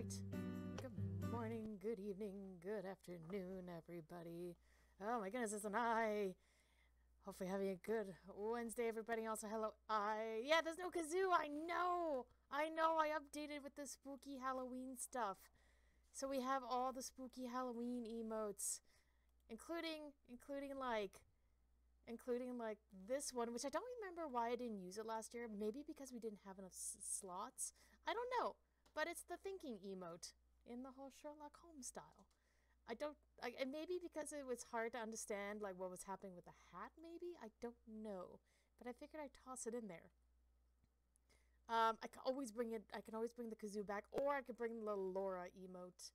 right. Good morning, good evening, good afternoon, everybody. Oh my goodness, it's an I. Hopefully having a good Wednesday, everybody. Also, hello, I. Yeah, there's no kazoo. I know. I know. I updated with the spooky Halloween stuff. So we have all the spooky Halloween emotes, including, including like, including like this one, which I don't remember why I didn't use it last year. Maybe because we didn't have enough slots. I don't know. But it's the thinking emote in the whole Sherlock Holmes style. I don't. I, and maybe because it was hard to understand, like what was happening with the hat. Maybe I don't know, but I figured I'd toss it in there. Um, I can always bring it. I can always bring the kazoo back, or I could bring the little Laura emote.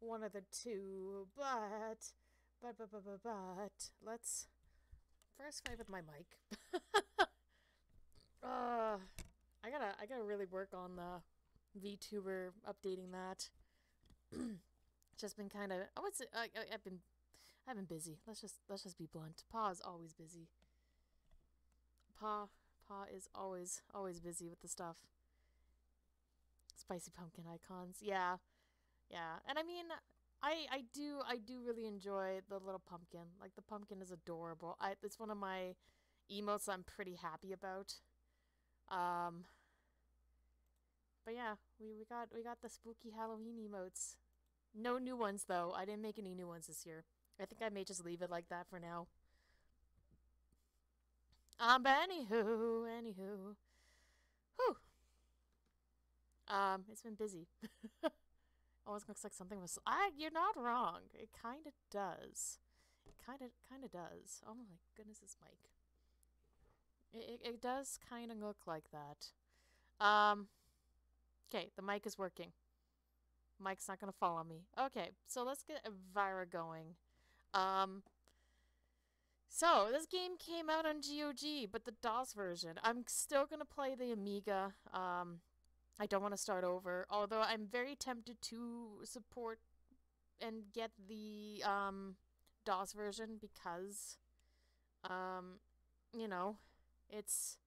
One of the two. But, but, but, but, but, but. Let's first fight with my mic. uh, I gotta. I gotta really work on the VTuber updating that. just been kind of I would say I, I, I've been I've been busy. Let's just let's just be blunt. Pa is always busy. Pa Pa is always always busy with the stuff. Spicy pumpkin icons. Yeah. Yeah. And I mean I I do I do really enjoy the little pumpkin. Like the pumpkin is adorable. I it's one of my emotes I'm pretty happy about. Um but yeah, we, we got we got the spooky Halloween emotes. No new ones though. I didn't make any new ones this year. I think I may just leave it like that for now. Um, but anywho, anywho, whew. Um, it's been busy. Almost looks like something was. I. You're not wrong. It kind of does. It kind of, kind of does. Oh my goodness, this mic. It, it, it does kind of look like that. Um. Okay, the mic is working. Mike's not gonna follow me. Okay, so let's get Elvira going. Um, so this game came out on GOG, but the DOS version. I'm still gonna play the Amiga. Um, I don't want to start over, although I'm very tempted to support and get the um DOS version because, um, you know, it's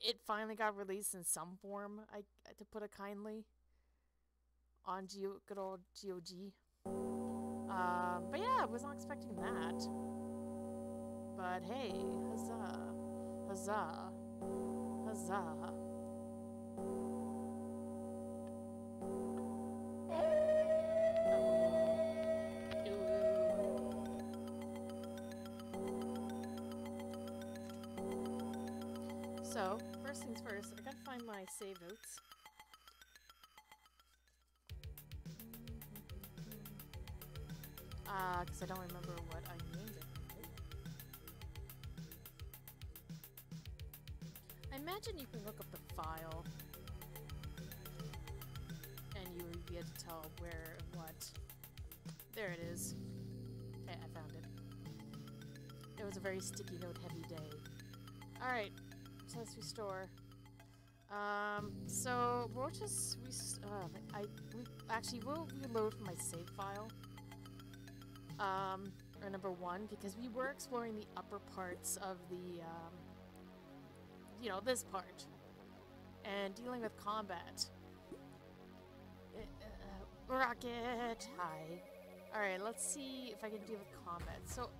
it finally got released in some form. I to put it kindly on Geo, good old GOG. Um, but yeah, I was not expecting that. But hey, huzzah, huzzah, huzzah. So, first things first, I gotta find my save notes. Uh, because I don't remember what I named it. I imagine you can look up the file and you would be able to tell where and what. There it is. Okay, I found it. It was a very sticky note heavy day. Alright, let's restore. Um, so we'll just, we, uh, I, we, actually, we'll reload my save file um, or number one, because we were exploring the upper parts of the, um, you know, this part, and dealing with combat. Uh, uh, rocket! Hi. Alright, let's see if I can deal with combat. So,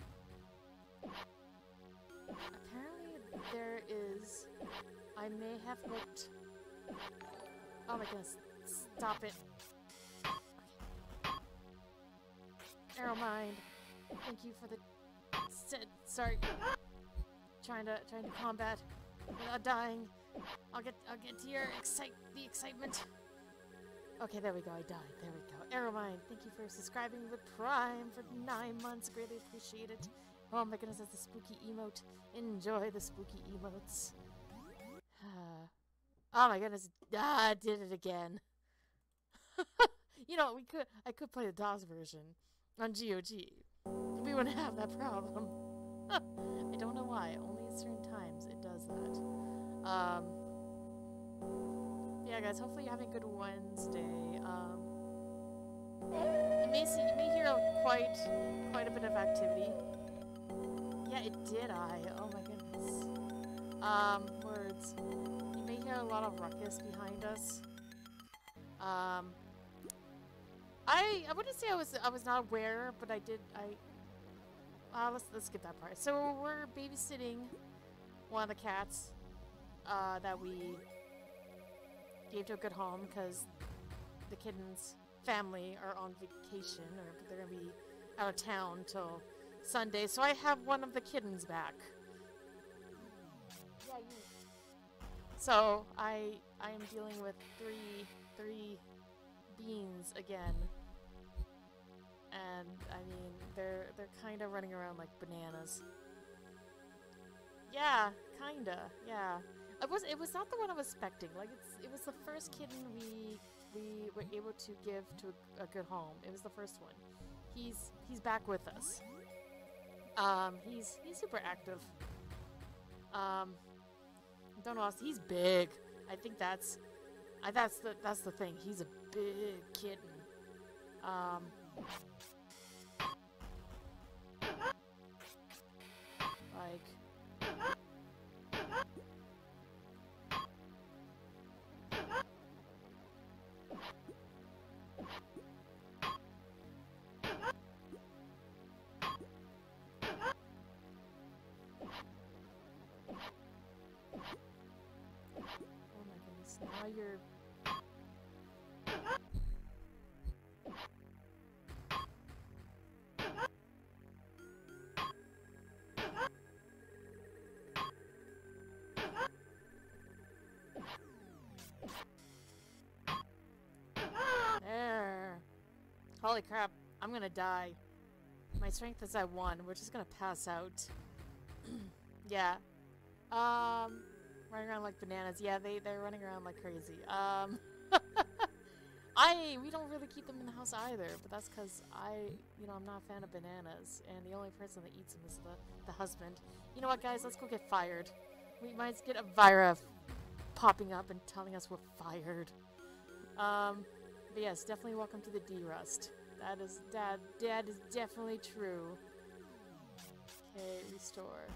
there is... I may have looked... Oh my goodness. Stop it. Arrow mind. Thank you for the sorry. Trying to trying to combat without dying. I'll get I'll get to your excite the excitement. Okay, there we go. I died. There we go. Arrow mind. Thank you for subscribing with Prime for nine months. Greatly appreciate it. Oh my goodness, that's a spooky emote. Enjoy the spooky emotes. oh my goodness. Ah, I did it again. you know, we could I could play the DOS version on GOG. We wouldn't have that problem. I don't know why. Only at certain times it does that. Um, yeah, guys. Hopefully you're having a good Wednesday. Um, you may see, you may hear quite, quite a bit of activity. Yeah, it did. I. Oh my goodness. Um, words. You may hear a lot of ruckus behind us. Um, I I wouldn't say I was I was not aware, but I did I. Uh, let's let's skip that part. So we're babysitting one of the cats uh, that we gave to a good home because the kitten's family are on vacation or they're gonna be out of town till Sunday. So I have one of the kittens back. Yeah, you. So I I am dealing with three three beans again. And I mean they're they're kinda running around like bananas. Yeah, kinda, yeah. It was it was not the one I was expecting. Like it's it was the first kitten we we were able to give to a, a good home. It was the first one. He's he's back with us. Um, he's he's super active. Um, don't know. He's big. I think that's, I that's the that's the thing. He's a big kitten. Um. Like. Now you're... There. Holy crap, I'm gonna die. My strength is at one. We're just gonna pass out. yeah. Um, running around like bananas. Yeah, they, they're running around like crazy. Um, I, we don't really keep them in the house either, but that's because I, you know, I'm not a fan of bananas, and the only person that eats them is the, the husband. You know what, guys? Let's go get fired. We might get a Vira popping up and telling us we're fired. Um, but yes, definitely welcome to the D-Rust. That is, that, that is definitely true. Okay, restore.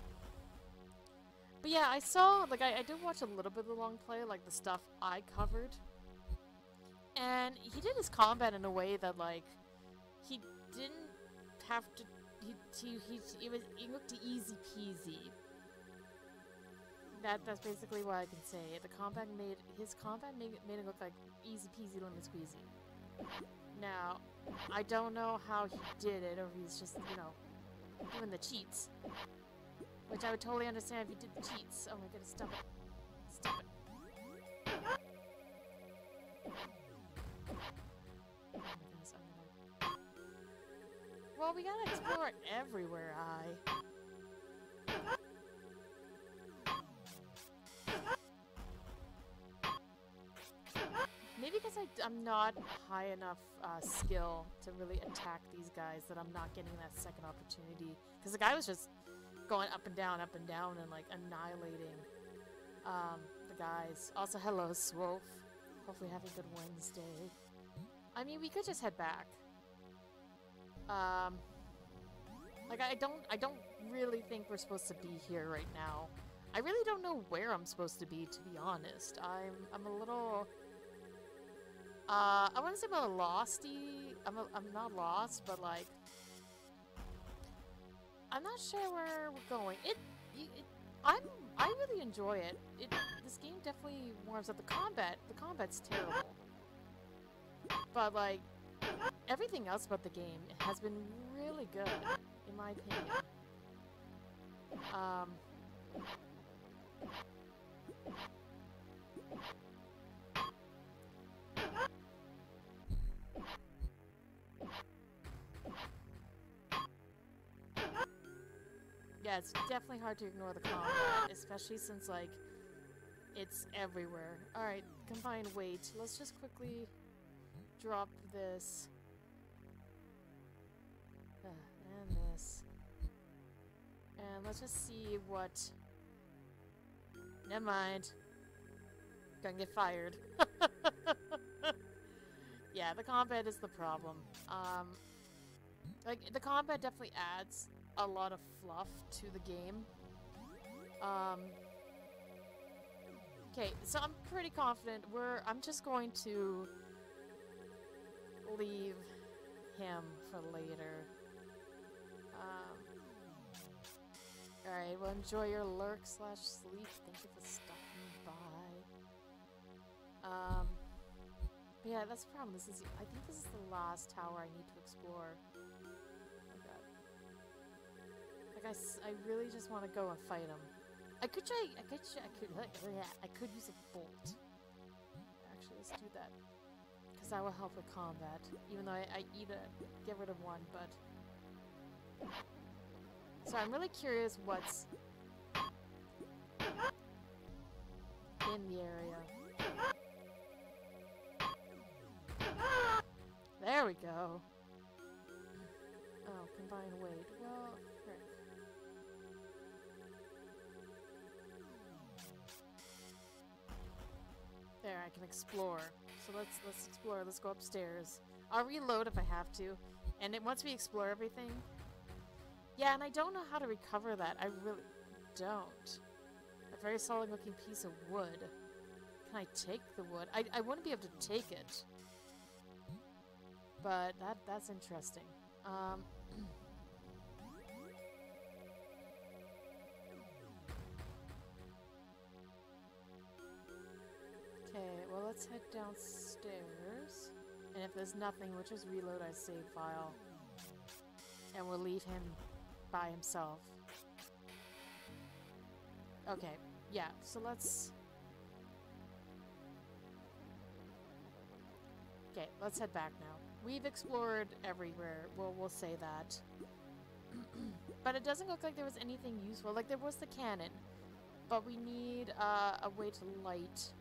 But yeah, I saw, like, I, I did watch a little bit of the long play, like, the stuff I covered. And he did his combat in a way that, like, he didn't have to, he, he, he, it was, it looked easy peasy. That, that's basically what I can say. The combat made, his combat made, made it look like easy peasy lemon squeezy. Now, I don't know how he did it, or he's just, you know, doing the cheats. Which I would totally understand if you did the cheats. Oh my goodness, stop it. Stop it. Oh my goodness. Well, we gotta explore everywhere, I. Maybe because I, am not high enough uh, skill to really attack these guys that I'm not getting that second opportunity. Because the guy was just going up and down, up and down, and like annihilating um, the guys. Also, hello, Swolf. Hopefully having a good Wednesday. I mean, we could just head back. Um, like I don't, I don't really think we're supposed to be here right now. I really don't know where I'm supposed to be, to be honest. I'm, I'm a little. Uh, I want to say I'm a losty. I'm, a, I'm not lost, but like, I'm not sure where we're going. It, it, I'm, I really enjoy it. It, this game definitely warms up the combat. The combat's terrible, but like, everything else about the game has been really good, in my opinion. Um. Yeah, it's definitely hard to ignore the combat, especially since, like, it's everywhere. Alright, combined weight. Let's just quickly drop this. Uh, and this. And let's just see what... Never mind. Gonna get fired. yeah, the combat is the problem. Um, like, the combat definitely adds a lot of fluff to the game. Um, okay, so I'm pretty confident we're, I'm just going to leave him for later. Um, Alright, well enjoy your lurk slash sleep. Thank you for stopping by. Um, yeah, that's the problem. This is, I think this is the last tower I need to explore. Like, I, I really just want to go and fight him. I could try, I could, I could, yeah I could use a bolt. Actually, let's do that. Because that will help with combat. Even though I, I eat a, get rid of one, but... So I'm really curious what's in the area. There we go. Oh, combine weight. Well, There, I can explore. So let's let's explore. Let's go upstairs. I'll reload if I have to. And it, once we explore everything, yeah, and I don't know how to recover that. I really don't. A very solid looking piece of wood. Can I take the wood? I, I wouldn't be able to take it. But that that's interesting. Um, okay, well let's head downstairs. And if there's nothing, we'll just reload our save file. And we'll leave him by himself. Okay, yeah, so let's... Okay, let's head back now. We've explored everywhere, well, we'll say that. but it doesn't look like there was anything useful. Like, there was the cannon, but we need uh, a way to light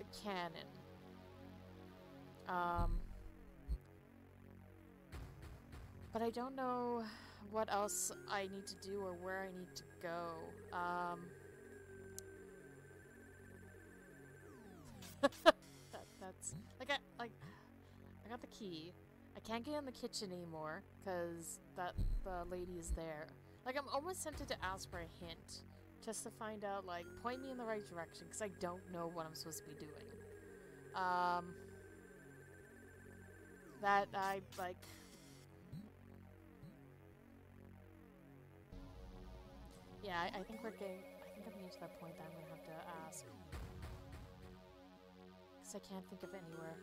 the cannon. Um, but I don't know what else I need to do or where I need to go. Um, that, that's like I like I got the key. I can't get in the kitchen anymore because that the lady is there. Like I'm almost tempted to ask for a hint just to find out like point me in the right direction because I don't know what I'm supposed to be doing. Um, that I like Yeah, I, I think we're getting... I think I'm getting to that point that I'm gonna have to ask. Because I can't think of anywhere.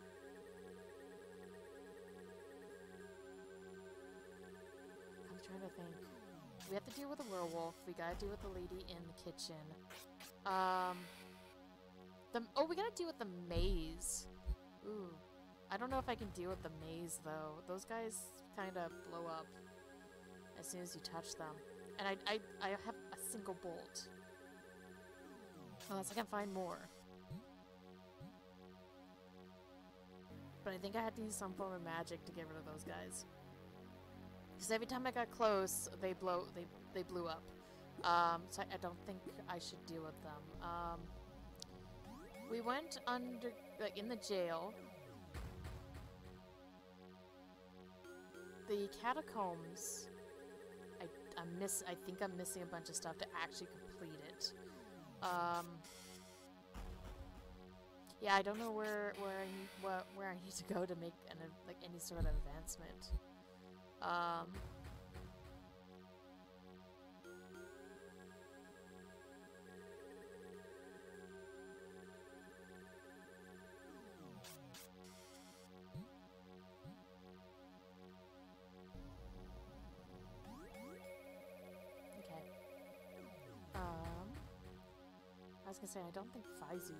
I'm trying to think. We have to deal with the werewolf. We gotta deal with the lady in the kitchen. Um... The, oh, we gotta deal with the maze. Ooh. I don't know if I can deal with the maze, though. Those guys kind of blow up as soon as you touch them. And I, I, I have a single bolt. Unless I can find more. But I think I had to use some form of magic to get rid of those guys. Because every time I got close, they blow they they blew up. Um, so I, I, don't think I should deal with them. Um, we went under like in the jail. The catacombs I'm miss. I think I'm missing a bunch of stuff to actually complete it. Um, yeah, I don't know where where I need what where I need to go to make an like any sort of advancement. Um, I was gonna say, I don't think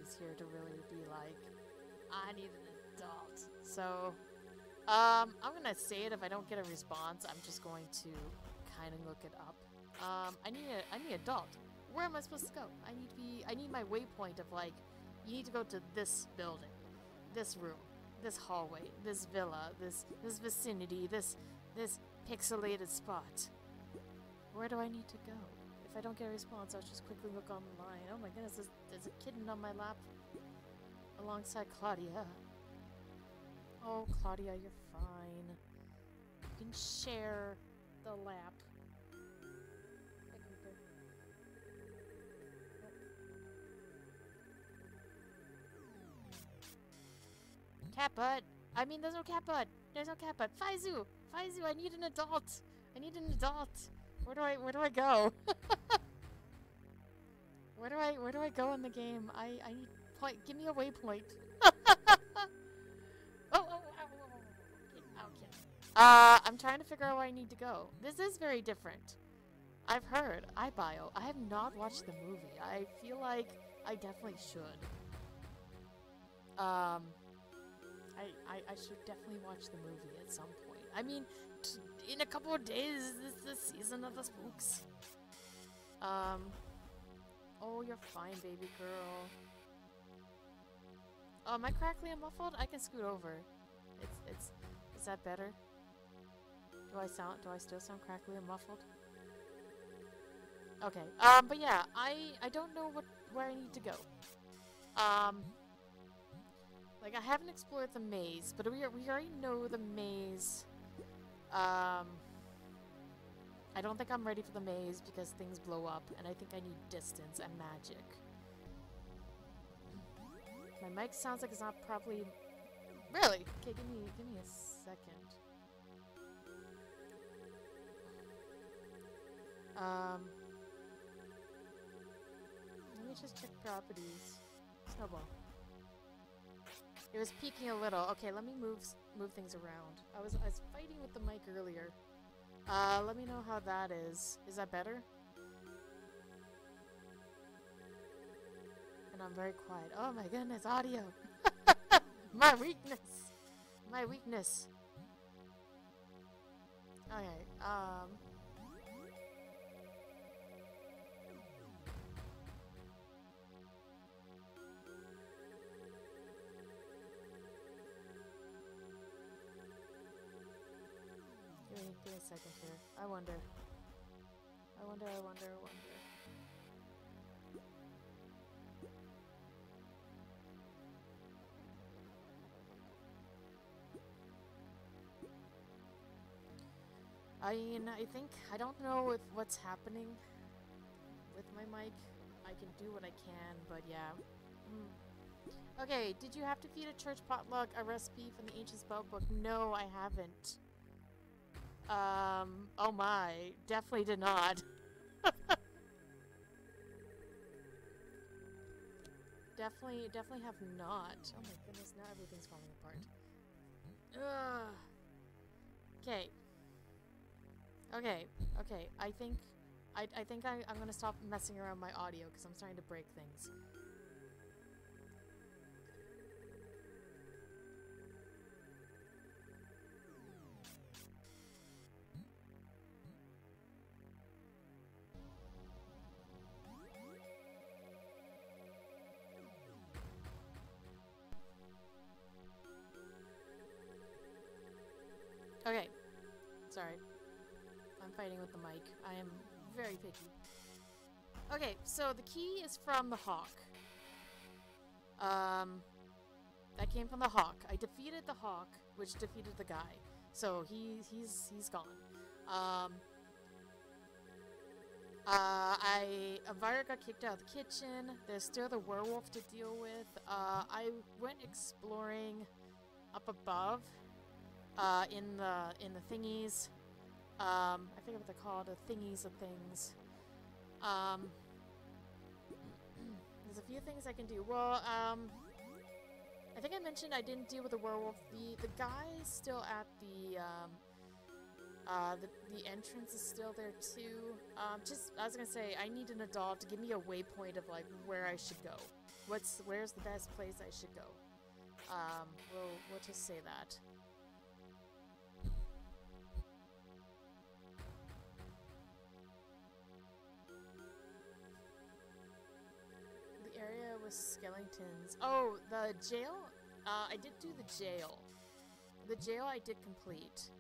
is here to really be like, I need an adult. So, um, I'm gonna say it if I don't get a response, I'm just going to kind of look it up. Um, I need a, I need a adult. Where am I supposed to go? I need to be, I need my waypoint of like, you need to go to this building, this room, this hallway, this villa, this, this vicinity, this, this pixelated spot. Where do I need to go? If I don't get a response, I'll just quickly look online. Oh my goodness, there's, there's a kitten on my lap alongside Claudia. Oh, Claudia, you're fine. You can share the lap. Cat butt! I mean, there's no cat butt! There's no cat butt. Faizu! Faizu, I need an adult! I need an adult! Where do I where do I go? where do I where do I go in the game? I I need point give me a waypoint. oh, oh. Uh I'm trying to figure out where I need to go. This is very different. I've heard. iBio. I have not watched the movie. I feel like I definitely should. Um I, I, I should definitely watch the movie at some point. I mean, in a couple of days, is the season of the spooks. Um, oh, you're fine, baby girl. Oh, am I crackly and muffled? I can scoot over. It's, it's, is that better? Do I sound, do I still sound crackly and muffled? Okay, um, but yeah, I, I don't know what, where I need to go. Um, like, I haven't explored the maze, but we, we already know the maze. Um, I don't think I'm ready for the maze because things blow up, and I think I need distance and magic. My mic sounds like it's not properly... Really? Okay, give me, give me a second. Um, let me just check properties. Snowball. It was peaking a little. Okay, let me move move things around. I was I was fighting with the mic earlier. Uh, let me know how that is. Is that better? And I'm very quiet. Oh my goodness, audio. my weakness. My weakness. Okay, um... Give me, give me a second here. I wonder. I wonder, I wonder, I wonder. I mean, I think, I don't know if what's happening with my mic. I can do what I can, but yeah. Mm. Okay, did you have to feed a church potluck a recipe from the ancient spell book? No, I haven't. Um, oh my, definitely did not. definitely, definitely have not. Oh my goodness, now everything's falling apart. Ugh. Okay. Okay, okay, I think, I, I think I, I'm gonna stop messing around my audio because I'm starting to break things. Okay. Sorry. Fighting with the mic. I am very picky. Okay, so the key is from the hawk. Um, that came from the hawk. I defeated the hawk, which defeated the guy. So he he's he's gone. Um, uh, I Elvira got kicked out of the kitchen. There's still the werewolf to deal with. Uh, I went exploring up above uh, in the in the thingies. Um, I forget what they're called, the thingies of things. Um, there's a few things I can do. Well, um, I think I mentioned I didn't deal with the werewolf. The the guy still at the um, uh, the the entrance is still there too. Um, just I was gonna say I need an adult to give me a waypoint of like where I should go. What's where's the best place I should go? Um, we'll we'll just say that. Area with skeletons. Oh, the jail? Uh, I did do the jail. The jail I did complete.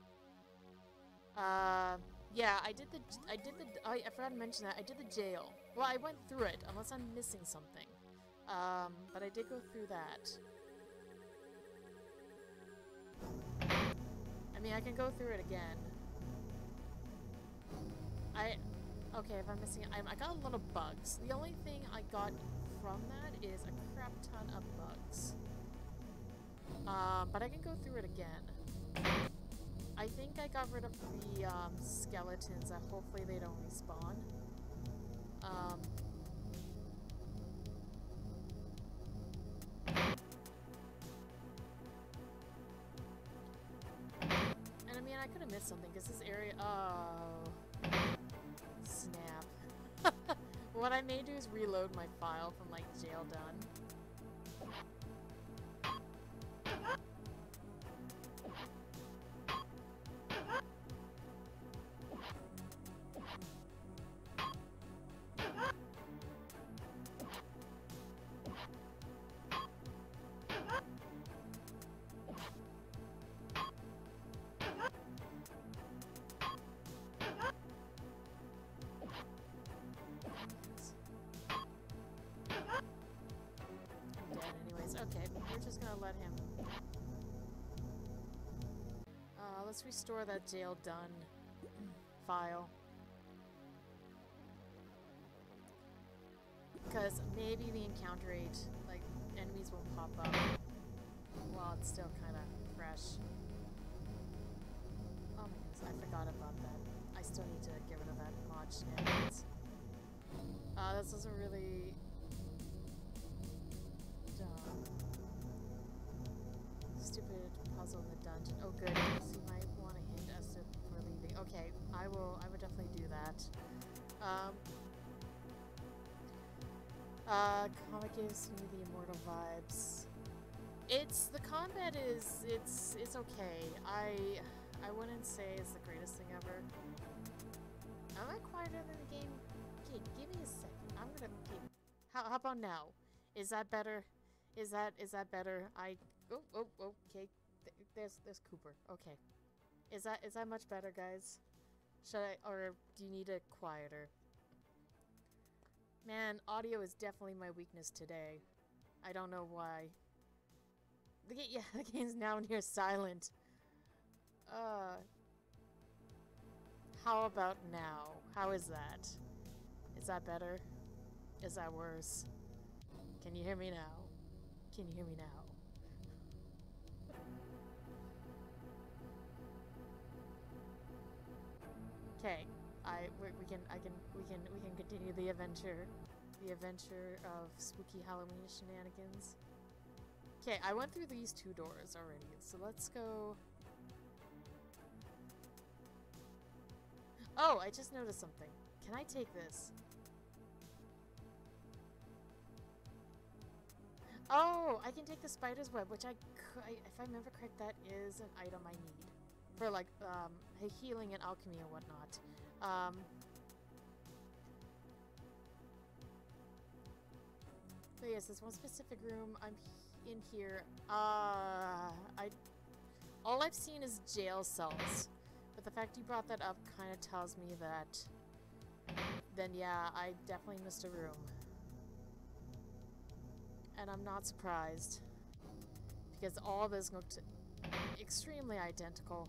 Uh, yeah, I did the, I did the, I, I forgot to mention that, I did the jail. Well, I went through it, unless I'm missing something. Um, but I did go through that. I mean, I can go through it again. I, okay, if I'm missing, I, I got a lot of bugs. The only thing I got from that is a crap ton of bugs. Um, but I can go through it again. I think I got rid of the um, skeletons that hopefully they don't respawn. Um, and I mean, I could have missed something because this area. Oh. Snap. what I may do is reload my file from like jail done. Let's restore that jail done file. Because maybe the encounter rate, like, enemies will pop up while it's still kind of fresh. Oh my goodness, I forgot about that. I still need to get rid of that mod shenanigans. Uh, this doesn't really... Dumb. Stupid puzzle in the dungeon. Oh good. Okay, I will. I would definitely do that. Um, uh, comic gives me the immortal vibes. It's the combat is it's it's okay. I I wouldn't say it's the greatest thing ever. Am I quieter than the game? Okay, give me a second. I'm gonna. Okay, how how about now? Is that better? Is that is that better? I oh oh okay. There's there's Cooper. Okay. Is that is that much better, guys? Should I, or do you need it quieter? Man, audio is definitely my weakness today. I don't know why. The game, yeah, the game's now near silent. Uh, how about now? How is that? Is that better? Is that worse? Can you hear me now? Can you hear me now? Okay, I we, we can I can we can we can continue the adventure, the adventure of spooky Halloween shenanigans. Okay, I went through these two doors already, so let's go. Oh, I just noticed something. Can I take this? Oh, I can take the spider's web, which I, if I remember correct, that is an item I need for like um, healing and alchemy and whatnot. Um, but yes, this one specific room. I'm in here. Uh, I all I've seen is jail cells, but the fact you brought that up kind of tells me that. Then yeah, I definitely missed a room, and I'm not surprised because all of this looked extremely identical.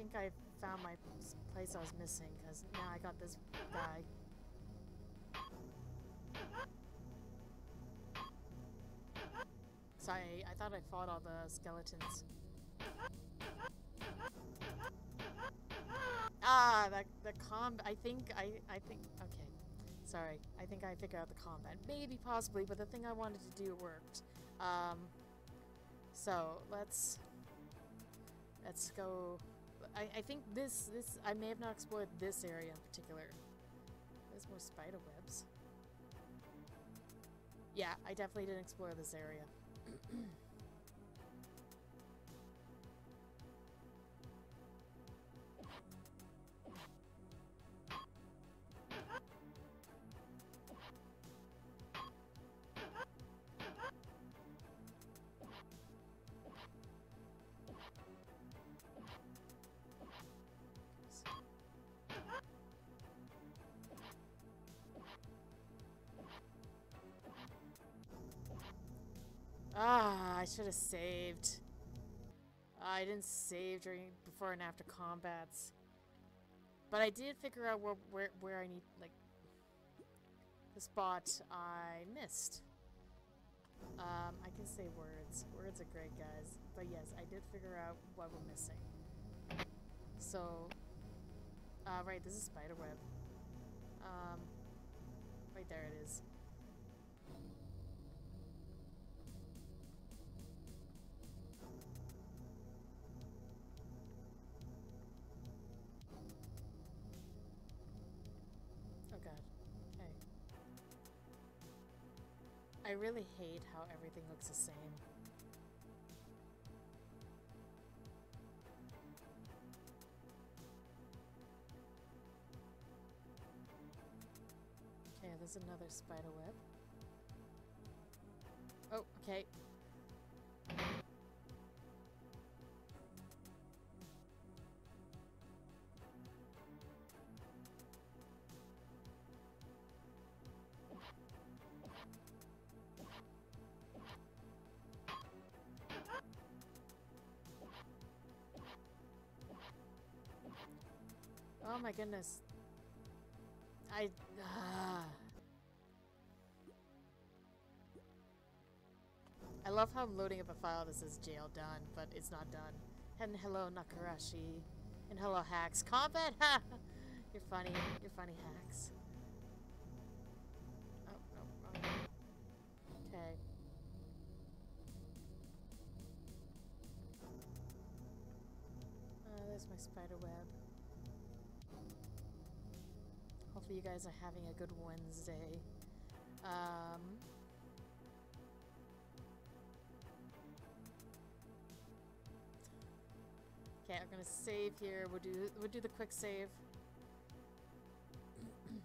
I think I found my place I was missing, because now I got this guy. Sorry, I thought I fought all the skeletons. Ah, the, the comb, I think, I, I think, okay. Sorry, I think I figured out the combat. Maybe, possibly, but the thing I wanted to do worked. Um, so, let's, let's go I, I think this, this, I may have not explored this area in particular. There's more spider webs. Yeah, I definitely didn't explore this area. I should have saved. I didn't save during before and after combats. But I did figure out where where, where I need like the spot I missed. Um, I can say words. Words are great, guys. But yes, I did figure out what we're missing. So, uh, right, this is spiderweb. Um, right there it is. I really hate how everything looks the same. Okay, there's another spider web. Oh, okay. Oh my goodness. I. ah. I love how I'm loading up a file that says jail done, but it's not done. And hello, Nakarashi. And hello, Hacks. Combat! Ha! You're funny. You're funny, Hacks. Oh, no, wrong. Okay. Uh, there's my spider web. Hopefully you guys are having a good Wednesday. Um, okay, I'm gonna save here. We'll do we'll do the quick save.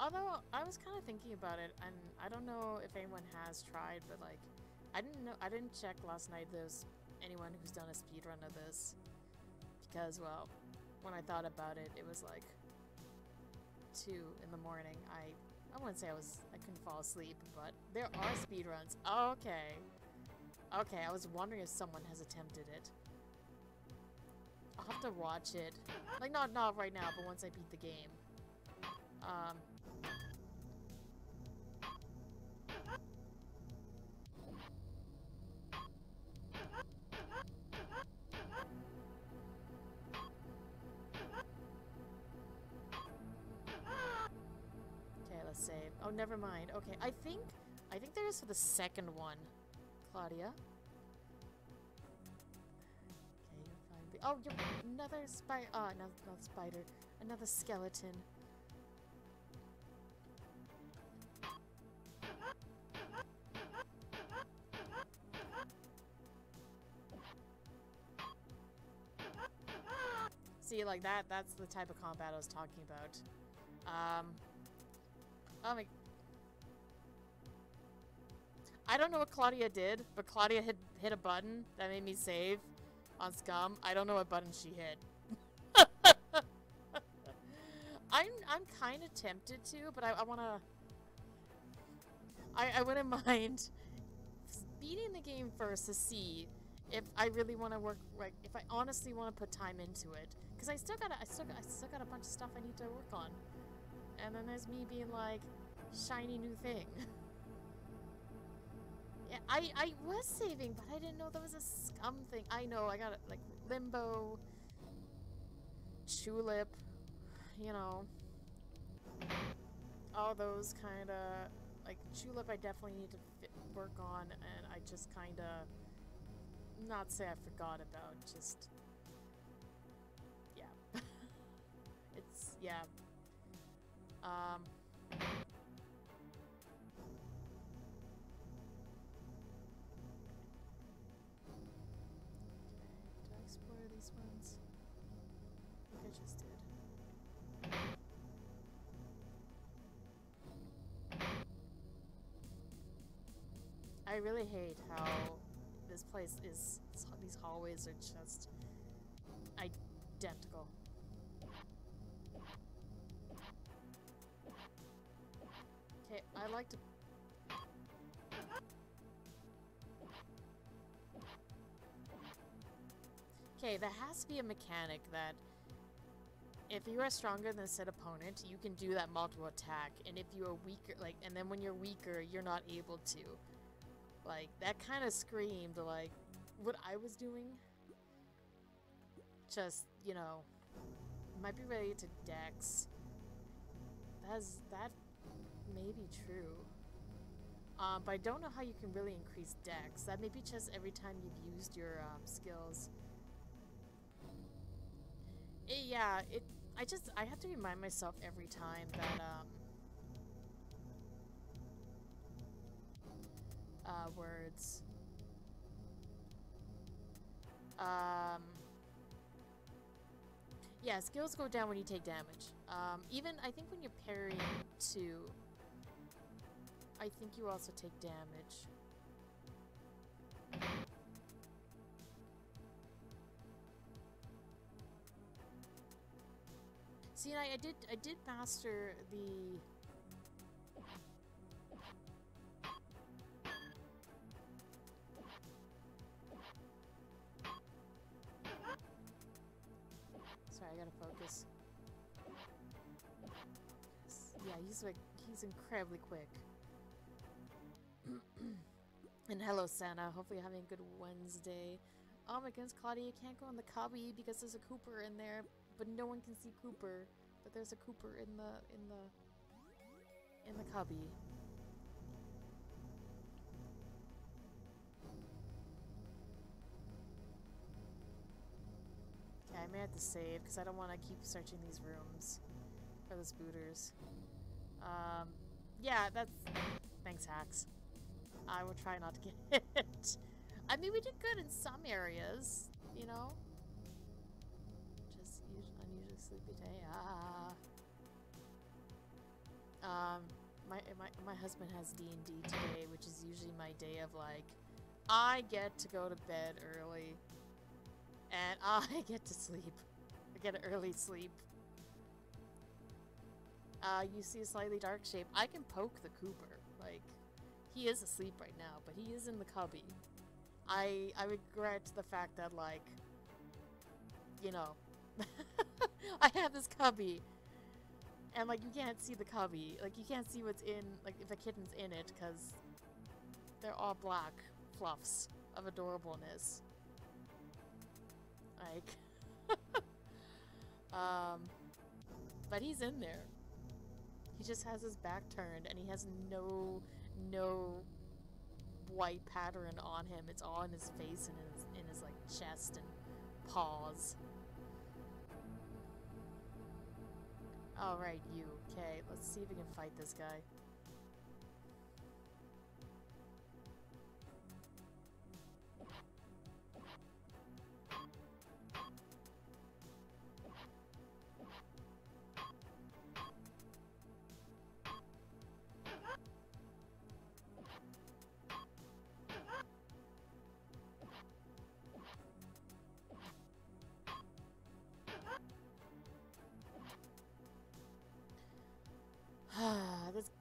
Although I was kind of thinking about it, and I don't know if anyone has tried, but like, I didn't know I didn't check last night. There's anyone who's done a speed run of this because well, when I thought about it, it was like two in the morning. I I wouldn't say I was I couldn't fall asleep, but there are speed runs. Okay. Okay, I was wondering if someone has attempted it. I'll have to watch it. Like not not right now, but once I beat the game. Um Oh, never mind. Okay, I think I think there is for the second one, Claudia. Okay, you're fine. Oh, you're another spider. Oh, another, another spider. Another skeleton. See, like that, that's the type of combat I was talking about. Um, oh my... I don't know what Claudia did, but Claudia hit, hit a button that made me save on Scum. I don't know what button she hit. I'm, I'm kind of tempted to, but I, I want to... I, I wouldn't mind beating the game first to see if I really want to work, like, if I honestly want to put time into it. Because I still got I still, I still got a bunch of stuff I need to work on. And then there's me being like, shiny new thing. yeah, I, I was saving, but I didn't know there was a scum thing. I know, I got it, like, limbo, tulip, you know, all those kind of, like, tulip I definitely need to fit, work on, and I just kind of, not say I forgot about, just, yeah. it's, yeah. Um. I I just did. I really hate how this place is. These hallways are just identical. Okay, I like to. Okay, there has to be a mechanic that if you are stronger than said opponent, you can do that multiple attack, and if you are weaker, like, and then when you're weaker, you're not able to. Like, that kind of screamed, like, what I was doing. Just, you know, might be related to Dex. That's, that may be true. Um, but I don't know how you can really increase Dex. That may be just every time you've used your um, skills. It, eh, yeah, it I just, I have to remind myself every time that, um, uh, words. Um, yeah, skills go down when you take damage. Um, even, I think when you're parrying too, I think you also take damage. See, I, I did I did master the Sorry, I gotta focus. Yeah, he's like he's incredibly quick. and hello Santa, hopefully you're having a good Wednesday. Oh my goodness, Claudia, you can't go in the cubby because there's a Cooper in there but no one can see Cooper. But there's a Cooper in the in the in the cubby. Okay, I may have to save because I don't want to keep searching these rooms for the spooters. Um, yeah, that's thanks, hacks. I will try not to get hit. I mean, we did good in some areas, you know sleepy day. Ah. Um, my my my husband has D and D today, which is usually my day of like, I get to go to bed early, and I get to sleep. I get an early sleep. Uh, you see a slightly dark shape. I can poke the Cooper. Like, he is asleep right now, but he is in the cubby. I I regret the fact that like, you know. I have this cubby. And, like, you can't see the cubby. Like, you can't see what's in, like, if a kitten's in it, because they're all black fluffs of adorableness. Like, um, but he's in there. He just has his back turned, and he has no, no white pattern on him. It's all in his face and in his, in his like, chest and paws. Alright, you. Okay, let's see if we can fight this guy.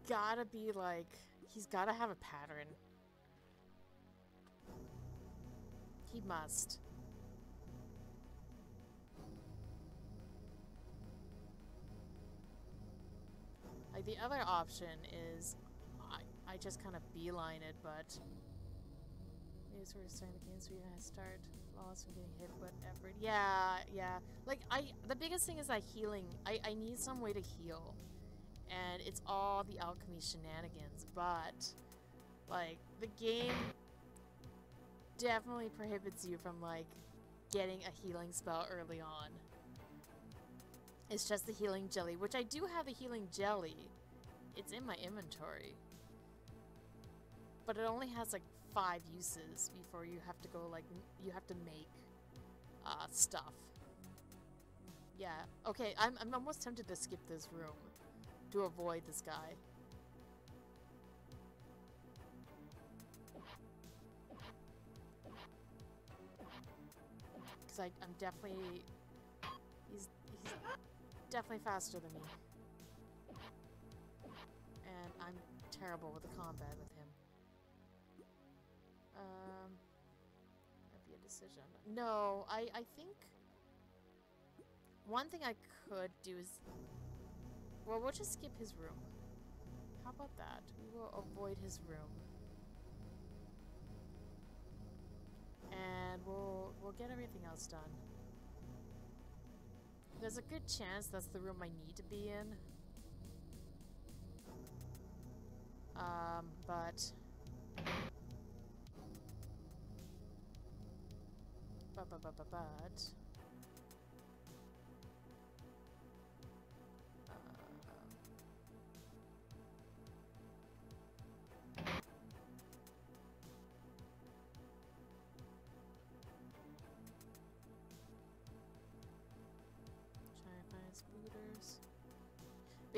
Gotta be like, he's gotta have a pattern. He must. Like, the other option is I, I just kind of beeline it, but maybe we're starting the game so you're gonna start lost from getting hit, whatever. Yeah, yeah. Like, I, the biggest thing is that healing. I, I need some way to heal and it's all the alchemy shenanigans, but like the game definitely prohibits you from like getting a healing spell early on. It's just the healing jelly, which I do have the healing jelly. It's in my inventory. But it only has like five uses before you have to go like, you have to make uh, stuff. Yeah, okay, I'm, I'm almost tempted to skip this room to avoid this guy. Because I'm definitely... He's, he's definitely faster than me. And I'm terrible with the combat with him. Um, might be a decision. No, I, I think one thing I could do is well, we'll just skip his room. How about that? We will avoid his room. And we'll we'll get everything else done. There's a good chance that's the room I need to be in. Um, but but but but but but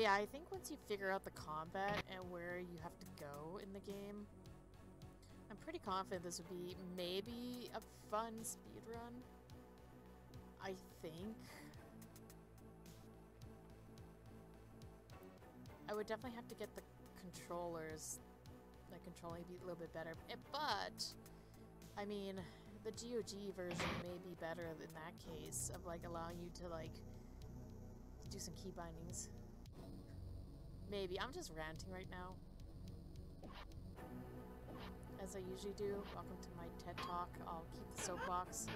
But yeah, I think once you figure out the combat and where you have to go in the game, I'm pretty confident this would be maybe a fun speed run. I think. I would definitely have to get the controllers, like controlling a little bit better. Eh, but, I mean, the GOG version may be better in that case of like allowing you to like do some key bindings. Maybe. I'm just ranting right now. As I usually do. Welcome to my TED Talk. I'll keep the soapbox.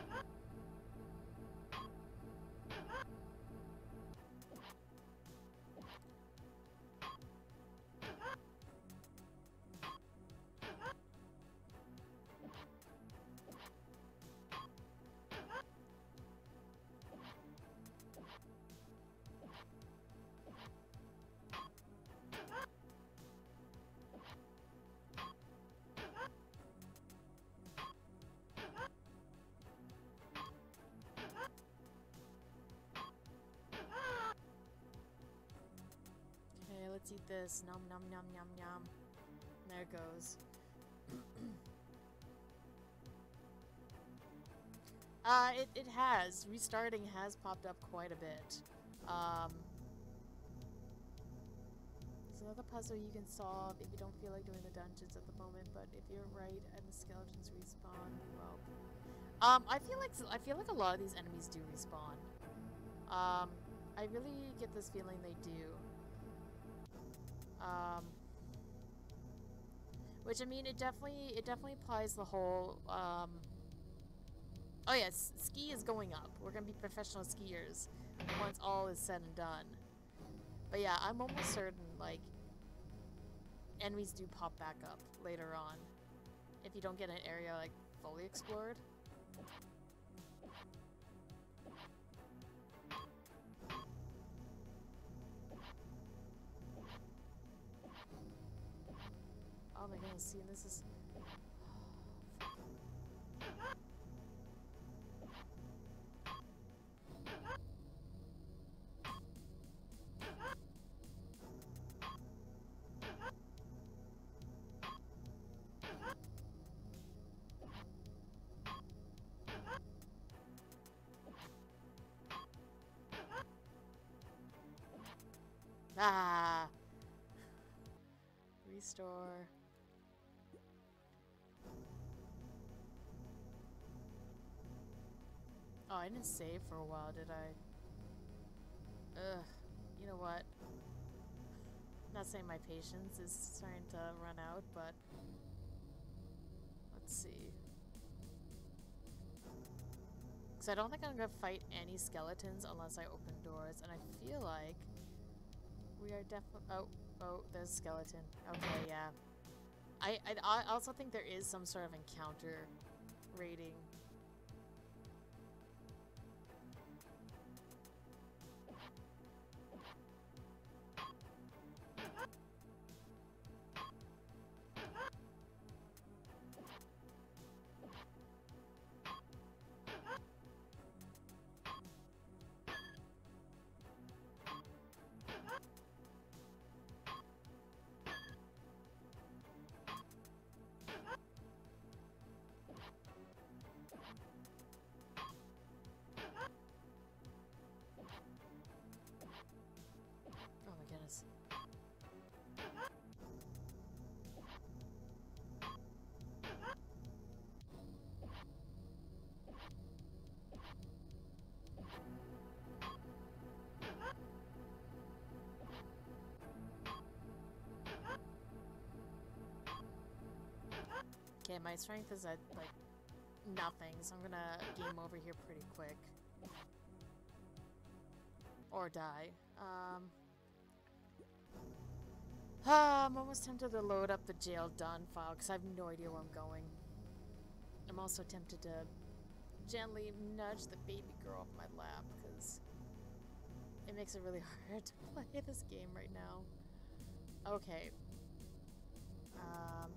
Let's eat this. Nom nom nom nom nom. There it goes. uh, it, it has. Restarting has popped up quite a bit. Um, there's another puzzle you can solve if you don't feel like doing the dungeons at the moment, but if you're right and the skeletons respawn, well... Um, I feel like I feel like a lot of these enemies do respawn. Um, I really get this feeling they do. Um, which I mean, it definitely it definitely applies the whole. Um, oh yes, ski is going up. We're gonna be professional skiers once all is said and done. But yeah, I'm almost certain like enemies do pop back up later on if you don't get an area like fully explored. Oh my goodness, see, this is... Ah! Restore. Oh, I didn't save for a while, did I? Ugh. You know what? Not saying my patience is starting to run out, but... Let's see. Because I don't think I'm going to fight any skeletons unless I open doors, and I feel like... We are definitely... Oh, oh, there's a skeleton. Okay, yeah. I, I also think there is some sort of encounter rating Okay, my strength is at, like, nothing, so I'm gonna game over here pretty quick. Or die. Um... Ah, I'm almost tempted to load up the jail done file, because I have no idea where I'm going. I'm also tempted to gently nudge the baby girl off my lap, because it makes it really hard to play this game right now. Okay. Um...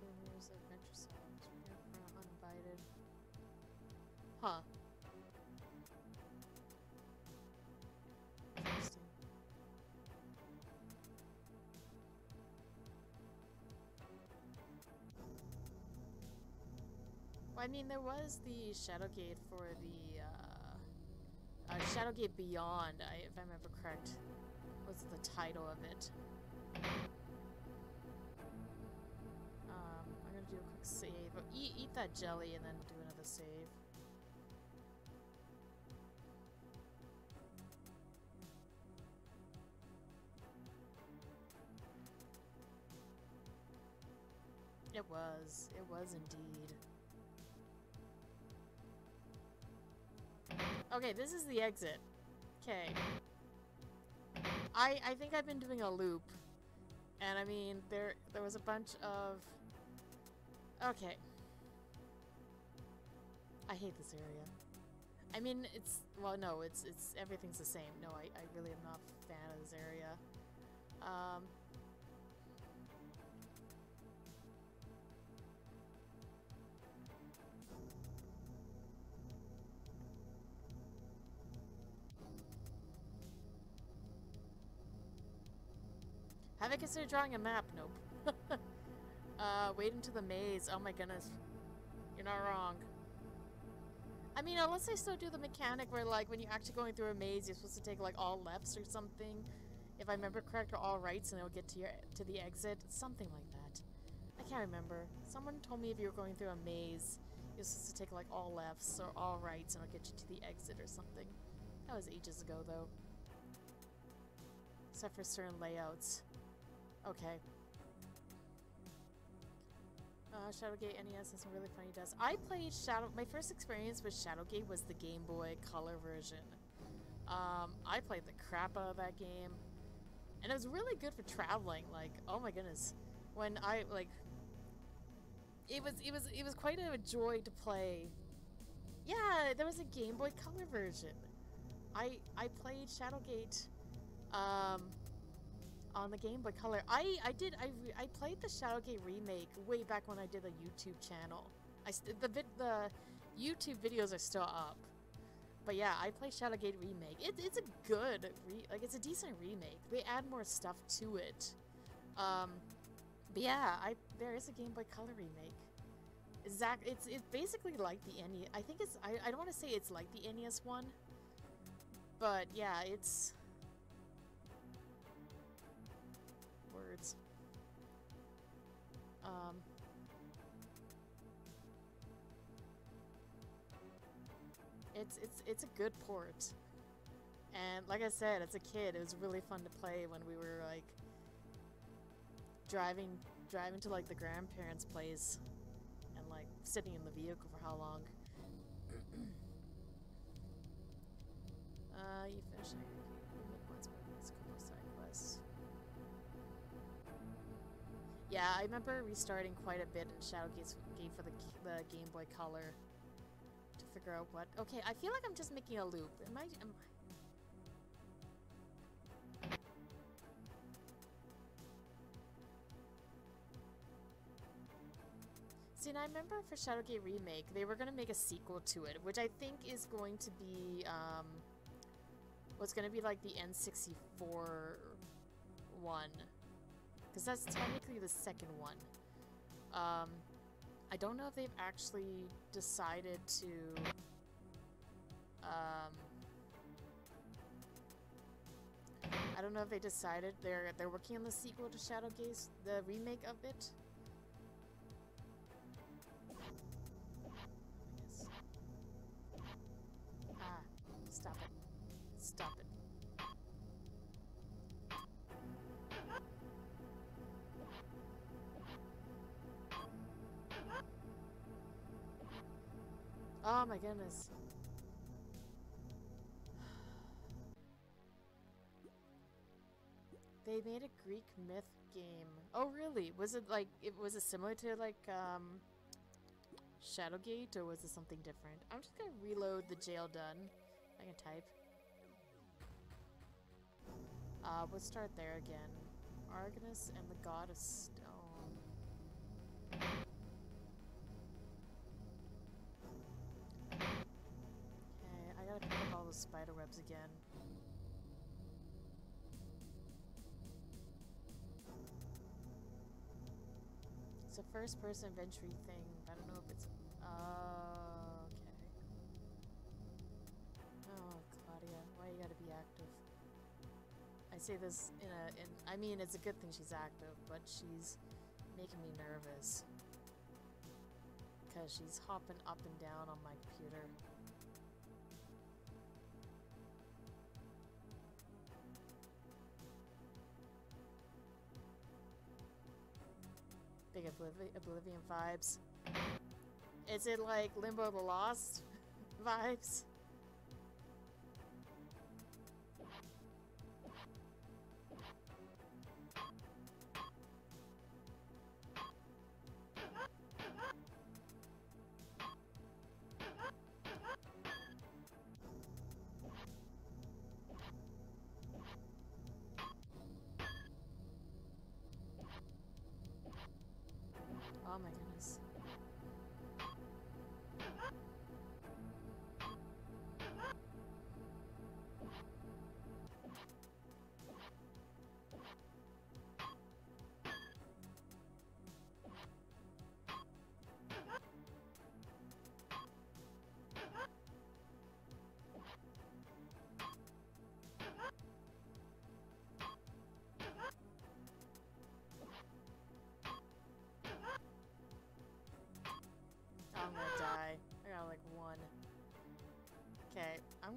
adventure songs. uninvited. Huh. Well, I mean, there was the Shadowgate for the, uh, uh, Shadowgate Beyond, I, if I remember correct, was the title of it. Do a quick save. Oh, eat, eat that jelly and then do another save. It was. It was indeed. Okay, this is the exit. Okay. I I think I've been doing a loop. And I mean, there there was a bunch of Okay. I hate this area. I mean, it's, well, no, it's, it's, everything's the same. No, I, I really am not a fan of this area. Um, Have I considered drawing a map? Nope. Uh, wade into the maze. Oh my goodness. You're not wrong. I mean, unless they still do the mechanic where, like, when you're actually going through a maze, you're supposed to take, like, all lefts or something. If I remember correct, or all rights, and it'll get to your to the exit. Something like that. I can't remember. Someone told me if you were going through a maze, you're supposed to take, like, all lefts or all rights, and it'll get you to the exit or something. That was ages ago, though. Except for certain layouts. Okay. Uh, Shadowgate NES has some really funny does. I played Shadow. My first experience with Shadowgate was the Game Boy Color version. Um, I played the crap out of that game, and it was really good for traveling. Like, oh my goodness, when I like, it was it was it was quite a joy to play. Yeah, there was a Game Boy Color version. I I played Shadowgate. Um, on the Game Boy Color. I I did I I played the Shadowgate remake way back when I did a YouTube channel. I the the YouTube videos are still up. But yeah, I play Shadowgate remake. It, it's a good like it's a decent remake. They add more stuff to it. Um, but yeah, I there is a Game Boy Color remake. Exact. It's it's basically like the NES. I think it's. I I don't want to say it's like the NES one. But yeah, it's Um, it's it's it's a good port, and like I said, as a kid, it was really fun to play when we were like driving driving to like the grandparents' place and like sitting in the vehicle for how long. uh, you finished. Yeah, I remember restarting quite a bit in Shadowgate game for the, the Game Boy Color to figure out what. Okay, I feel like I'm just making a loop. Am I? Am. See, and I remember for Shadowgate Remake, they were going to make a sequel to it, which I think is going to be, um, was gonna be like the N64 one. Because that's technically the second one. Um, I don't know if they've actually decided to um, I don't know if they decided they're they're working on the sequel to Shadowgate, the remake of it. Oh my goodness. They made a Greek myth game. Oh really? Was it like it was it similar to like um Shadowgate or was it something different? I'm just gonna reload the jail done. I can type. Uh, let's start there again. Argonus and the God of Stone. Gotta pick up all the spider webs again. It's a first person adventure thing. I don't know if it's. Uh, okay. Oh, Claudia, why you gotta be active? I say this in a. In, I mean, it's a good thing she's active, but she's making me nervous. Because she's hopping up and down on my computer. Big Obliv Oblivion vibes. Is it like Limbo the Lost vibes?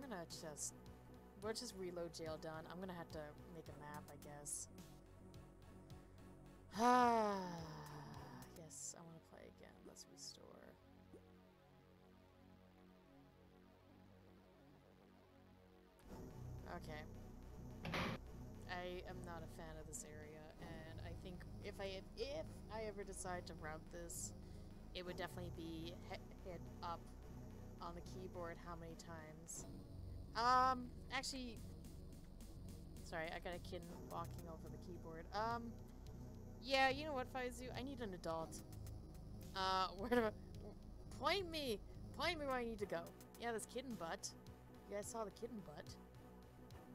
Gonna just... We'll just reload jail done. I'm gonna have to make a map, I guess. Ah, yes, I want to play again. Let's restore. Okay. I am not a fan of this area, and I think if I if I ever decide to route this, it would definitely be hit up on the keyboard how many times. Um, actually, sorry, I got a kid walking over the keyboard. Um, yeah, you know what, Faizu? I need an adult. Uh, where do I, point me, point me where I need to go. Yeah, this kitten butt. You guys saw the kitten butt.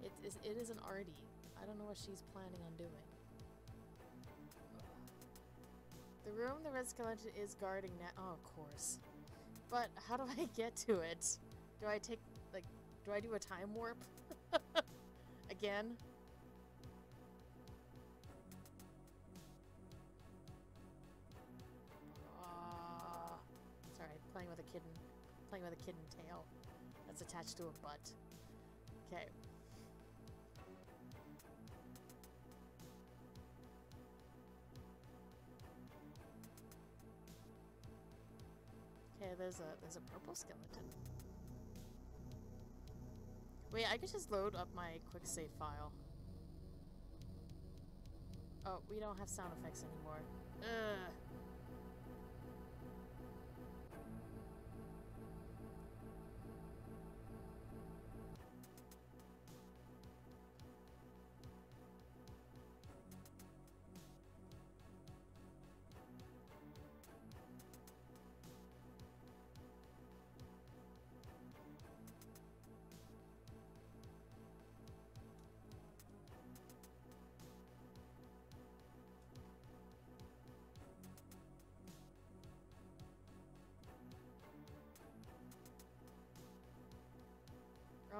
It is, it is an arty. I don't know what she's planning on doing. The room the red skeleton is guarding now. Oh, of course. But how do I get to it? Do I take, do I do a time warp? Again? Uh, sorry, playing with a kitten. Playing with a kitten tail. That's attached to a butt. Okay. Okay, there's a there's a purple skeleton. Wait, I could just load up my quick save file. Oh, we don't have sound effects anymore. Ugh.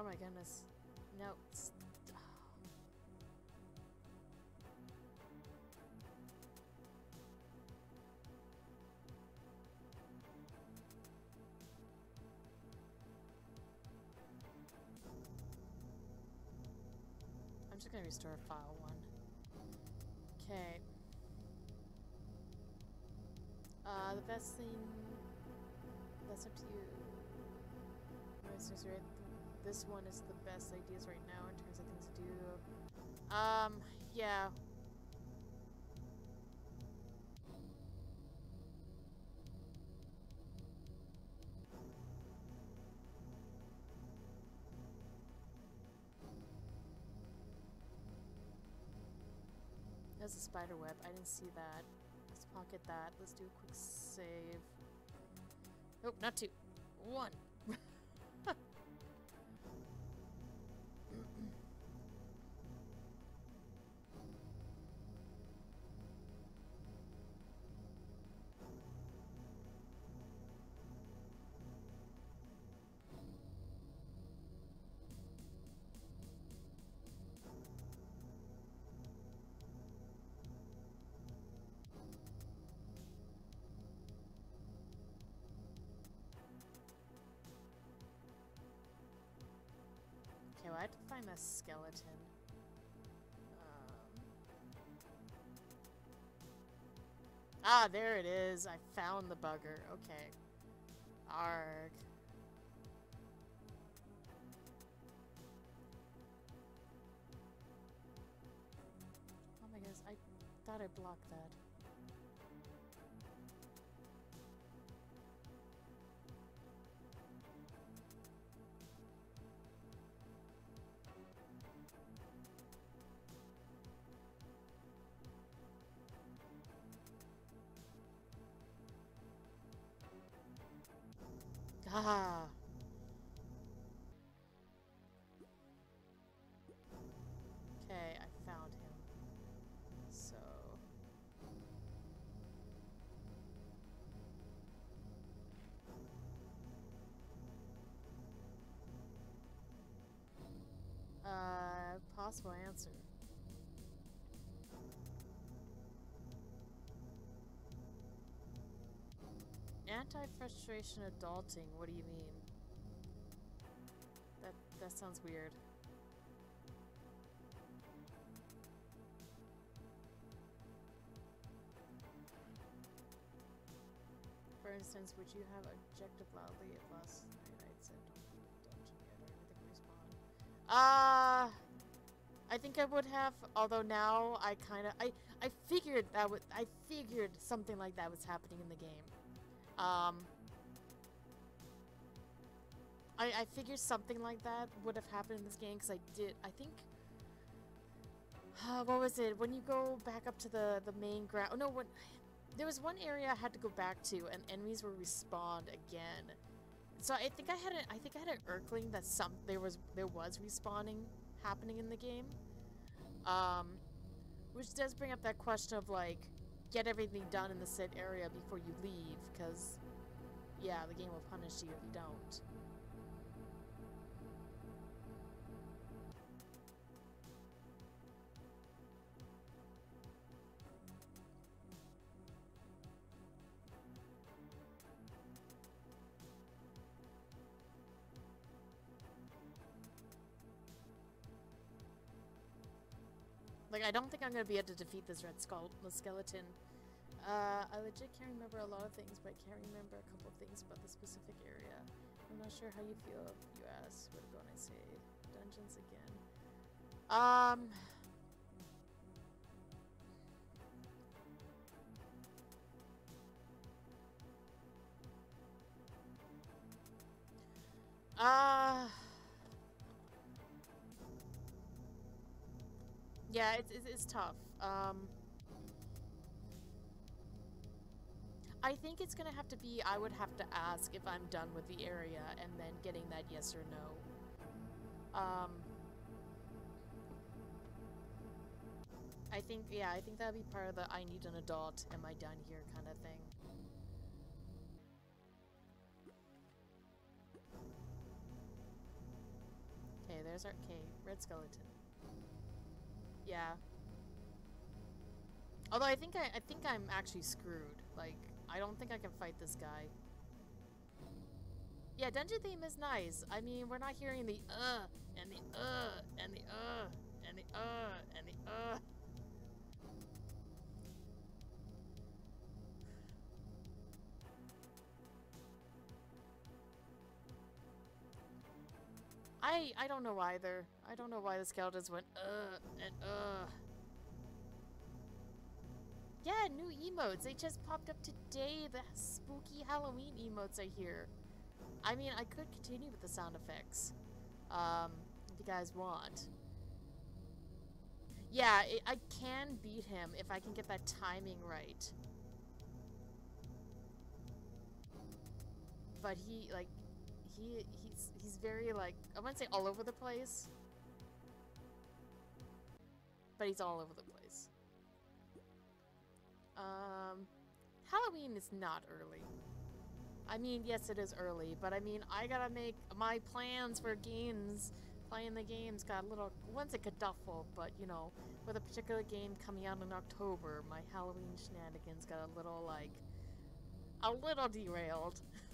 Oh my goodness. No. I'm just gonna restore file one. Okay. Uh, the best thing. That's up to you. Right. This one is the best ideas right now in terms of things to do. Um, yeah. There's a spider web. I didn't see that. Let's pocket that. Let's do a quick save. Nope, not two. One. I had to find the skeleton. Um, ah, there it is. I found the bugger. Okay. Arg. Oh my goodness, I thought I blocked that. Ah. Okay, I found him. So. Uh, possible answer. Anti-frustration adulting, what do you mean? That that sounds weird. For instance, would you have objected loudly at last night I'd said everything respawn? Uh I think I would have, although now I kinda I I figured that would I figured something like that was happening in the game. Um, I, I figured something like that would have happened in this game because I did. I think. Uh, what was it? When you go back up to the the main ground? Oh no, when there was one area I had to go back to, and enemies were respawned again. So I think I had an I think I had an Urkling that some there was there was respawning happening in the game. Um, which does bring up that question of like get everything done in the said area before you leave, because, yeah, the game will punish you if you don't. Like, I don't think I'm gonna be able to defeat this red skull, the skeleton. Uh, I legit can't remember a lot of things, but I can't remember a couple of things about the specific area. I'm not sure how you feel if you ask. Where to when I say dungeons again? Um. Uh. Yeah, it's, it's, it's tough. Um, I think it's gonna have to be, I would have to ask if I'm done with the area and then getting that yes or no. Um, I think, yeah, I think that'd be part of the I need an adult, am I done here kind of thing. Okay, there's our okay, red skeleton. Yeah. Although I think I, I think I'm actually screwed. Like, I don't think I can fight this guy. Yeah, dungeon theme is nice. I mean, we're not hearing the uh and the uh and the uh and the uh and the uh. I I don't know either. I don't know why the skeletons went uh and uh. Yeah, new emotes. They just popped up today. The spooky Halloween emotes are here. I mean, I could continue with the sound effects. Um, if you guys want. Yeah, it, I can beat him if I can get that timing right. But he, like, he, he's, very, like, I wouldn't say all over the place. But he's all over the place. Um, Halloween is not early. I mean, yes, it is early, but I mean, I gotta make my plans for games. Playing the games got a little, one's a caduffle, but you know, with a particular game coming out in October, my Halloween shenanigans got a little, like, a little derailed.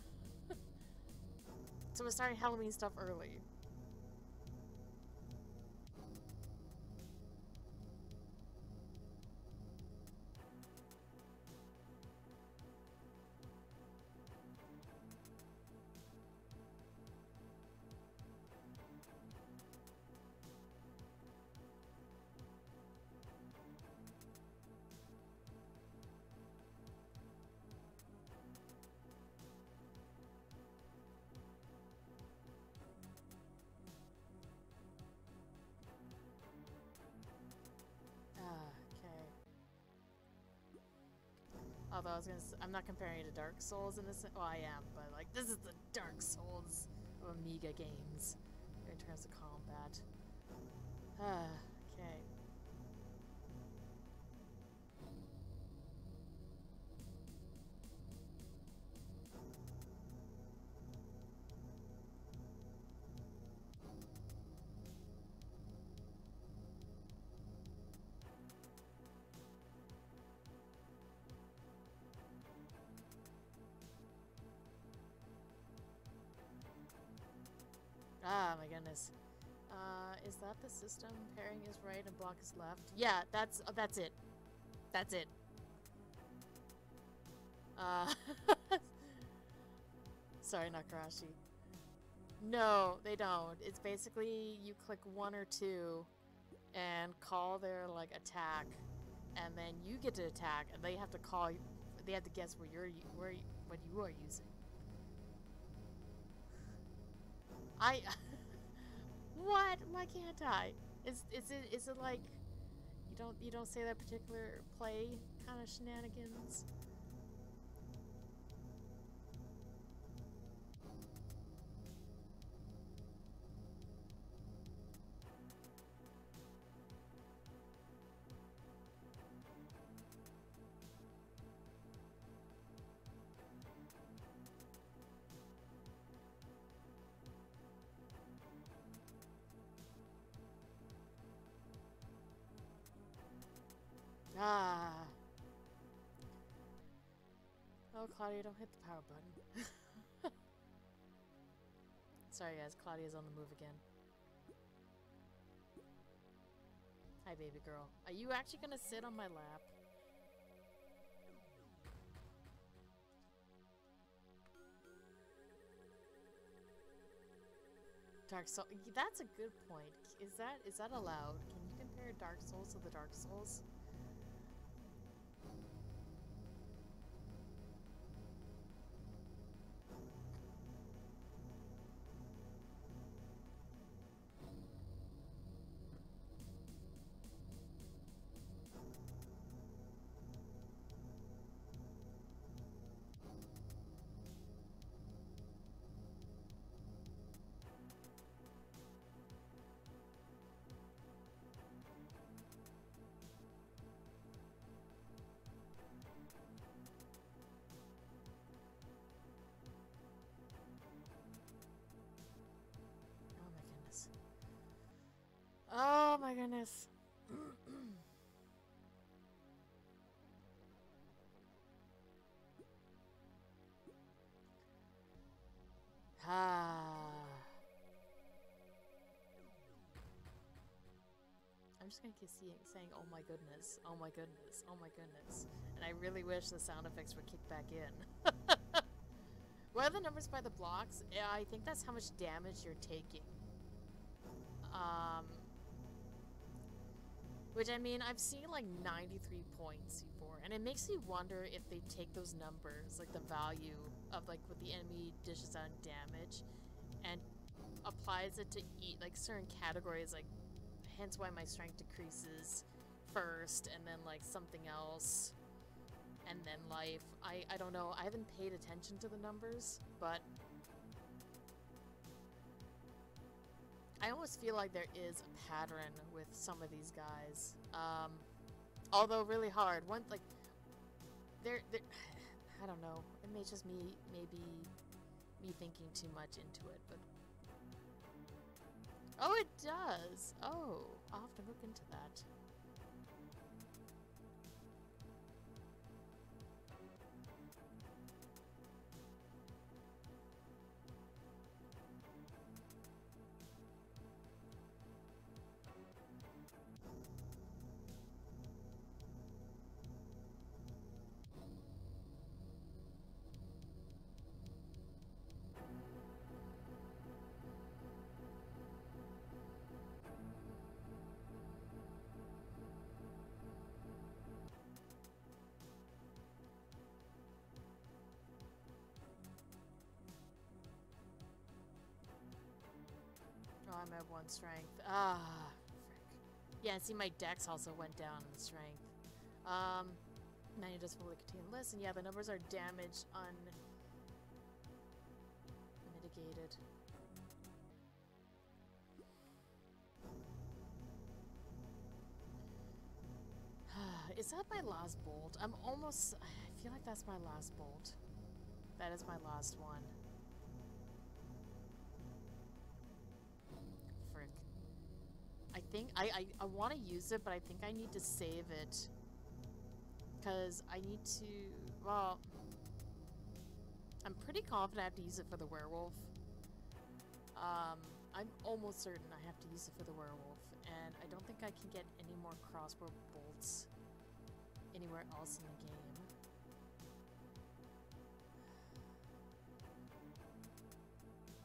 so we're starting Halloween stuff early. Although I was gonna, I'm not comparing it to Dark Souls in this. Well, I am, but like this is the Dark Souls of Amiga games in terms of combat. Ah, my goodness. Uh, is that the system? Parrying is right and block is left? Yeah, that's uh, that's it. That's it. Uh, sorry, Nakarashi. No, they don't. It's basically you click one or two and call their like attack, and then you get to attack, and they have to call. They have to guess where you're where what you are using. I. what? Why can't I? Is is it is it like you don't you don't say that particular play kind of shenanigans? Oh, Claudia, don't hit the power button. Sorry, guys. Claudia's on the move again. Hi, baby girl. Are you actually gonna sit on my lap? Dark Souls. That's a good point. Is that is that allowed? Can you compare Dark Souls to the Dark Souls? Goodness. ah. I'm just gonna keep seeing, saying, oh my goodness, oh my goodness, oh my goodness. And I really wish the sound effects would kick back in. what are the numbers by the blocks? I think that's how much damage you're taking. Um, which, I mean, I've seen like 93 points before, and it makes me wonder if they take those numbers, like the value of like what the enemy dishes out damage, and applies it to eat like certain categories, like hence why my strength decreases first, and then like something else, and then life. I, I don't know, I haven't paid attention to the numbers, but I almost feel like there is a pattern with some of these guys. Um, although really hard. One like they're I don't know. It may just me maybe me thinking too much into it, but Oh, it does. Oh, I'll have to look into that. I'm at one strength. Ah, frick. Yeah, see, my dex also went down in strength. Um, menu does fully contain list, and yeah, the numbers are damage unmitigated. is that my last bolt? I'm almost... I feel like that's my last bolt. That is my last one. Think I, I, I want to use it, but I think I need to save it. Because I need to... Well... I'm pretty confident I have to use it for the werewolf. Um, I'm almost certain I have to use it for the werewolf. And I don't think I can get any more crossbow bolts anywhere else in the game.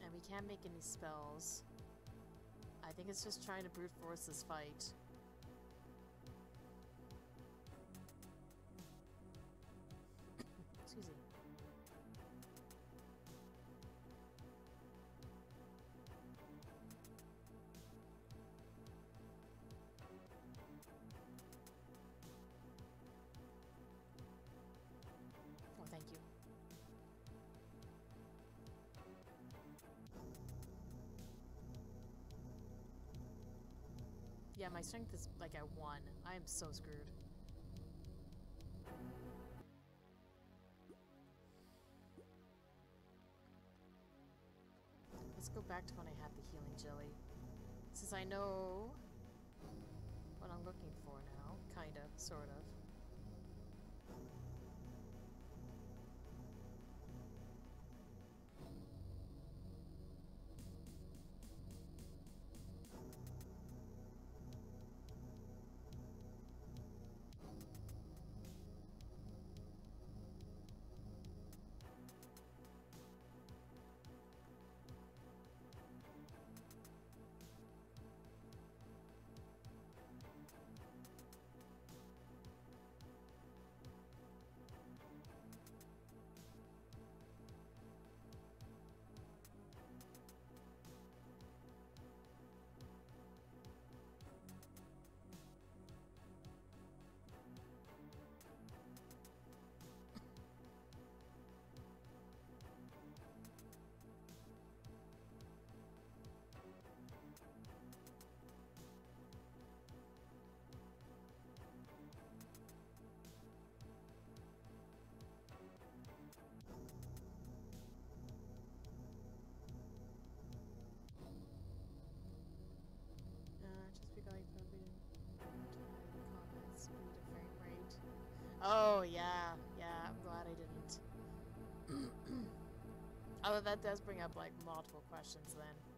And we can't make any spells. I think it's just trying to brute force this fight. Yeah, my strength is like at 1. I am so screwed. Let's go back to when I had the healing jelly. Since I know what I'm looking for now. Kinda, sort of. Although that does bring up, like, multiple questions then.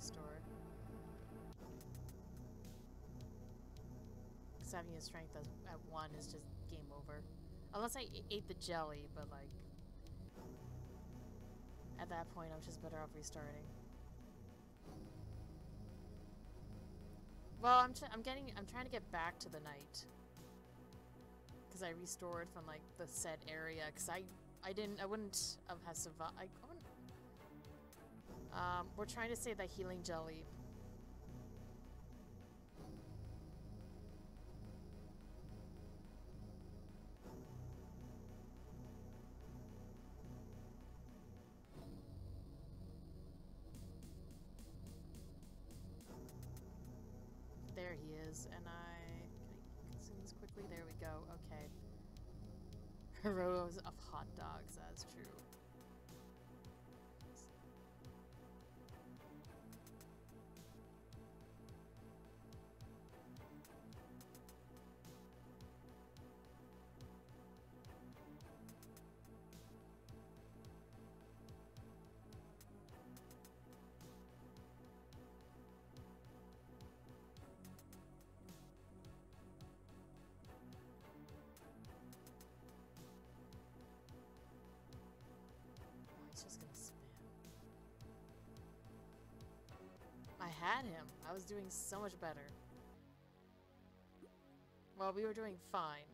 Restore. Because having a strength at 1 is just game over. Unless I ate the jelly, but like... At that point, I'm just better off restarting. Well, I'm, I'm getting, I'm trying to get back to the night. Because I restored from like the set area. Because I, I didn't, I wouldn't have have survived. Um, we're trying to save that healing jelly. Had him. I was doing so much better. Well, we were doing fine.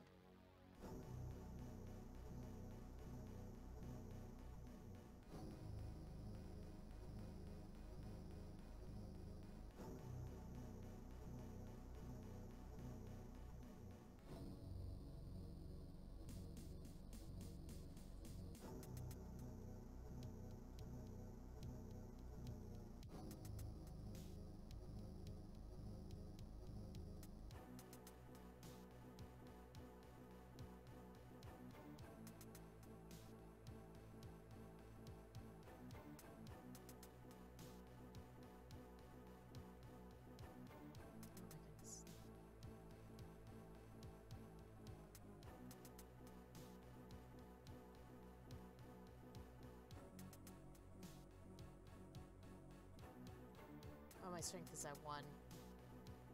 Strength is at one.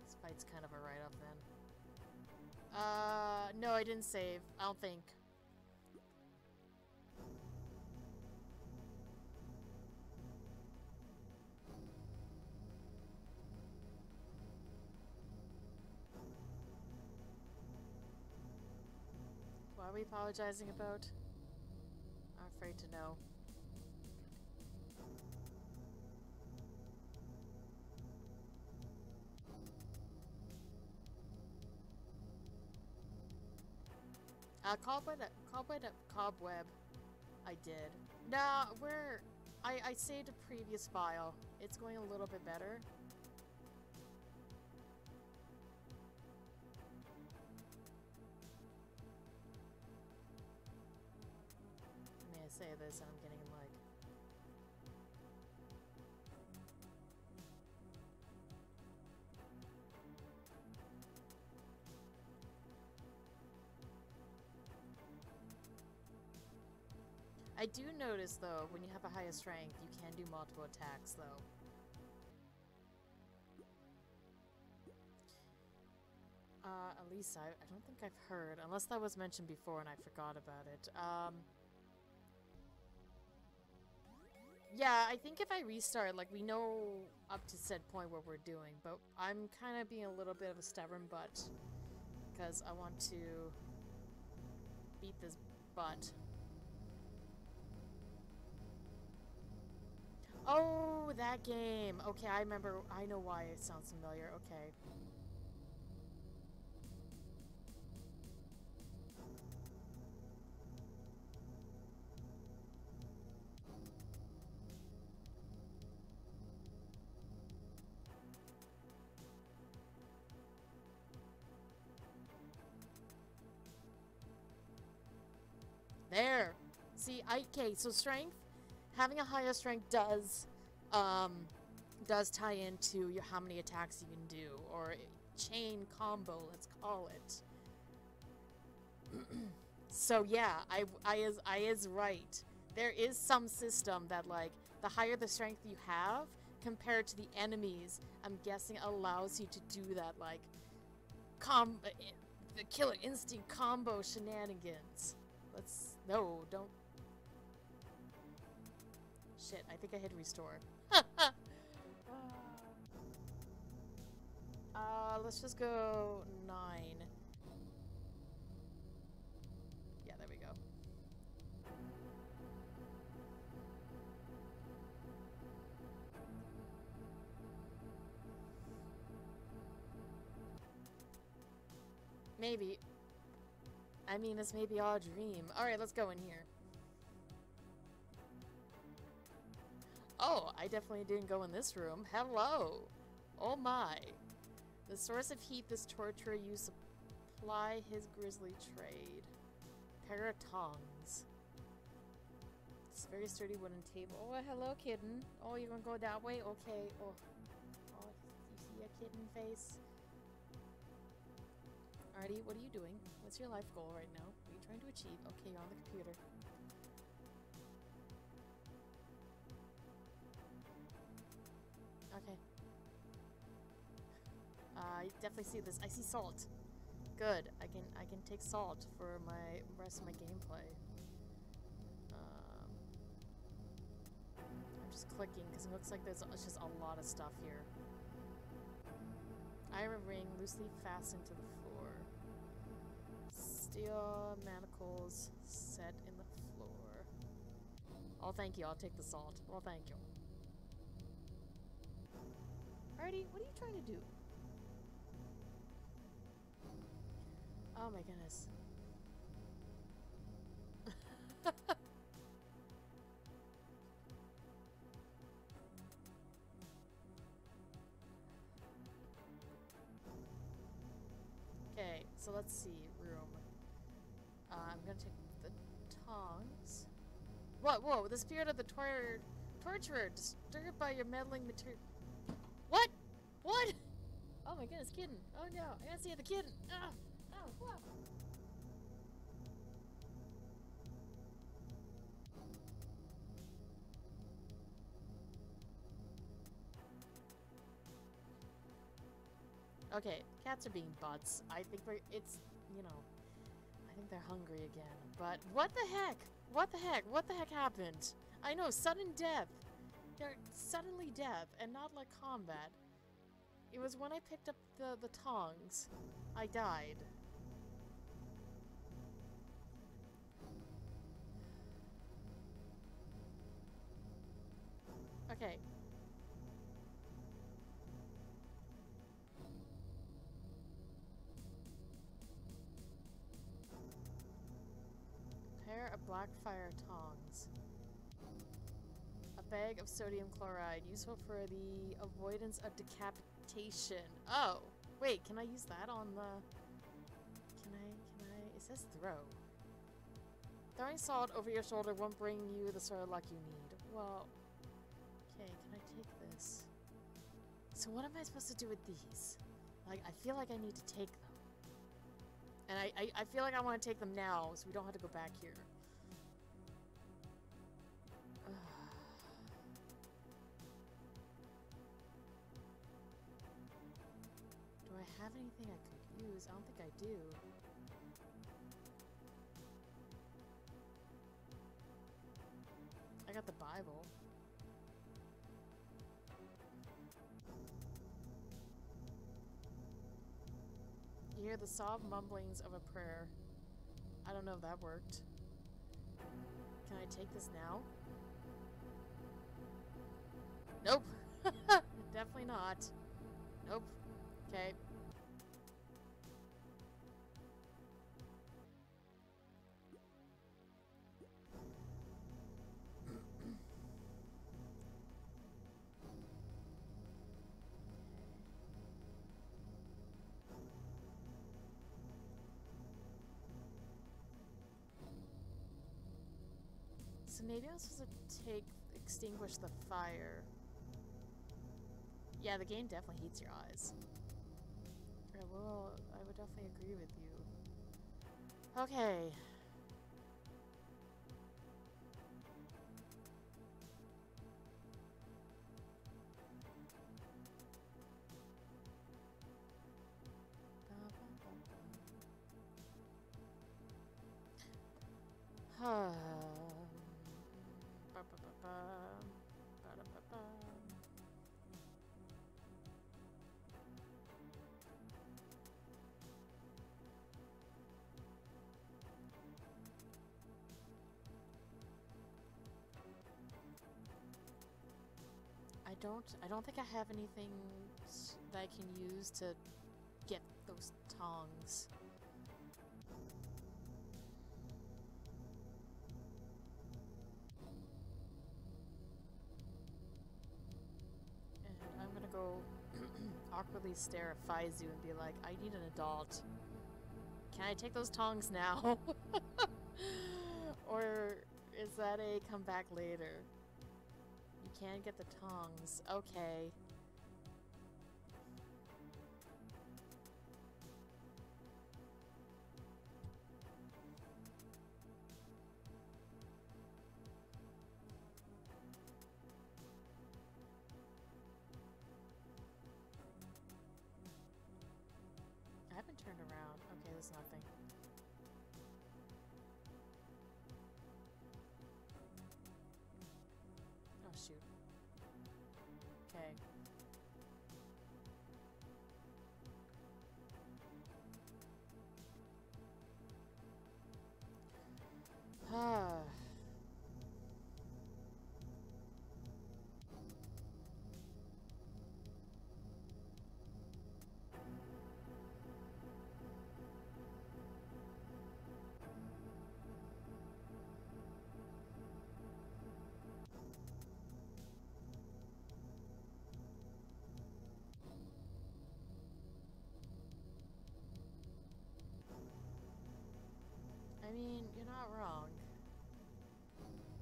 This fight's kind of a write-off then. Uh, no, I didn't save. I don't think. What are we apologizing about? I'm afraid to know. Uh, cobweb, cobweb, cobweb. I did. Nah, we're. I I saved a previous file. It's going a little bit better. May I say this? and I'm getting I do notice though, when you have a higher strength, you can do multiple attacks though. Uh, least I, I don't think I've heard, unless that was mentioned before and I forgot about it. Um, yeah, I think if I restart, like, we know up to said point what we're doing, but I'm kind of being a little bit of a stubborn butt because I want to beat this butt. Oh, that game. Okay, I remember. I know why it sounds familiar. Okay. There. See, I, okay, so strength, having a higher strength does, um, does tie into your, how many attacks you can do, or chain combo, let's call it. so yeah, I, I is, I is right. There is some system that like, the higher the strength you have, compared to the enemies, I'm guessing allows you to do that like, com, uh, the killer instinct combo shenanigans. Let's no, don't. Shit, I think I hit restore. uh, let's just go nine. Yeah, there we go. Maybe. I mean, this may be all a dream. Alright, let's go in here. Oh, I definitely didn't go in this room. Hello! Oh my. The source of heat this torturer used to ply his grisly trade. Pair of tongs. This very sturdy wooden table. Oh, hello, kitten. Oh, you're gonna go that way? Okay. Oh, oh you see a kitten face? Artie, what are you doing? What's your life goal right now? What are you trying to achieve? Okay, you're on the computer. Okay. Uh, I definitely see this. I see salt. Good. I can I can take salt for my rest of my gameplay. Um, I'm just clicking because it looks like there's just a lot of stuff here. Iron ring loosely fastened to the floor. steel manacles set in the floor. Oh, thank you. I'll take the salt. Well, thank you. Artie, what are you trying to do? Oh my goodness. okay, so let's see. Uh, I'm gonna take the tongs. Whoa, whoa, the spirit of the tor torturer, disturbed by your meddling material. My goodness, kitten. Oh no, I gotta see the kitten. Ah, oh, whoa. Okay, cats are being butts. I think we're, it's, you know, I think they're hungry again. But what the heck? What the heck? What the heck happened? I know, sudden death. They're suddenly death and not like combat. It was when I picked up the, the tongs. I died. Okay, pair of Blackfire tongs. A bag of sodium chloride, useful for the avoidance of decapitation. Oh, wait, can I use that on the... Can I, can I... It says throw. Throwing salt over your shoulder won't bring you the sort of luck you need. Well, okay, can I take this? So what am I supposed to do with these? Like, I feel like I need to take them. And I, I, I feel like I want to take them now, so we don't have to go back here. Anything I could use. I don't think I do. I got the Bible. You hear the soft mumblings of a prayer. I don't know if that worked. Can I take this now? Nope. Definitely not. Nope. Okay. So maybe I'm supposed to take extinguish the fire. Yeah, the game definitely heats your eyes. I will I would definitely agree with you. Okay. I don't I don't think I have anything that I can use to get those tongs. And I'm gonna go awkwardly stare at Faizu and be like, I need an adult. Can I take those tongs now? or is that a come back later? Can get the tongs. Okay. Mean, you're not wrong.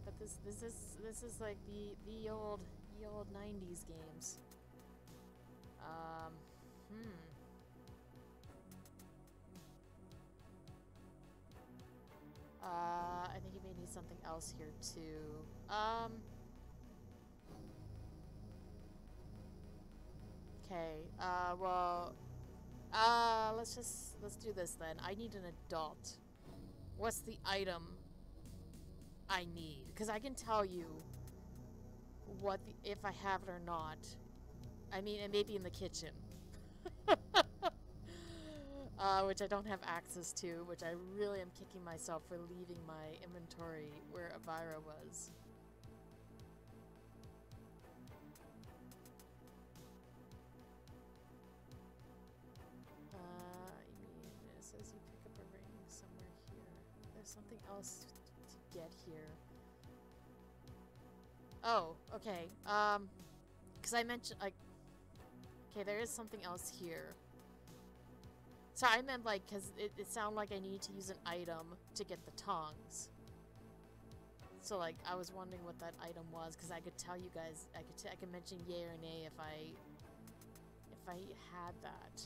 But this this is this is like the the old the old 90s games. Um hmm. Uh I think you may need something else here too. Um Okay. Uh well uh let's just let's do this then. I need an adult what's the item I need? Because I can tell you what the, if I have it or not. I mean, it may be in the kitchen. uh, which I don't have access to, which I really am kicking myself for leaving my inventory where Elvira was. Something else to get here. Oh, okay. Um, because I mentioned, like, okay, there is something else here. So I meant, like, because it, it sounded like I needed to use an item to get the tongs. So, like, I was wondering what that item was, because I could tell you guys, I could, I could mention yay or nay if I, if I had that.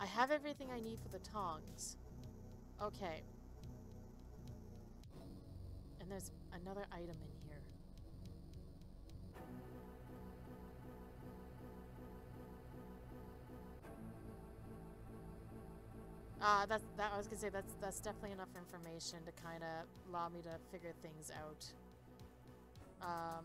I have everything I need for the tongs. Okay. And there's another item in here. Uh, that's, that I was gonna say that's that's definitely enough information to kind of allow me to figure things out. Um,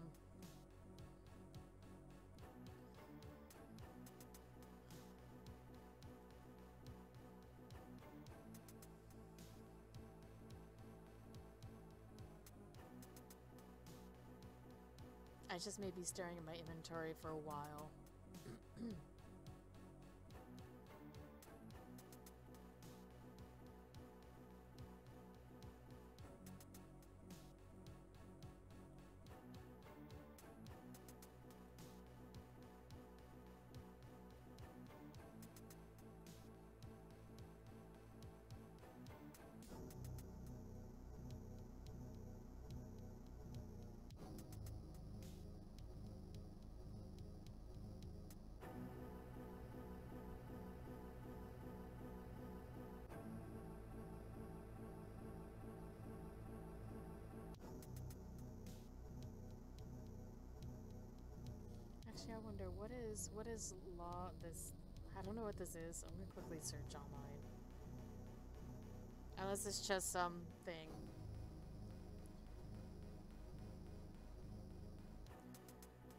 I just may be staring at my inventory for a while. I wonder what is what is law this I don't know what this is. I'm gonna quickly search online. Unless it's just some thing.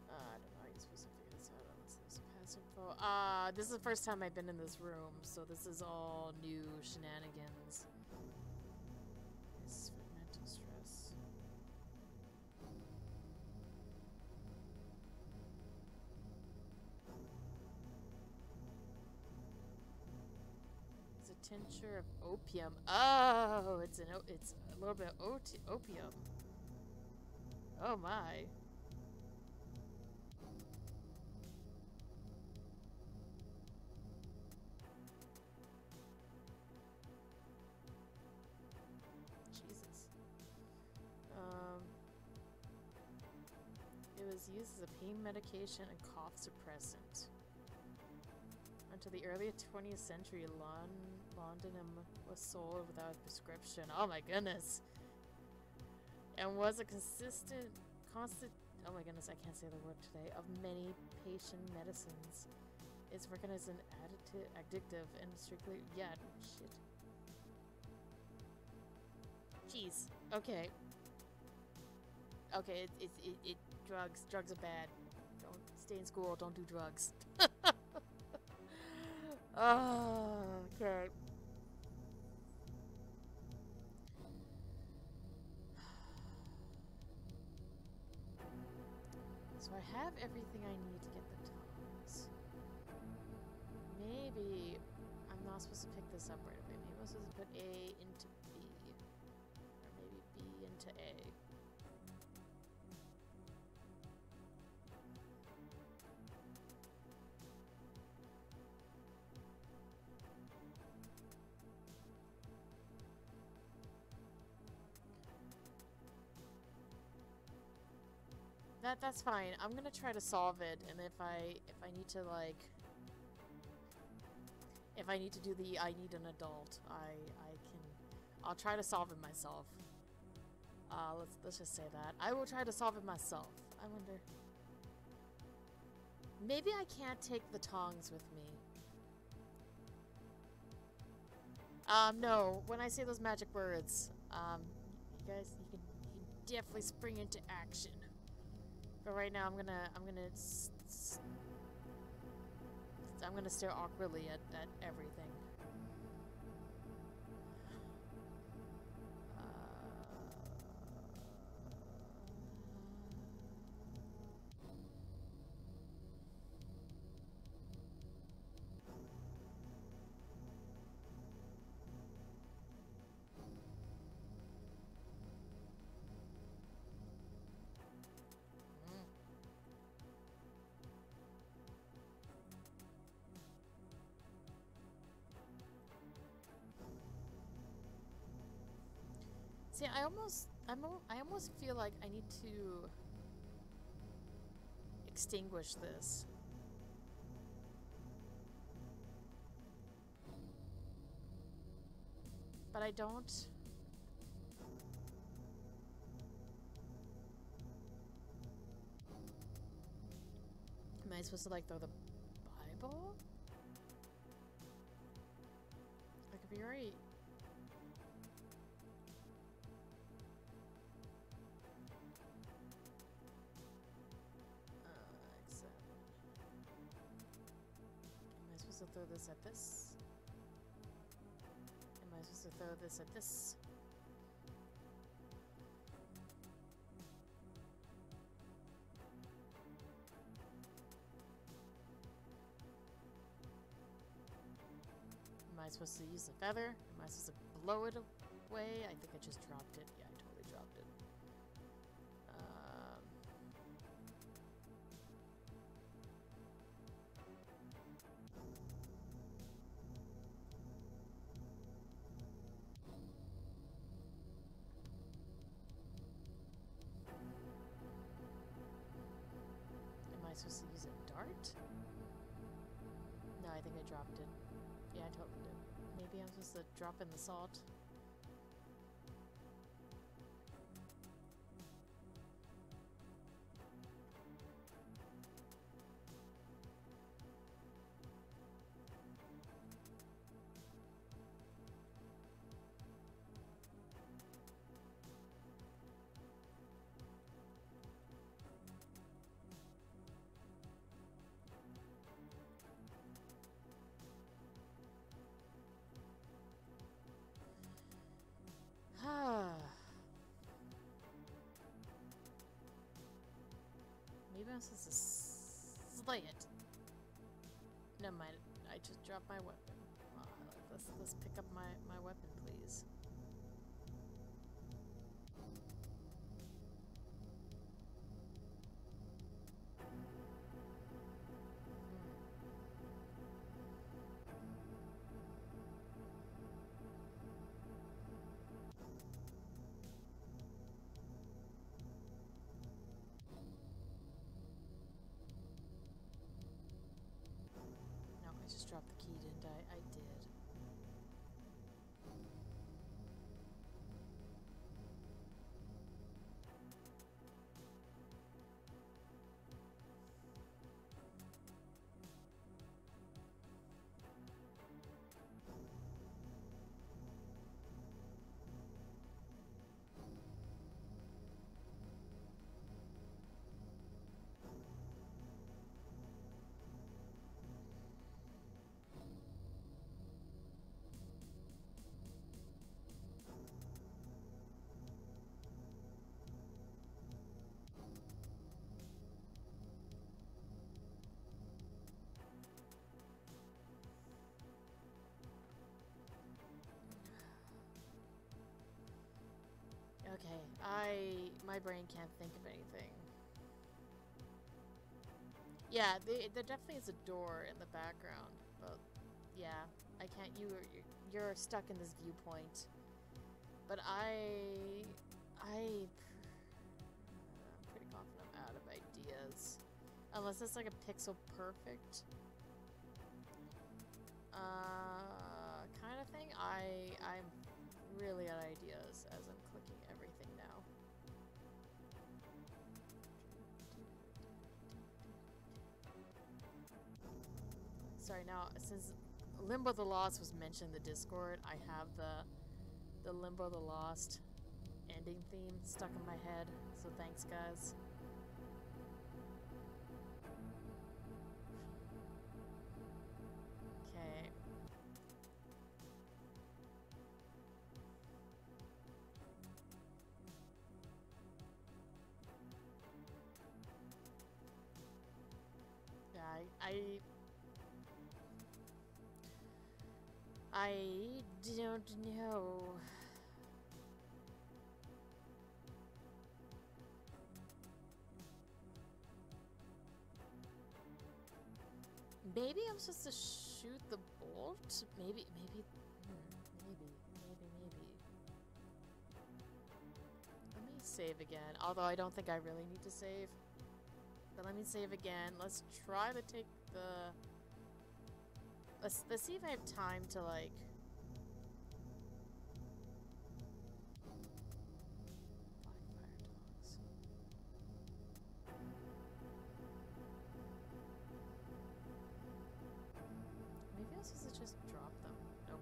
Uh, I don't know how you're supposed to figure this out unless there's info. Uh, this is the first time I've been in this room, so this is all new shenanigans. Tincture of opium. Oh, it's an it's a little bit of opium. Oh my. Jesus. Um, it was used as a pain medication and cough suppressant. Until the early 20th century, Lon laudanum was sold without prescription. Oh my goodness! And was a consistent, constant. Oh my goodness, I can't say the word today. Of many patient medicines, it's recognized as an additive, addictive, and strictly yeah, shit. Jeez. Okay. Okay. It, it, it, it drugs. Drugs are bad. Don't stay in school. Don't do drugs. oh, okay. So I have everything I need to get the tongs. Maybe I'm not supposed to pick this up right away. Maybe I'm supposed to put A into B. Or maybe B into A. That that's fine. I'm gonna try to solve it, and if I if I need to like if I need to do the I need an adult, I I can I'll try to solve it myself. Uh, let's let's just say that I will try to solve it myself. I wonder. Maybe I can't take the tongs with me. Um, no. When I say those magic words, um, you guys, you can, you can definitely spring into action. But right now, I'm gonna, I'm gonna, I'm gonna stare awkwardly at, at everything. See, I almost, I'm, I almost feel like I need to extinguish this. But I don't. Am I supposed to like throw the Bible? I could be already... throw this at this? Am I supposed to throw this at this? Am I supposed to use the feather? Am I supposed to blow it away? I think I just dropped it. Yeah, dart? No, I think I dropped it. Yeah, I totally did. Maybe I'm supposed to drop in the salt. I'm supposed to slay it. Never mind. I just dropped my weapon. Let's let's pick up my my weapon, please. The Okay, I my brain can't think of anything. Yeah, the, there definitely is a door in the background, but yeah, I can't. You you're, you're stuck in this viewpoint, but I I I'm pretty confident I'm out of ideas, unless it's like a pixel perfect uh kind of thing. I I'm really out of ideas as I'm Sorry, now since Limbo the Lost was mentioned in the Discord, I have the the Limbo the Lost ending theme stuck in my head. So thanks guys. Okay. Yeah, I, I I don't know. Maybe I'm supposed to shoot the bolt? Maybe, maybe, hmm, maybe, maybe, maybe. Let me save again. Although I don't think I really need to save. But let me save again. Let's try to take the... Let's, let's see if I have time to, like... Maybe I should just drop them. Nope.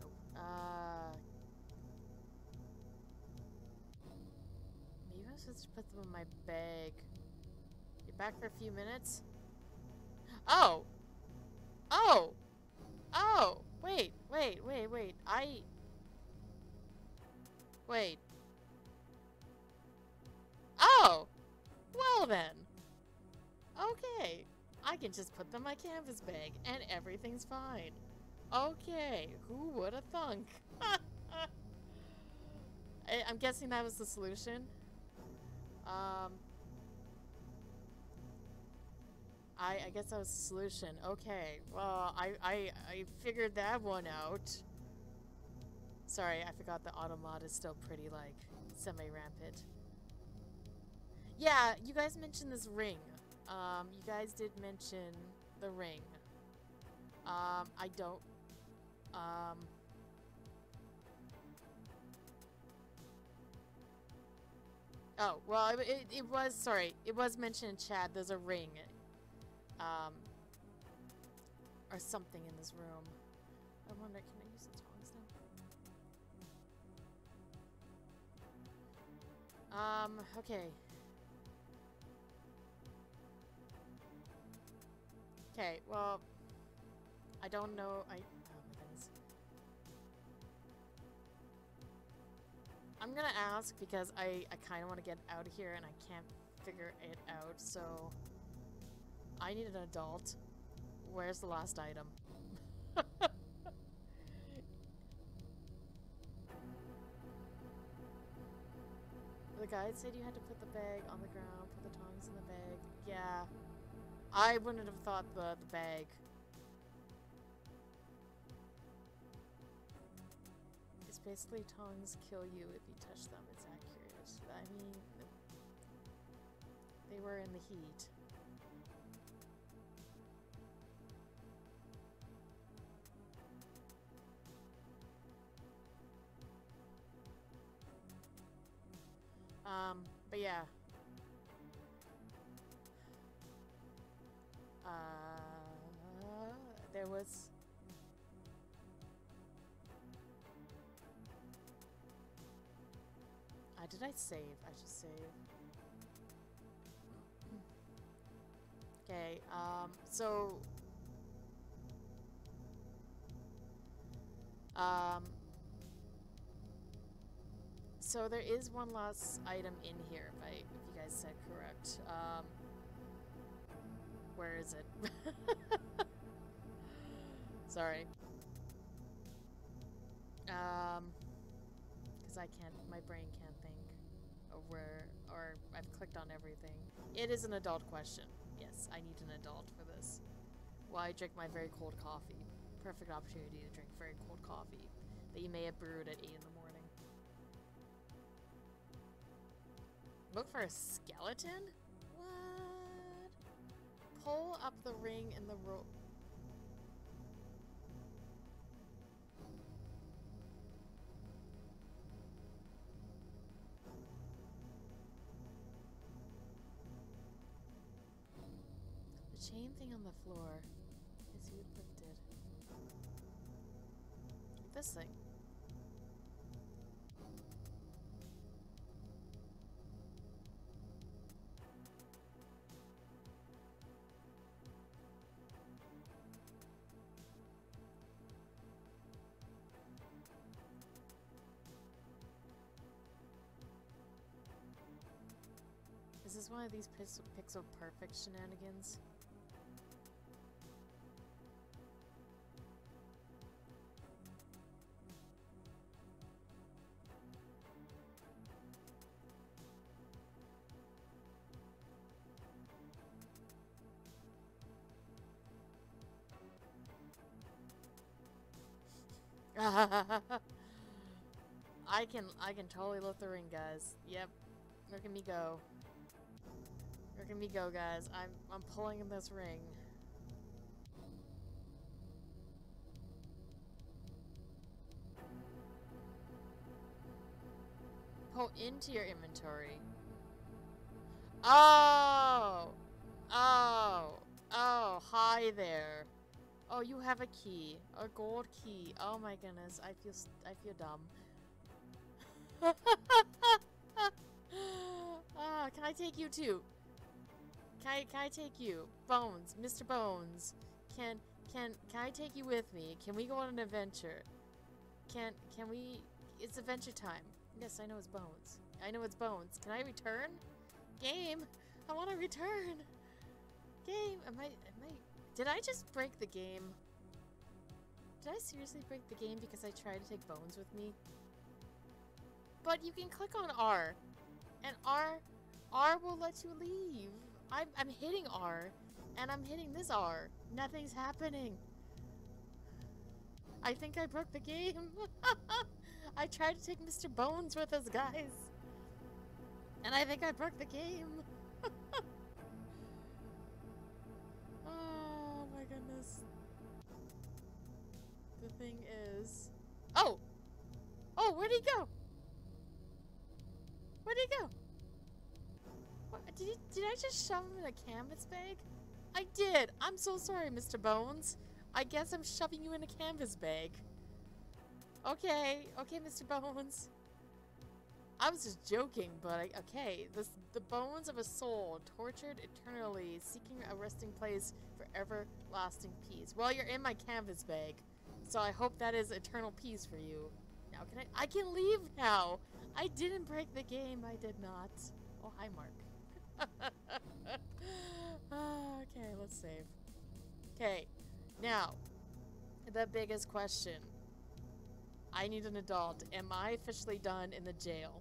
Nope. Uh... Maybe I put them in my bag. Get back for a few minutes? Oh! Oh! Oh! Wait, wait, wait, wait. I... Wait. Oh! Well then. Okay. I can just put them in my canvas bag and everything's fine. Okay. Who would have thunk? I'm guessing that was the solution. Um... I, I guess that was the solution. Okay, well, I, I, I figured that one out. Sorry, I forgot the automod is still pretty, like, semi-rampant. Yeah, you guys mentioned this ring. Um, you guys did mention the ring. Um, I don't... Um... Oh, well, it, it was, sorry, it was mentioned in chat, there's a ring um, or something in this room. I wonder, can I use the tongs now? Um, okay. Okay, well, I don't know, I, oh my goodness. I'm gonna ask because I, I kind of want to get out of here and I can't figure it out, so... I need an adult. Where's the last item? the guide said you had to put the bag on the ground, put the tongs in the bag. Yeah. I wouldn't have thought the, the bag. It's basically tongs kill you if you touch them. It's accurate. I mean, they were in the heat. Um, but yeah. Uh, there was... Uh, did I save? I should save. Okay, um, so... Um, so there is one last item in here, if, I, if you guys said correct. Um, where is it? Sorry. Um, because I can't, my brain can't think of where, or I've clicked on everything. It is an adult question. Yes, I need an adult for this. While I drink my very cold coffee. Perfect opportunity to drink very cold coffee that you may have brewed at 8 in the morning. Look for a skeleton? What? Pull up the ring in the rope. The chain thing on the floor is lifted. This thing. Is this one of these pixel, perfect shenanigans? I can I can totally lift the ring, guys. Yep. Look at me go. At me go, guys. I'm I'm pulling in this ring. Pull into your inventory. Oh! Oh! Oh, hi there. Oh, you have a key. A gold key. Oh my goodness. I feel I feel dumb. Ah, can I take you too? Can I, can I take you? Bones, Mr. Bones. Can, can, can I take you with me? Can we go on an adventure? Can, can we, it's adventure time. Yes, I know it's Bones. I know it's Bones. Can I return? Game, I want to return. Game, am I, am I, did I just break the game? Did I seriously break the game because I tried to take Bones with me? But you can click on R, and R, R will let you leave. I'm, I'm hitting R, and I'm hitting this R. Nothing's happening. I think I broke the game. I tried to take Mr. Bones with us, guys. And I think I broke the game. oh my goodness. The thing is... Oh! Oh, where'd he go? Where'd he go? Did, did I just shove him in a canvas bag? I did! I'm so sorry, Mr. Bones. I guess I'm shoving you in a canvas bag. Okay, okay, Mr. Bones. I was just joking, but I, okay. This, the bones of a soul, tortured eternally, seeking a resting place for everlasting peace. Well, you're in my canvas bag, so I hope that is eternal peace for you. Now, can I- I can leave now! I didn't break the game, I did not. Oh, hi, Mark. okay, let's save. Okay, now, the biggest question. I need an adult. Am I officially done in the jail?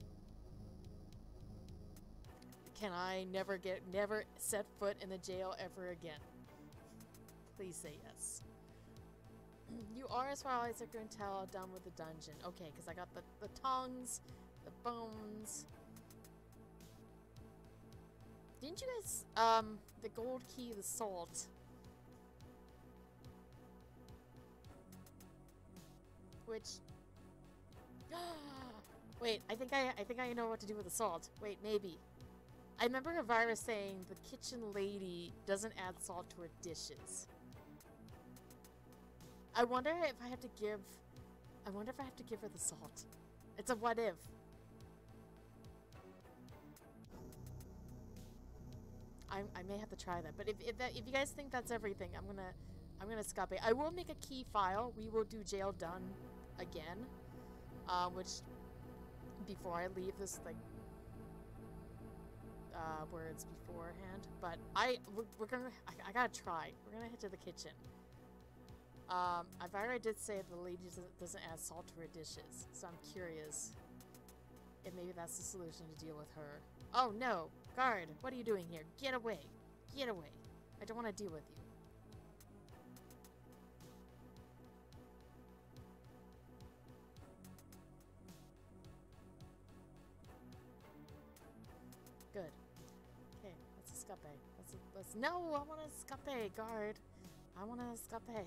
Can I never get, never set foot in the jail ever again? Please say yes. you are, as far as I can tell, done with the dungeon. Okay, because I got the, the tongues, the bones. Didn't you guys, um, the gold key, the salt. Which Wait, I think I I think I know what to do with the salt. Wait, maybe. I remember Elvira saying the kitchen lady doesn't add salt to her dishes. I wonder if I have to give I wonder if I have to give her the salt. It's a what if. I, I may have to try that, but if, if, that, if you guys think that's everything, I'm gonna I'm gonna escape. I will make a key file. We will do jail done again uh, which before I leave this like uh, words beforehand, but I we're, we're gonna I, gotta try. We're gonna head to the kitchen. Um, I've already did say the lady doesn't, doesn't add salt to her dishes, so I'm curious if maybe that's the solution to deal with her. Oh no, guard! What are you doing here? Get away! Get away! I don't want to deal with you. Good. Okay, let's escape. Let's, let's, no, I want to escape, guard. I want to escape.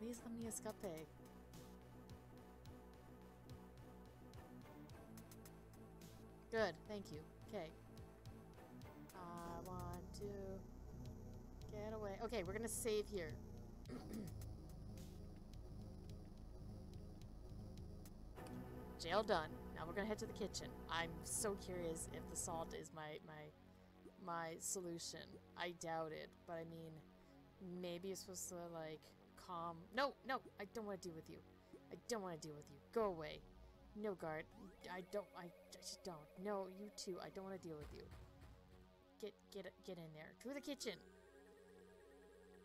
Please let me escape. Good, thank you. Okay. I want to get away. Okay, we're gonna save here. Jail done. Now we're gonna head to the kitchen. I'm so curious if the salt is my my my solution. I doubt it, but I mean, maybe it's supposed to like calm. No, no, I don't want to deal with you. I don't want to deal with you. Go away. No guard. I don't. I, just don't. No, you too. I don't want to deal with you. Get get get in there. To the kitchen.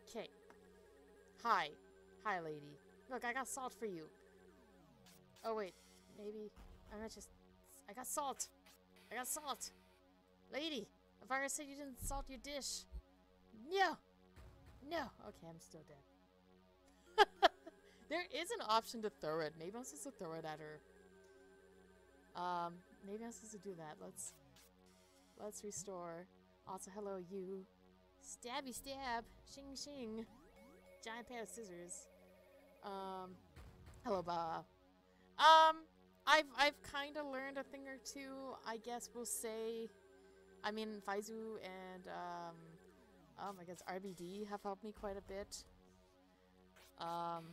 Okay. Hi, hi, lady. Look, I got salt for you. Oh wait, maybe. I'm not just... I got salt. I got salt. Lady, if I said you didn't salt your dish. No. No. Okay, I'm still dead. there is an option to throw it. Maybe I'm supposed to throw it at her. Um, maybe I'm supposed to do that. Let's... Let's restore. Also, hello, you. Stabby stab. Shing shing. Giant pair of scissors. Um, hello, Bob. Um, I've I've kind of learned a thing or two. I guess we'll say. I mean, Faizu and um, um, I guess RBD have helped me quite a bit. Um,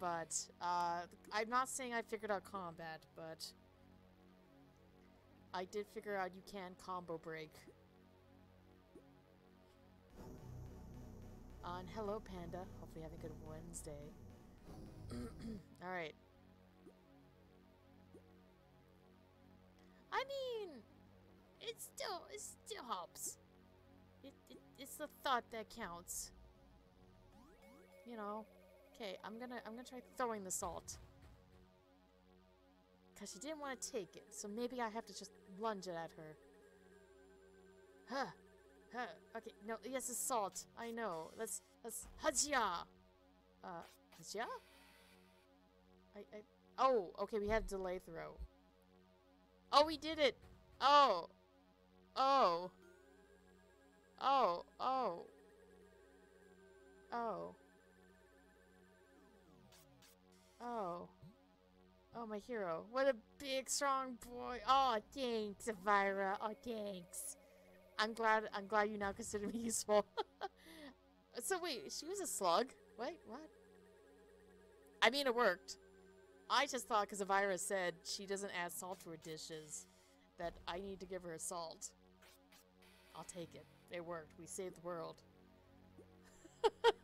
but uh, I'm not saying I figured out combat, but I did figure out you can combo break. Uh, On Hello Panda. Hopefully having a good Wednesday. Alright. I mean, it still, it still helps. It, it, it's the thought that counts. You know. Okay, I'm gonna, I'm gonna try throwing the salt. Cause she didn't want to take it, so maybe I have to just lunge it at her. Huh. Huh. Okay, no, yes, it's salt. I know. That's, that's Hajia! Uh, Hajia? I, I, oh, okay, we have delay throw. Oh, we did it! Oh! Oh! Oh, oh. Oh. Oh. My hero. What a big, strong boy. Oh, thanks, Elvira. Oh, thanks. I'm glad I'm glad you now consider me useful. so wait, she was a slug? Wait, what? I mean, it worked. I just thought because Elvira said she doesn't add salt to her dishes that I need to give her salt. I'll take it. It worked. We saved the world.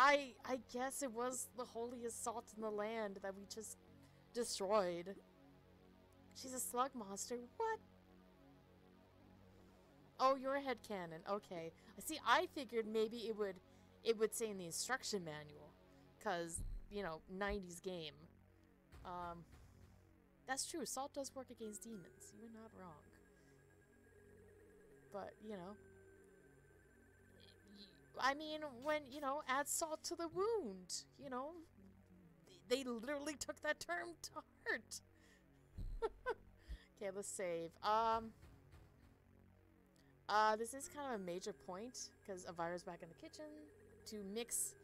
I I guess it was the holiest salt in the land that we just destroyed. She's a slug monster. What? Oh, you're a head cannon. Okay. I see, I figured maybe it would it would say in the instruction manual cuz, you know, 90s game. Um That's true. Salt does work against demons. You're not wrong. But, you know, I mean, when, you know, add salt to the wound, you know, they literally took that term to heart. okay, let's save. Um, uh, this is kind of a major point, because Elvira's back in the kitchen to mix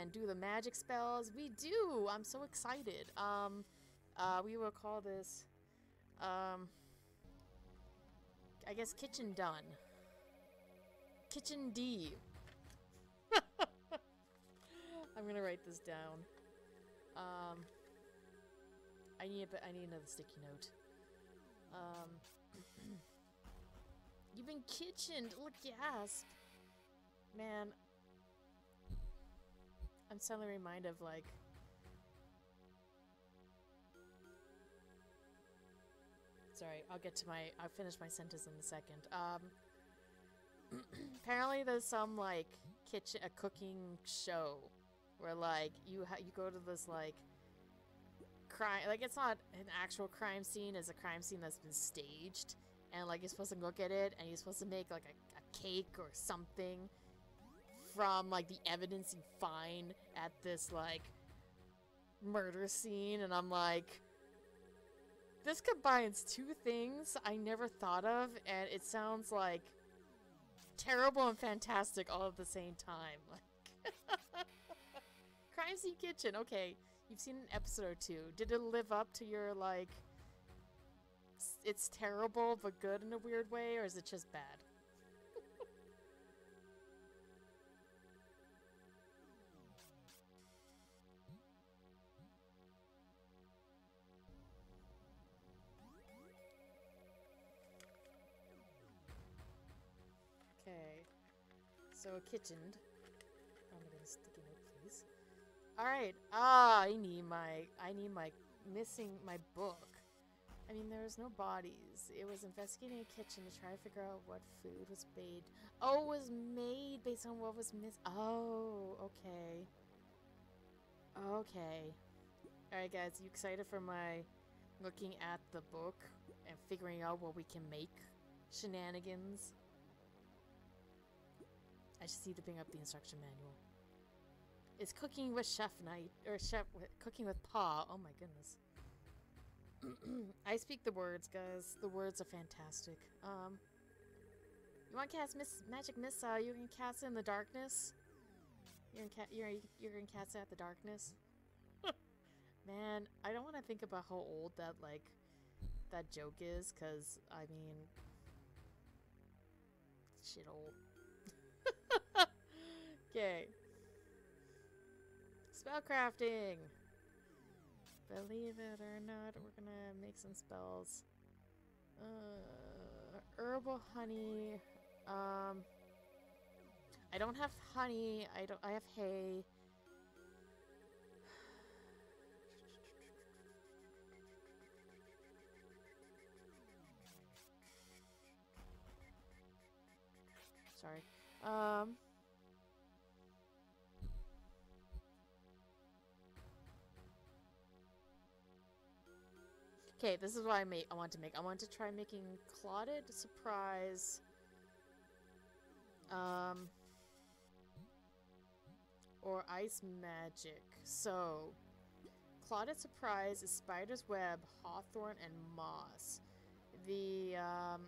and do the magic spells. We do! I'm so excited. Um, uh, we will call this, um, I guess kitchen done. Kitchen D. I'm gonna write this down. Um, I need a, I need another sticky note. Um, you've been kitchened. Look, gasp, man. I'm suddenly reminded of like. Sorry, I'll get to my. I'll finish my sentence in a second. Um, apparently, there's some like kitchen, a cooking show where like you ha- you go to this like crime like it's not an actual crime scene it's a crime scene that's been staged and like you're supposed to look at it and you're supposed to make like a, a cake or something from like the evidence you find at this like murder scene and I'm like this combines two things I never thought of and it sounds like terrible and fantastic all at the same time like Crime Scene Kitchen. Okay, you've seen an episode or two. Did it live up to your, like, it's terrible but good in a weird way, or is it just bad? okay. So, kitchened. My goodness, sticky note, please. Alright, ah, I need my, I need my, missing my book. I mean, there was no bodies. It was investigating a kitchen to try to figure out what food was made. Oh, was made based on what was missed. Oh, okay. Okay. Alright guys, you excited for my looking at the book and figuring out what we can make? Shenanigans? I just need to bring up the instruction manual. It's cooking with Chef Night or Chef cooking with Pa. Oh my goodness. I speak the words, guys. The words are fantastic. Um, you want to cast Miss Magic Missile? You can cast it in the darkness. You're in you're you're in cast at the darkness. Man, I don't want to think about how old that like that joke is, cause I mean, shit old. Okay. Spellcrafting! Believe it or not, we're gonna make some spells. Uh, herbal honey. Um, I don't have honey. I don't. I have hay. Sorry. Um. Okay, this is what I make. I want to make. I want to try making clotted surprise. Um. Or ice magic. So, clotted surprise is spider's web, hawthorn, and moss. The um,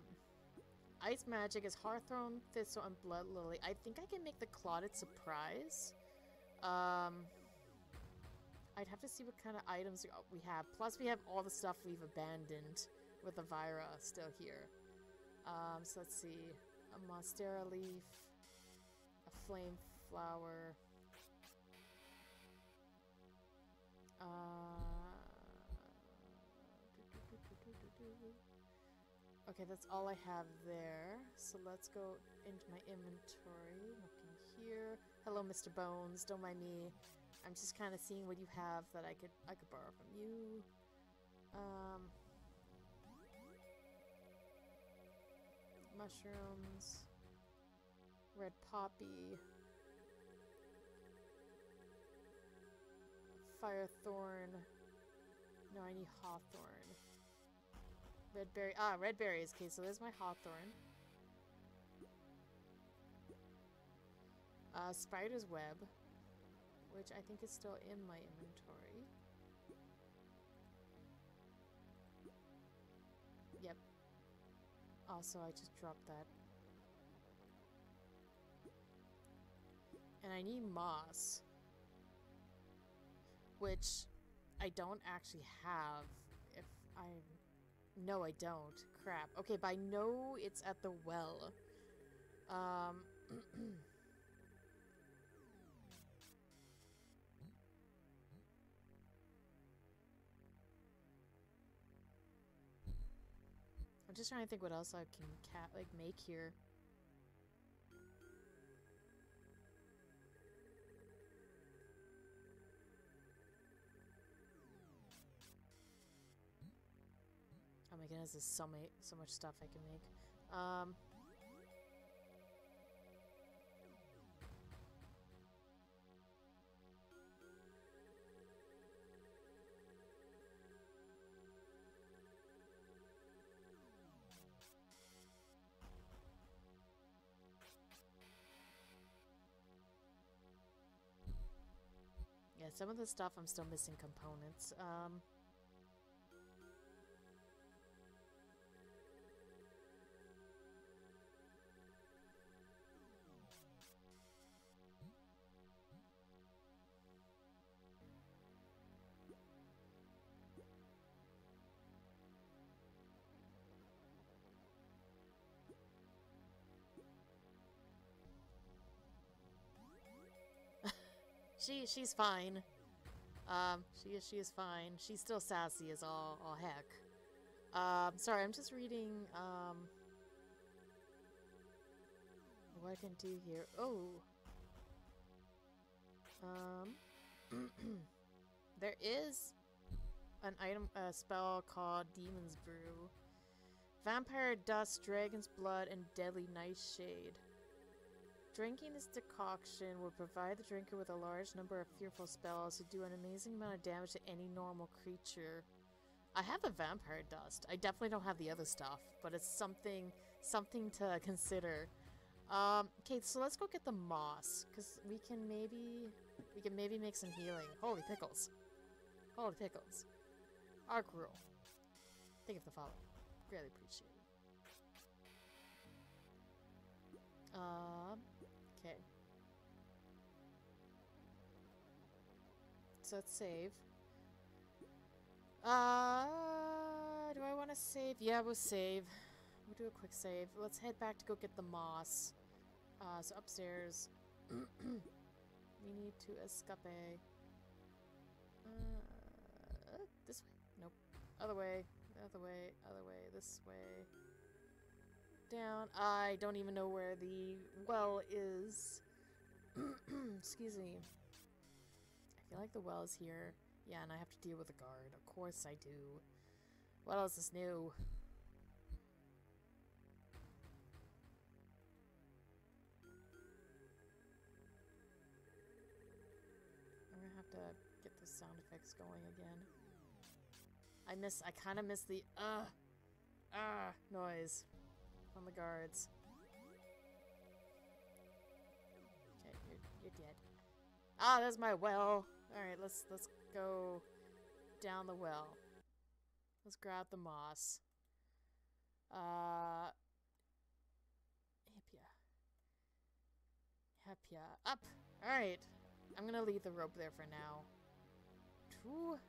ice magic is hawthorn, thistle, and blood lily. I think I can make the clotted surprise. Um. I'd have to see what kind of items we have. Plus, we have all the stuff we've abandoned with Elvira still here. Um, so let's see. A Monstera leaf. A flame flower. Uh, okay, that's all I have there. So let's go into my inventory. Looking here. Hello, Mr. Bones. Don't mind me. I'm just kind of seeing what you have that I could I could borrow from you. Um, mushrooms, red poppy, fire thorn. No, I need hawthorn. Red berry. Ah, red berries. Okay, so there's my hawthorn. Uh, spider's web which I think is still in my inventory. Yep. Also, I just dropped that. And I need moss. Which I don't actually have. If I... No, I don't. Crap. Okay, but I know it's at the well. Um... I'm just trying to think what else I can cat like make here. Oh my goodness, there's so many, so much stuff I can make. Um, some of the stuff I'm still missing components. Um, She she's fine. Um, she is she is fine. She's still sassy as all all heck. Um, sorry, I'm just reading um what I can do here. Oh. Um there is an item a spell called Demon's Brew. Vampire dust, dragon's blood, and deadly nightshade. Drinking this decoction will provide the drinker with a large number of fearful spells to do an amazing amount of damage to any normal creature. I have the vampire dust. I definitely don't have the other stuff, but it's something something to consider. Um, okay, so let's go get the moss, because we can maybe we can maybe make some healing. Holy pickles. Holy pickles. Arc rule. Think of the following. Greatly appreciate it. Um, Okay. So let's save. Uh, do I want to save? Yeah, we'll save. We'll do a quick save. Let's head back to go get the moss. Uh, so upstairs. we need to escape. Uh, This way? Nope. Other way. Other way. Other way. This way. Down. I don't even know where the well is. Excuse me. I feel like the well is here. Yeah, and I have to deal with a guard. Of course I do. What else is new? I'm gonna have to get the sound effects going again. I miss- I kinda miss the uh ah noise from the guards. Okay, you're, you're dead. Ah, there's my well! Alright, let's let's go down the well. Let's grab the moss. Uh Hipia. Hipia. Up! Alright. I'm gonna leave the rope there for now. To...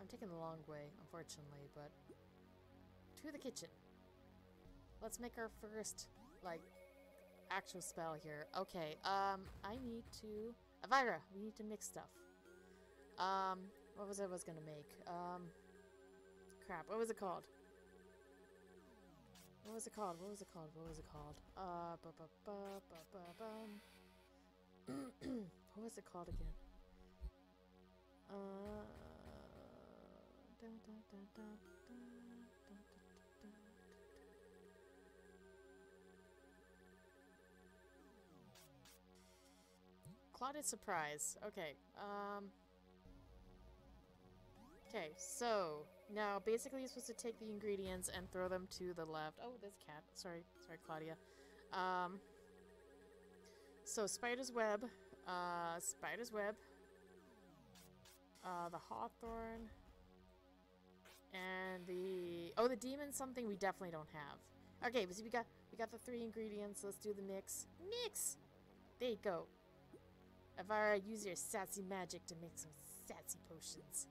I'm taking the long way, unfortunately, but... To the kitchen. Let's make our first, like, actual spell here. Okay, um, I need to... Elvira, we need to mix stuff. Um, what was I was gonna make? Um, crap, what was it called? What was it called? What was it called? What was it called? Uh, ba ba ba ba ba what was it called again? Uh, Clouded surprise. Okay. Um. Okay, so now basically you're supposed to take the ingredients and throw them to the left. Oh, there's cat. Sorry, sorry, Claudia. Um. So spider's web, uh, spider's web, uh, the hawthorn, and the oh, the demon something we definitely don't have. Okay, so we got we got the three ingredients. Let's do the mix. Mix. There you go. Elvira, use your sassy magic to make some sassy potions.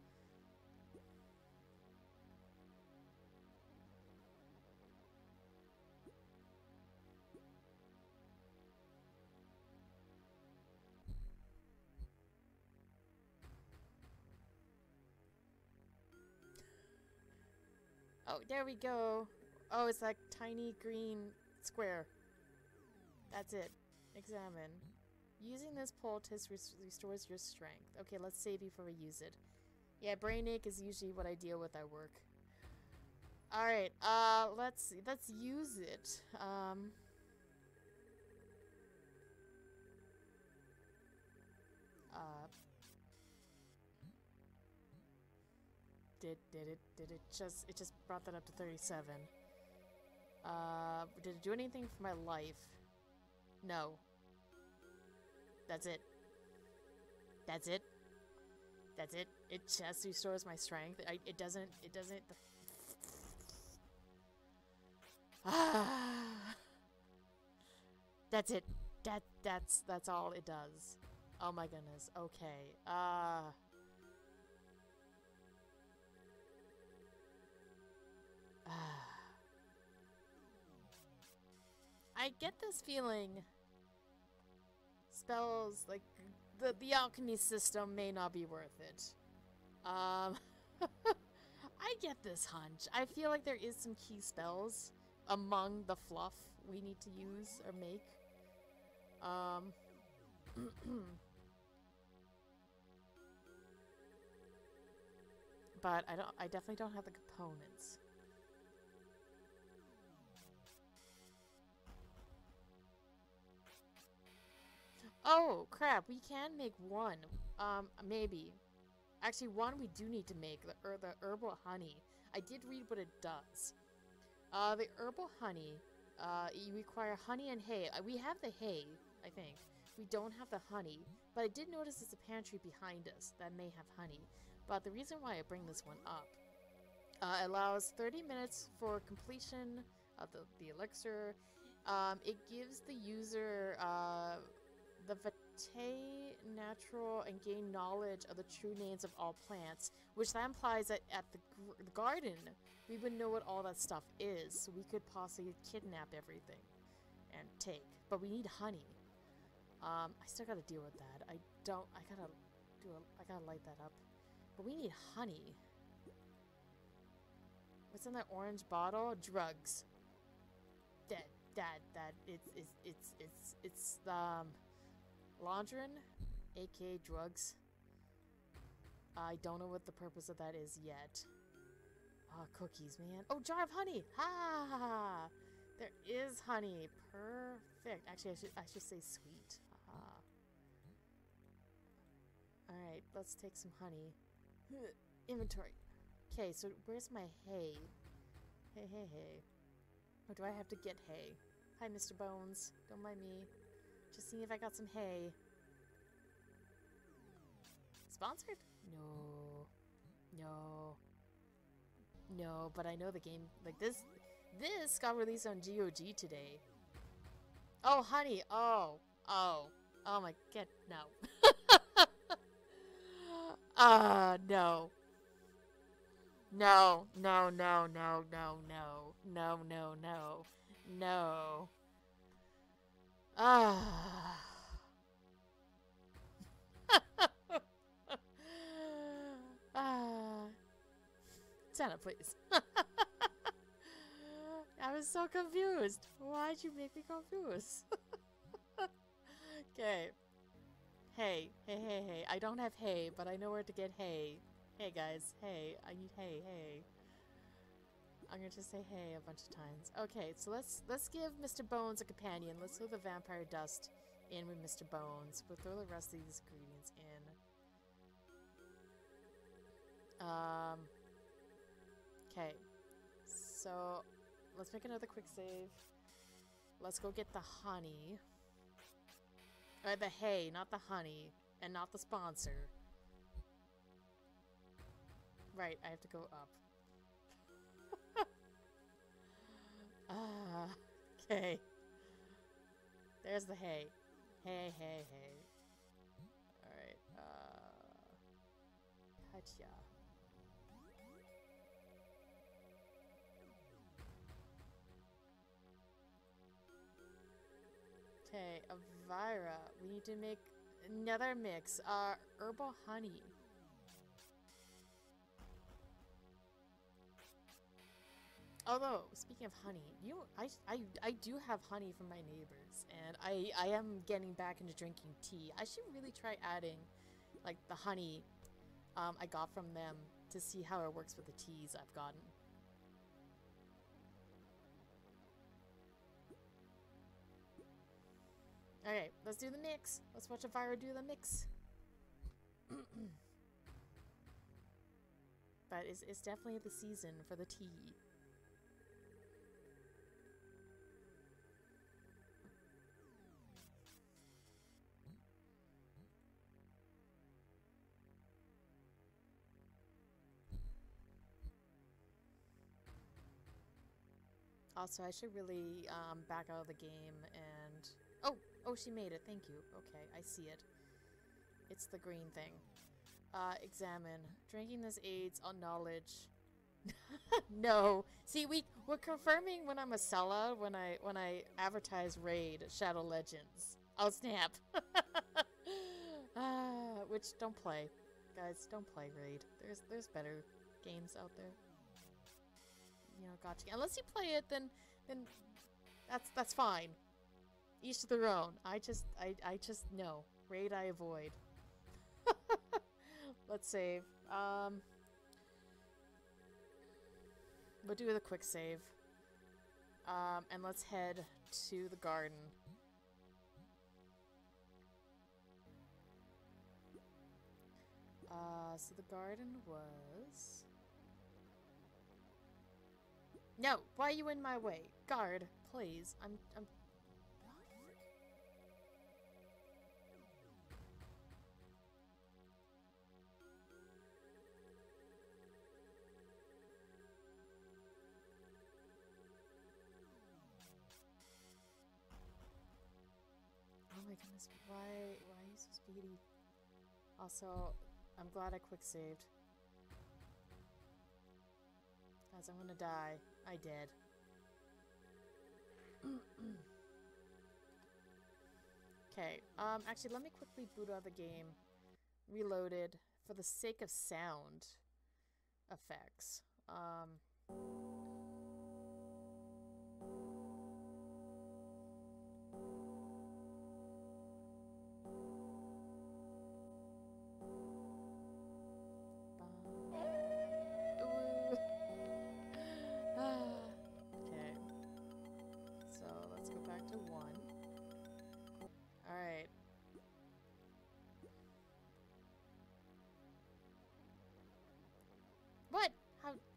Oh, there we go. Oh, it's that tiny green square. That's it. Examine. Using this poultice res restores your strength. Okay, let's save before we use it. Yeah, brain ache is usually what I deal with at work. Alright, uh, let's, see. let's use it. Um... Uh... Did, did it, did it just, it just brought that up to 37. Uh, did it do anything for my life? No. That's it. That's it. That's it. It just restores my strength. I, it doesn't. It doesn't. Ah. that's it. That that's that's all it does. Oh my goodness. Okay. Uh. I get this feeling spells like the the alchemy system may not be worth it. Um I get this hunch. I feel like there is some key spells among the fluff we need to use or make. Um But I don't I definitely don't have the components. Oh, crap. We can make one. Um, maybe. Actually, one we do need to make. The, er, the herbal honey. I did read what it does. Uh, the herbal honey, uh, you require honey and hay. Uh, we have the hay, I think. We don't have the honey. But I did notice there's a pantry behind us that may have honey. But the reason why I bring this one up uh, allows 30 minutes for completion of the, the elixir. Um, it gives the user uh, the Vitae natural and gain knowledge of the true names of all plants, which that implies that at the, the garden we would know what all that stuff is, so we could possibly kidnap everything and take. But we need honey. Um, I still gotta deal with that. I don't. I gotta do. A, I gotta light that up. But we need honey. What's in that orange bottle? Drugs. That that that it's it's it's it's it's um Laudanum, aka drugs. I don't know what the purpose of that is yet. Oh, cookies, man. Oh, jar of honey. Ha. There is honey. Perfect. Actually, I should I should say sweet. Ha. All right, let's take some honey. Inventory. Okay, so where's my hay? Hey, hey, hey. Or do I have to get hay? Hi, Mr. Bones. Don't mind me. Just seeing if I got some hay. Sponsored? No. No. No, but I know the game, like this, this got released on GOG today. Oh, honey. Oh. Oh. Oh my god, no. Ah, uh, no. No, no, no, no, no, no, no, no, no, no. Ah. ah. Santa, please. I was so confused. Why'd you make me confused? okay. Hey, hey, hey, hey. I don't have hay, but I know where to get hay. Hey guys, hey, I need hay, hey. I'm gonna just say hey a bunch of times. Okay, so let's let's give Mr. Bones a companion. Let's throw the vampire dust in with Mr. Bones. We'll throw the rest of these ingredients in. Um. Okay. So let's make another quick save. Let's go get the honey. Uh, the hay, not the honey, and not the sponsor. Right, I have to go up. Okay. There's the hay. Hay, hay, hay. Alright, uh... Gotcha. Okay, Elvira. We need to make another mix. Uh, herbal honey. Although, speaking of honey, you I, I, I do have honey from my neighbors, and I, I am getting back into drinking tea. I should really try adding, like, the honey um, I got from them to see how it works with the teas I've gotten. Alright, let's do the mix. Let's watch a fire do the mix. but it's, it's definitely the season for the tea. Also, I should really um, back out of the game and... Oh! Oh, she made it. Thank you. Okay, I see it. It's the green thing. Uh, examine. Drinking this aids on knowledge. no. See, we we're confirming when I'm a seller when I when I advertise raid Shadow Legends. Oh snap. uh, which don't play, guys. Don't play raid. There's there's better games out there you know, gotcha. Unless you play it, then then that's that's fine. Each to their own. I just I I just no raid I avoid. Let's save. Um, we'll do the quick save. Um, and let's head to the garden. Uh, so the garden was... No, why are you in my way? Guard, please. I'm I'm Oh my goodness, why why are you so speedy? Also, I'm glad I quick saved. Guys, I'm gonna die. I did. okay, um, actually, let me quickly boot out the game. Reloaded. for the sake of sound effects. Um,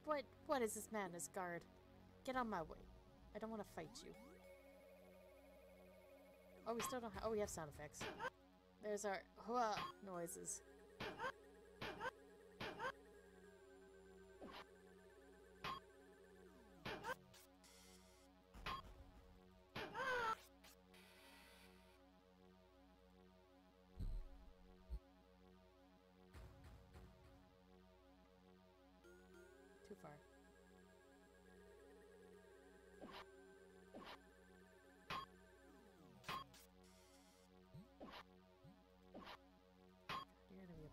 What? What is this madness, guard? Get on my way. I don't want to fight you. Oh, we still don't have. Oh, we have sound effects. There's our hua noises.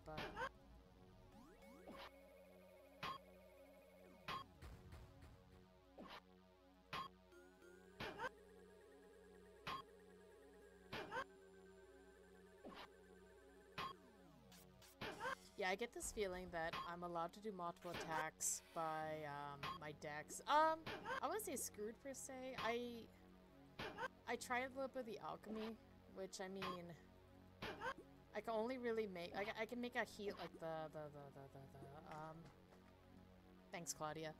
Bug. Yeah, I get this feeling that I'm allowed to do multiple attacks by um, my dex. Um, I wouldn't say screwed per se. I I tried a little bit of the alchemy, which I mean, I can only really make like I can make a heal like the the the the the, the um. Thanks, Claudia.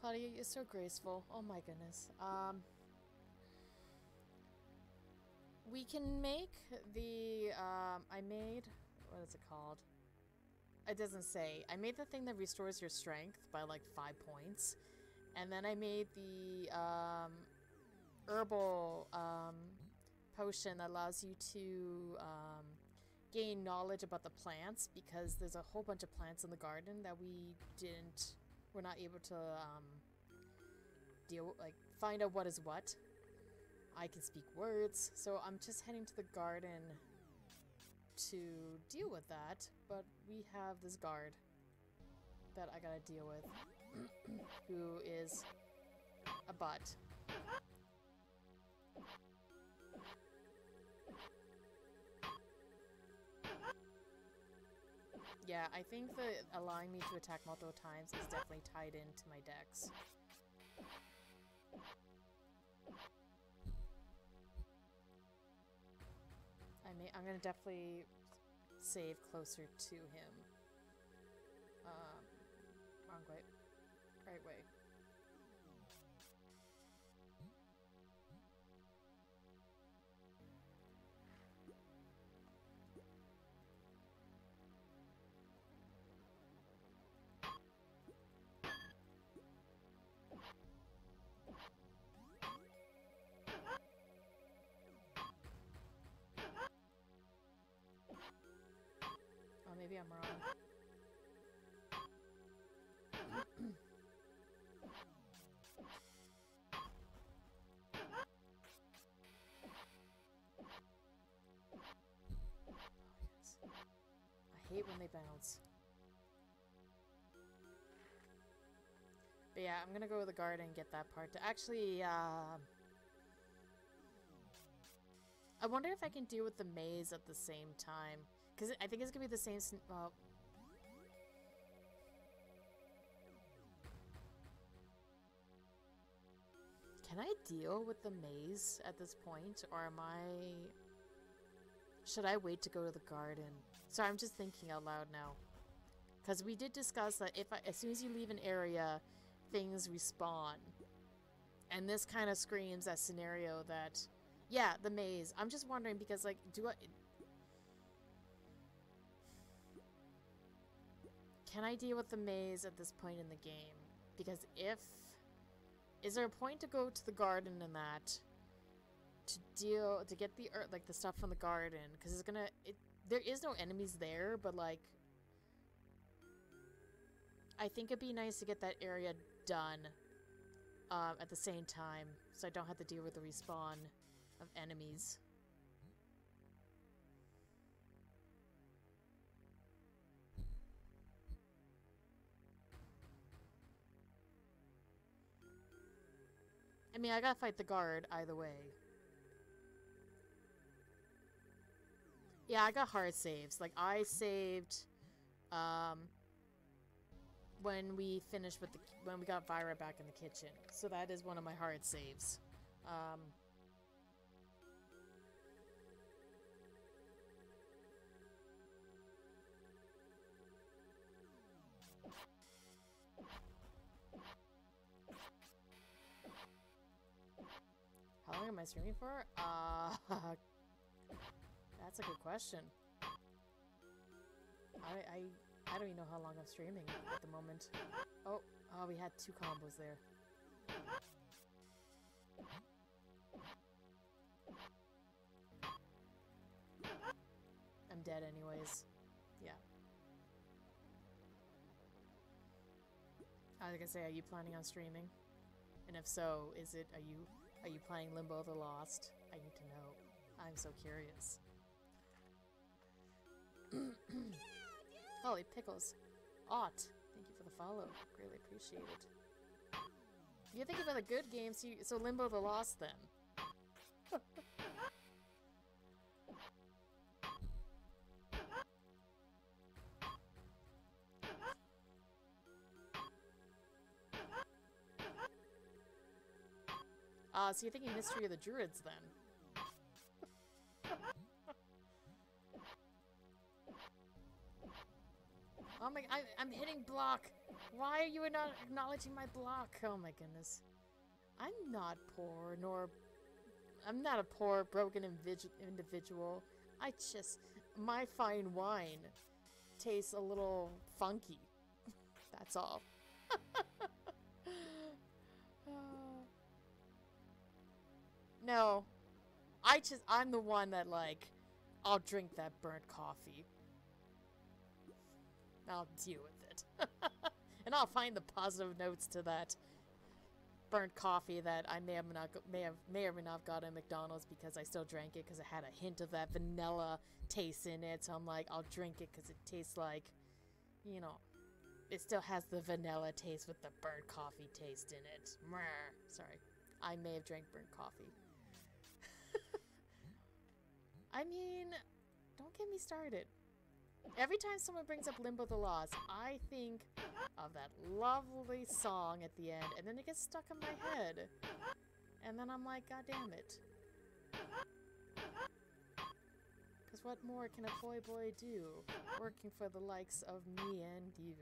Claudia, you're so graceful. Oh my goodness. Um. We can make the um. I made what is it called? It doesn't say. I made the thing that restores your strength by like five points, and then I made the um, herbal um, potion that allows you to um, gain knowledge about the plants because there's a whole bunch of plants in the garden that we didn't, we're not able to um, deal like find out what is what. I can speak words, so I'm just heading to the garden to deal with that, but we have this guard that I gotta deal with, who is a butt. Yeah, I think that allowing me to attack multiple times is definitely tied into my dex. I may I'm gonna definitely save closer to him. Um, wrong way, right way. Maybe I'm wrong. I hate when they bounce. But yeah, I'm gonna go with the guard and get that part to actually, uh... I wonder if I can deal with the maze at the same time. Because I think it's gonna be the same. Well, can I deal with the maze at this point, or am I? Should I wait to go to the garden? Sorry, I'm just thinking out loud now. Because we did discuss that if I, as soon as you leave an area, things respawn, and this kind of screams that scenario that, yeah, the maze. I'm just wondering because like, do I? Can I deal with the maze at this point in the game? Because if... Is there a point to go to the garden and that? To deal... To get the earth, like, the stuff from the garden? Because it's gonna... It, there is no enemies there, but, like... I think it'd be nice to get that area done um, at the same time, so I don't have to deal with the respawn of enemies. I mean, I gotta fight the guard either way. Yeah, I got hard saves. Like, I saved, um, when we finished with the, when we got Vyra back in the kitchen. So that is one of my hard saves. Um, long am I streaming for? Uh, that's a good question. I, I, I don't even know how long I'm streaming at the moment. Oh, oh, we had two combos there. I'm dead anyways. Yeah. I was gonna say, are you planning on streaming? And if so, is it, are you are you playing Limbo the Lost? I need to know. I'm so curious. Holy pickles. Ot, thank you for the follow. Really appreciate it. You think about a good games, so, so Limbo the Lost then. Uh, so you're thinking Mystery of the Druids, then? oh my- I, I'm hitting block! Why are you not acknowledging my block? Oh my goodness. I'm not poor, nor... I'm not a poor, broken individual. I just... My fine wine tastes a little funky. That's all. No. I just, I'm the one that, like, I'll drink that burnt coffee. I'll deal with it. and I'll find the positive notes to that burnt coffee that I may have not may have may or may not have got at McDonald's because I still drank it because it had a hint of that vanilla taste in it. So I'm like, I'll drink it because it tastes like, you know, it still has the vanilla taste with the burnt coffee taste in it. Sorry, I may have drank burnt coffee. I mean, don't get me started. Every time someone brings up Limbo the Lost, I think of that lovely song at the end, and then it gets stuck in my head. And then I'm like, God damn it. Because what more can a boy boy do, working for the likes of me and you?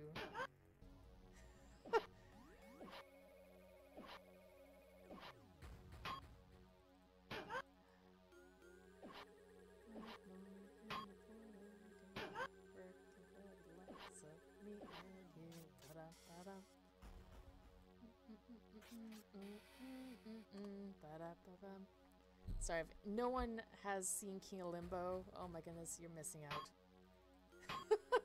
Sorry, if no one has seen King of Limbo, oh my goodness, you're missing out.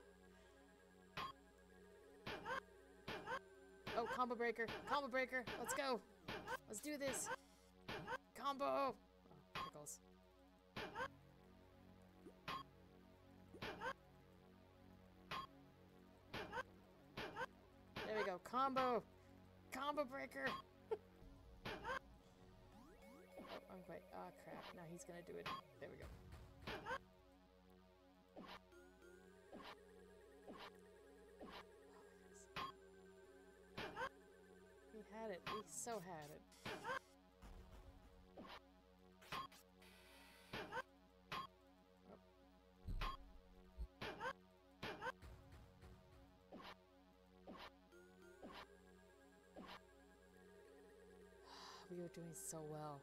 oh, combo breaker, combo breaker, let's go. Let's do this. Combo. Oh, pickles. There we go, combo. Combo breaker. I'm quite. Oh crap! Now he's gonna do it. There we go. We had it. We so had it. Oh. we were doing so well.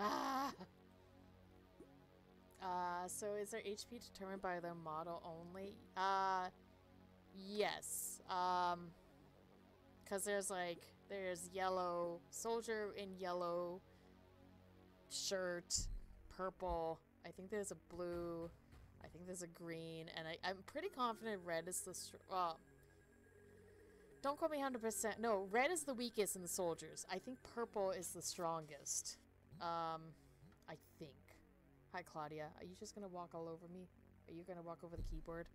Ah! Uh, so is their HP determined by their model only? Uh, yes. Um, Because there's like, there's yellow, soldier in yellow shirt, purple. I think there's a blue. I think there's a green. And I, I'm pretty confident red is the, well, don't quote me 100%. No, red is the weakest in the soldiers. I think purple is the strongest. Um, I think. Hi, Claudia. Are you just gonna walk all over me? Are you gonna walk over the keyboard?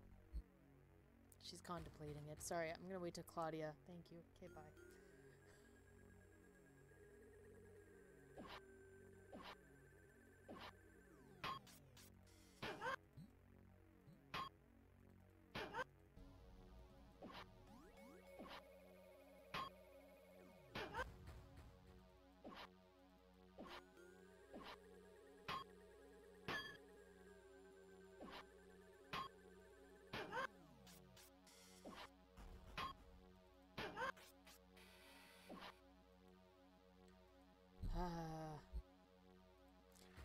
She's contemplating it. Sorry, I'm gonna wait till Claudia. Thank you. Okay, bye.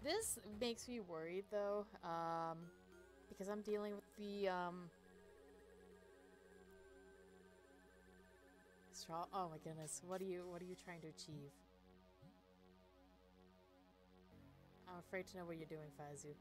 This makes me worried though, um, because I'm dealing with the um. Straw. Oh my goodness! What are you? What are you trying to achieve? I'm afraid to know what you're doing, Fazu.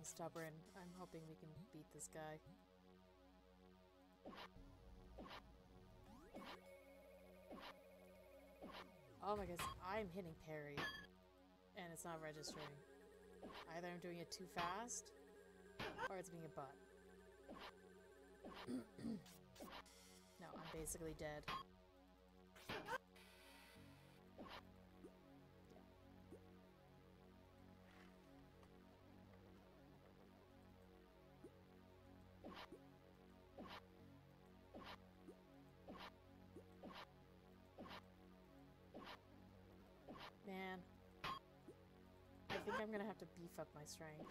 Being stubborn. I'm hoping we can beat this guy. Oh my goodness, I'm hitting parry. And it's not registering. Either I'm doing it too fast, or it's being a butt. no, I'm basically dead. I'm gonna have to beef up my strength.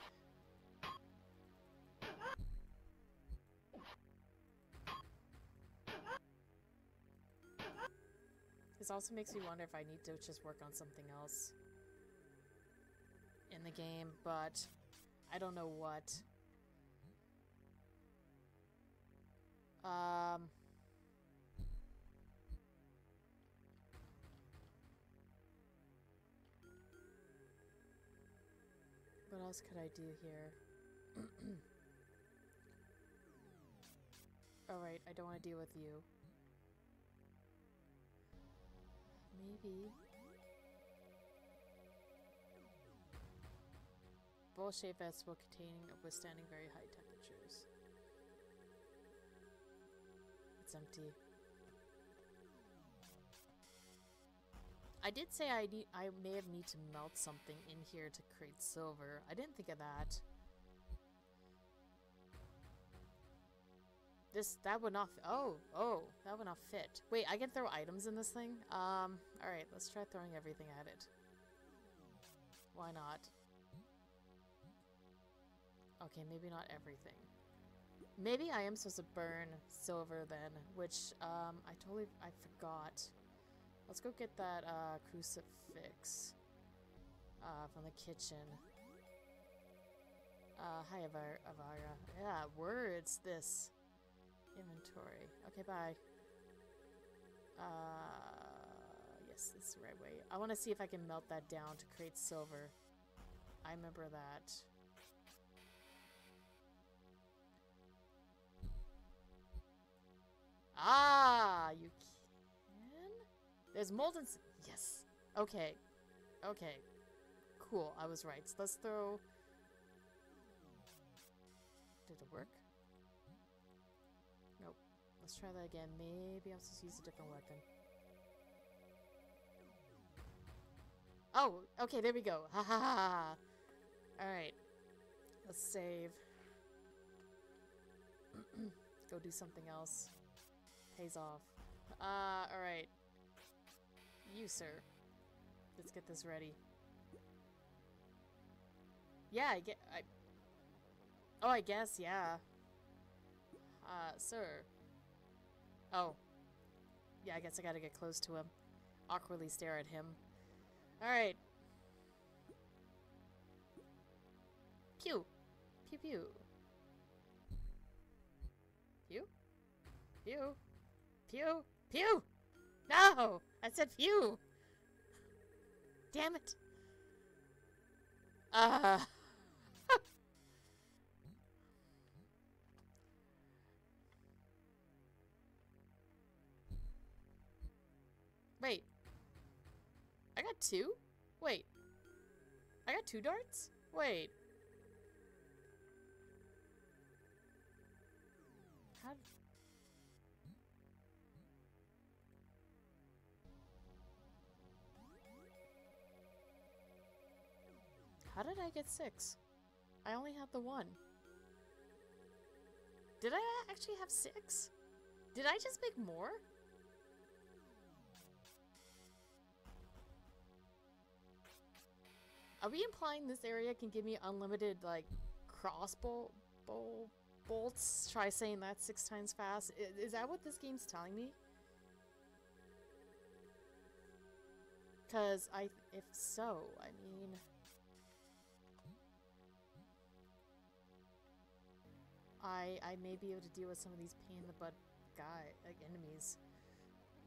This also makes me wonder if I need to just work on something else in the game, but I don't know what. Um... else could I do here? Oh, Alright, I don't want to deal with you. Maybe. Bowl shape vegetable containing withstanding very high temperatures. It's empty. I did say I need I may have need to melt something in here to create silver. I didn't think of that. This that would not oh oh that would not fit. Wait, I can throw items in this thing. Um, all right, let's try throwing everything at it. Why not? Okay, maybe not everything. Maybe I am supposed to burn silver then, which um I totally I forgot. Let's go get that uh, crucifix uh, from the kitchen. Uh, hi, Avar Avara. Yeah, words, this. Inventory. Okay, bye. Uh, yes, this is the right way. I want to see if I can melt that down to create silver. I remember that. Ah, you? There's molten... Yes. Okay. Okay. Cool, I was right. So let's throw... Did it work? Nope. Let's try that again. Maybe I'll just use a different weapon. Oh, okay, there we go. Ha ha ha ha. Alright. Let's save. go do something else. Pays off. Uh, alright. You, sir. Let's get this ready. Yeah, I get. I. Oh, I guess, yeah. Uh, sir. Oh. Yeah, I guess I gotta get close to him. Awkwardly stare at him. Alright. Pew! Pew pew. Pew? Pew? Pew? Pew! No! I said pew! Damn it! Uh... Wait. I got two? Wait. I got two darts? Wait. How did I get six? I only had the one. Did I actually have six? Did I just make more? Are we implying this area can give me unlimited, like, crossbow bow bolts? Try saying that six times fast. I is that what this game's telling me? Because I, if so, I mean... I, I may be able to deal with some of these pain in the butt guy, like, enemies.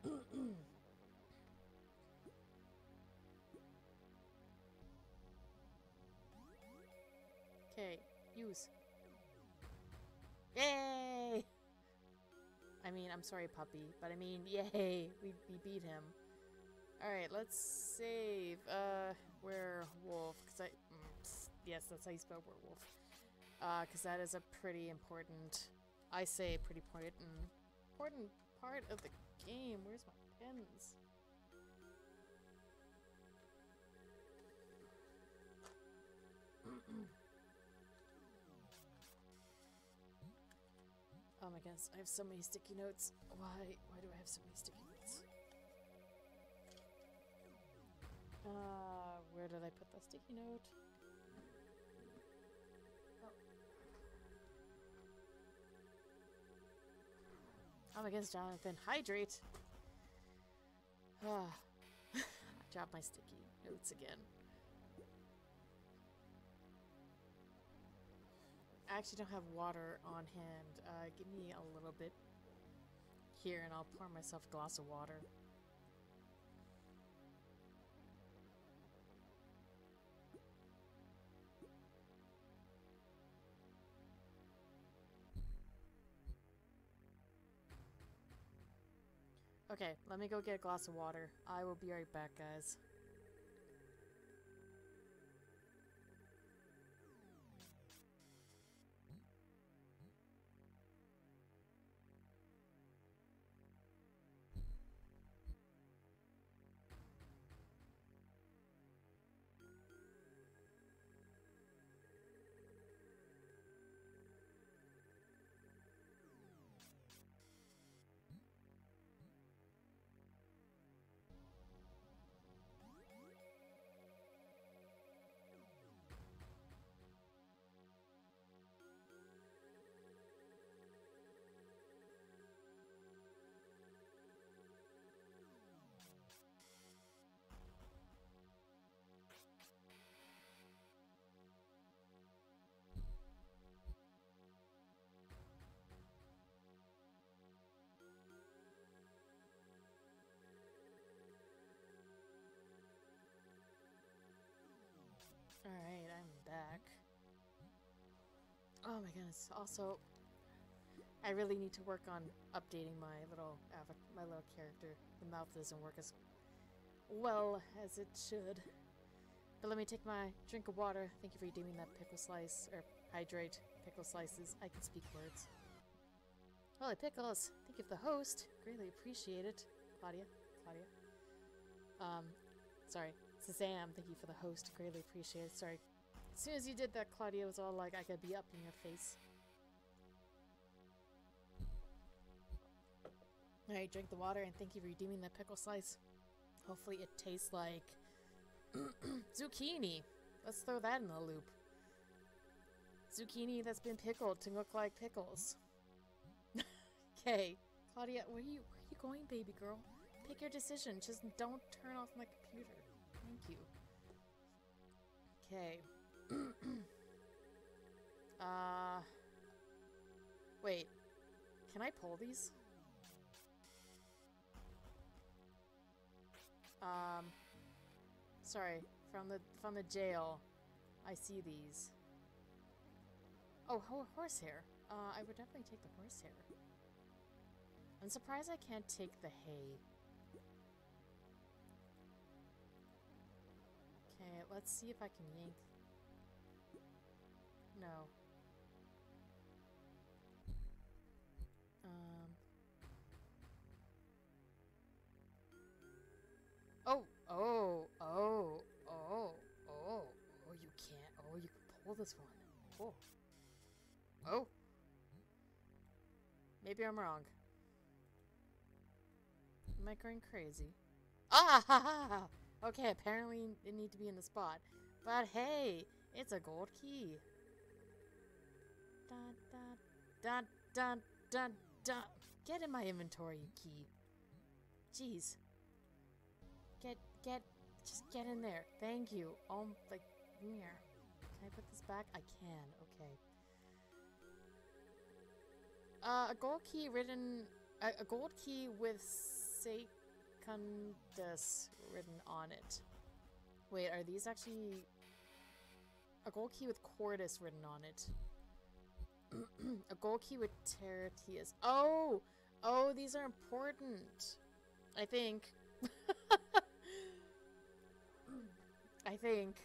Okay, use. Yay! I mean, I'm sorry, puppy, but I mean, yay! We, we beat him. Alright, let's save, uh, werewolf, because I, mm, yes, that's how you spell werewolf. Uh, because that is a pretty important, I say pretty important, important part of the game. Where's my pens? Oh my goodness, I have so many sticky notes. Why why do I have so many sticky notes? Uh, where did I put the sticky note? My goodness, Jonathan, hydrate! Ah, I dropped my sticky notes again. I actually don't have water on hand. Uh, give me a little bit here and I'll pour myself a glass of water. Okay, let me go get a glass of water. I will be right back, guys. Alright, I'm back. Oh my goodness. Also, I really need to work on updating my little my little character. The mouth doesn't work as well as it should. But let me take my drink of water. Thank you for redeeming that pickle slice, or hydrate pickle slices. I can speak words. Holy pickles! Thank you for the host. Greatly appreciate it. Claudia. Claudia. Um, Sorry. Shazam, thank you for the host. Greatly appreciated. Sorry. As soon as you did that, Claudia was all like, I could be up in your face. Alright, drink the water and thank you for redeeming that pickle slice. Hopefully it tastes like zucchini. Let's throw that in the loop. Zucchini that's been pickled to look like pickles. Okay, Claudia, where are you where are you going, baby girl? Pick your decision. Just don't turn off my computer. Thank you. Okay. uh Wait. Can I pull these? Um Sorry, from the from the jail. I see these. Oh, ho horsehair. Uh, I would definitely take the horsehair. I'm surprised I can't take the hay. Okay, let's see if I can yank. No. Um. Oh, oh, oh, oh, oh, oh, you can't. Oh, you can pull this one. Oh. Oh. Maybe I'm wrong. Am I going crazy? Ah ha ha! Okay, apparently it need to be in the spot. But hey, it's a gold key. Dun dun dun dun dun dun. Get in my inventory, you key. Jeez. Get get just get in there. Thank you. Oh, like here. Can I put this back? I can. Okay. Uh, a gold key written, a, a gold key with Secundus written on it. Wait, are these actually a gold key with Quartus written on it? a gold key with Tertius. Oh, oh, these are important. I think. I think.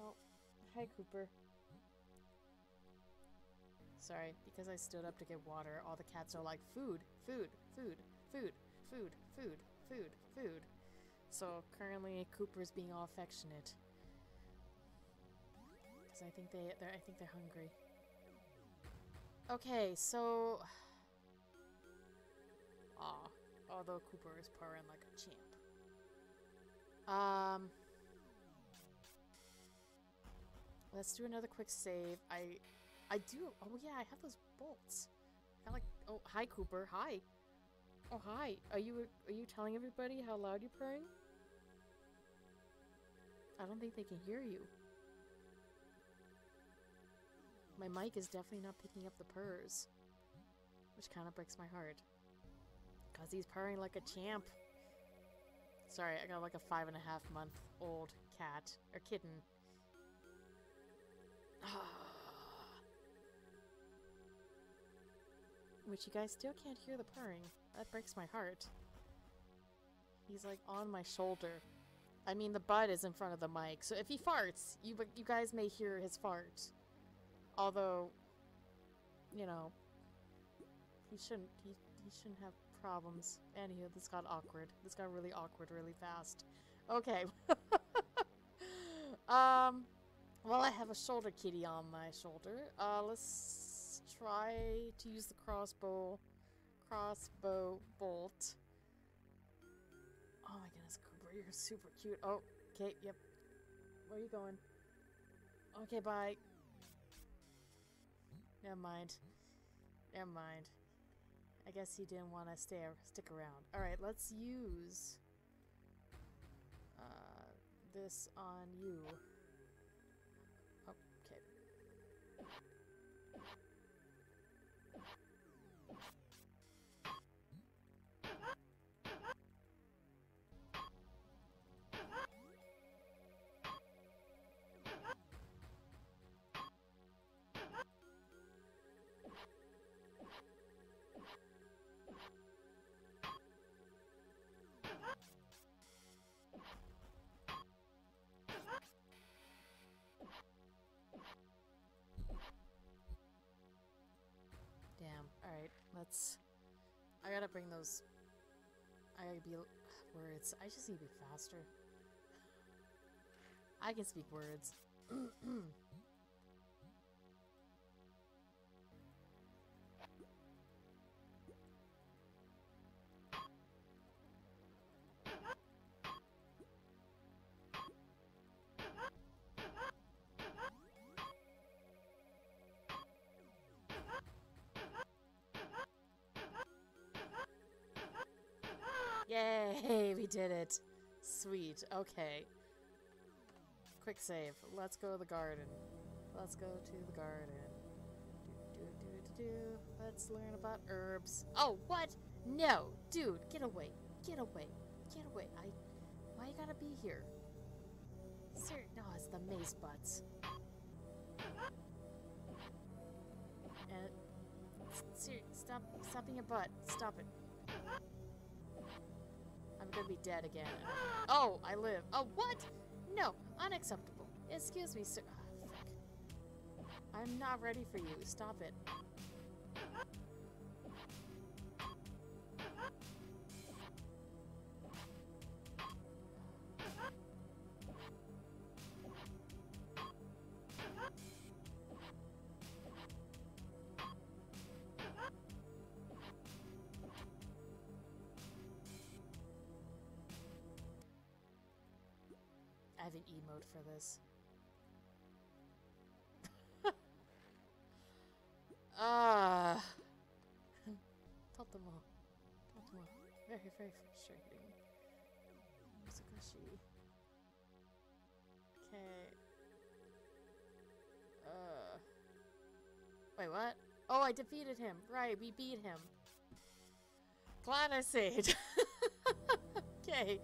Oh, hi Cooper. Sorry, because I stood up to get water, all the cats are like, food, food, food, food, food, food, food, food. So currently Cooper's being all affectionate. Because I think they, I think they're hungry. Okay, so... Aw, although Cooper is purring like a champ. Um... Let's do another quick save. I I do. Oh yeah, I have those bolts. I like. Oh hi Cooper. Hi. Oh hi. Are you are you telling everybody how loud you're purring? I don't think they can hear you. My mic is definitely not picking up the purrs. Which kind of breaks my heart. Because he's purring like a champ. Sorry, I got like a five and a half month old cat. Or kitten. Which you guys still can't hear the purring. That breaks my heart. He's like on my shoulder. I mean, the butt is in front of the mic, so if he farts, you you guys may hear his fart. Although, you know, he shouldn't he he shouldn't have problems. Anywho, this got awkward. This got really awkward really fast. Okay. um, well, I have a shoulder kitty on my shoulder. Uh, let's try to use the crossbow crossbow bolt. Oh my goodness, Cooper, you're super cute. Oh, okay, yep. Where are you going? Okay, bye. Never mind. Never mind. I guess he didn't want to stay stick around. Alright, let's use uh, this on you. Let's... I gotta bring those... I gotta be... Words. I just need to be faster. I can speak words. Yay, we did it. Sweet, okay. Quick save. Let's go to the garden. Let's go to the garden. Do, do, do, do. Let's learn about herbs. Oh, what? No, dude, get away. Get away. Get away. I. Why you gotta be here? Sir, no, it's the maze butts. And. Sir, stop. Stop being a butt. Stop it. I'm gonna be dead again. Oh, I live. Oh, what? No, unacceptable. Excuse me, sir. Oh. I'm not ready for you. Stop it. Have an emote for this. Ah. Top them all. Them all. Very, very frustrating. Okay. Uh. Wait, what? Oh, I defeated him. Right, we beat him. Planet Sage. okay.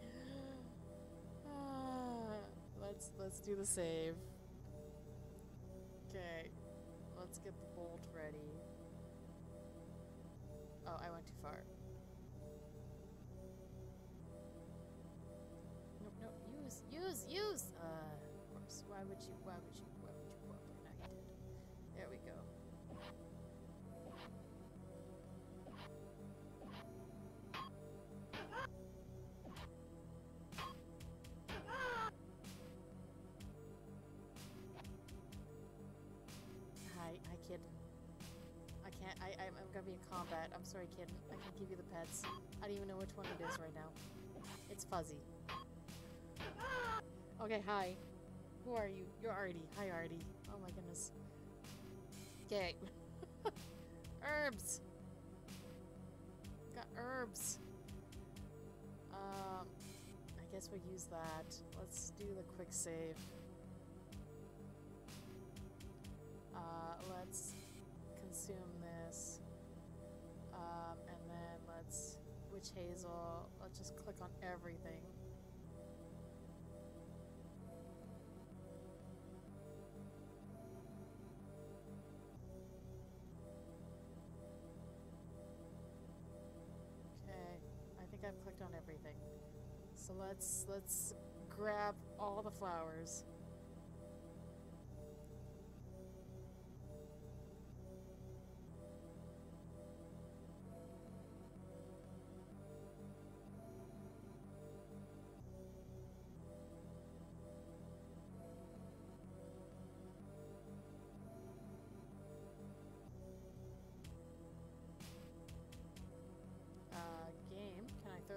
Let's let's do the save. Okay. Let's get the bolt ready. Oh, I went too far. Nope, nope. Use, use, use! Uh, of course. Why would you, why gonna be in combat. I'm sorry, kid. I can't give you the pets. I don't even know which one it is right now. It's fuzzy. Okay, hi. Who are you? You're Artie. Hi, Artie. Oh my goodness. Okay. herbs. Got herbs. Um, I guess we'll use that. Let's do the quick save. Then let's witch hazel. Let's just click on everything. Okay, I think I've clicked on everything. So let's let's grab all the flowers.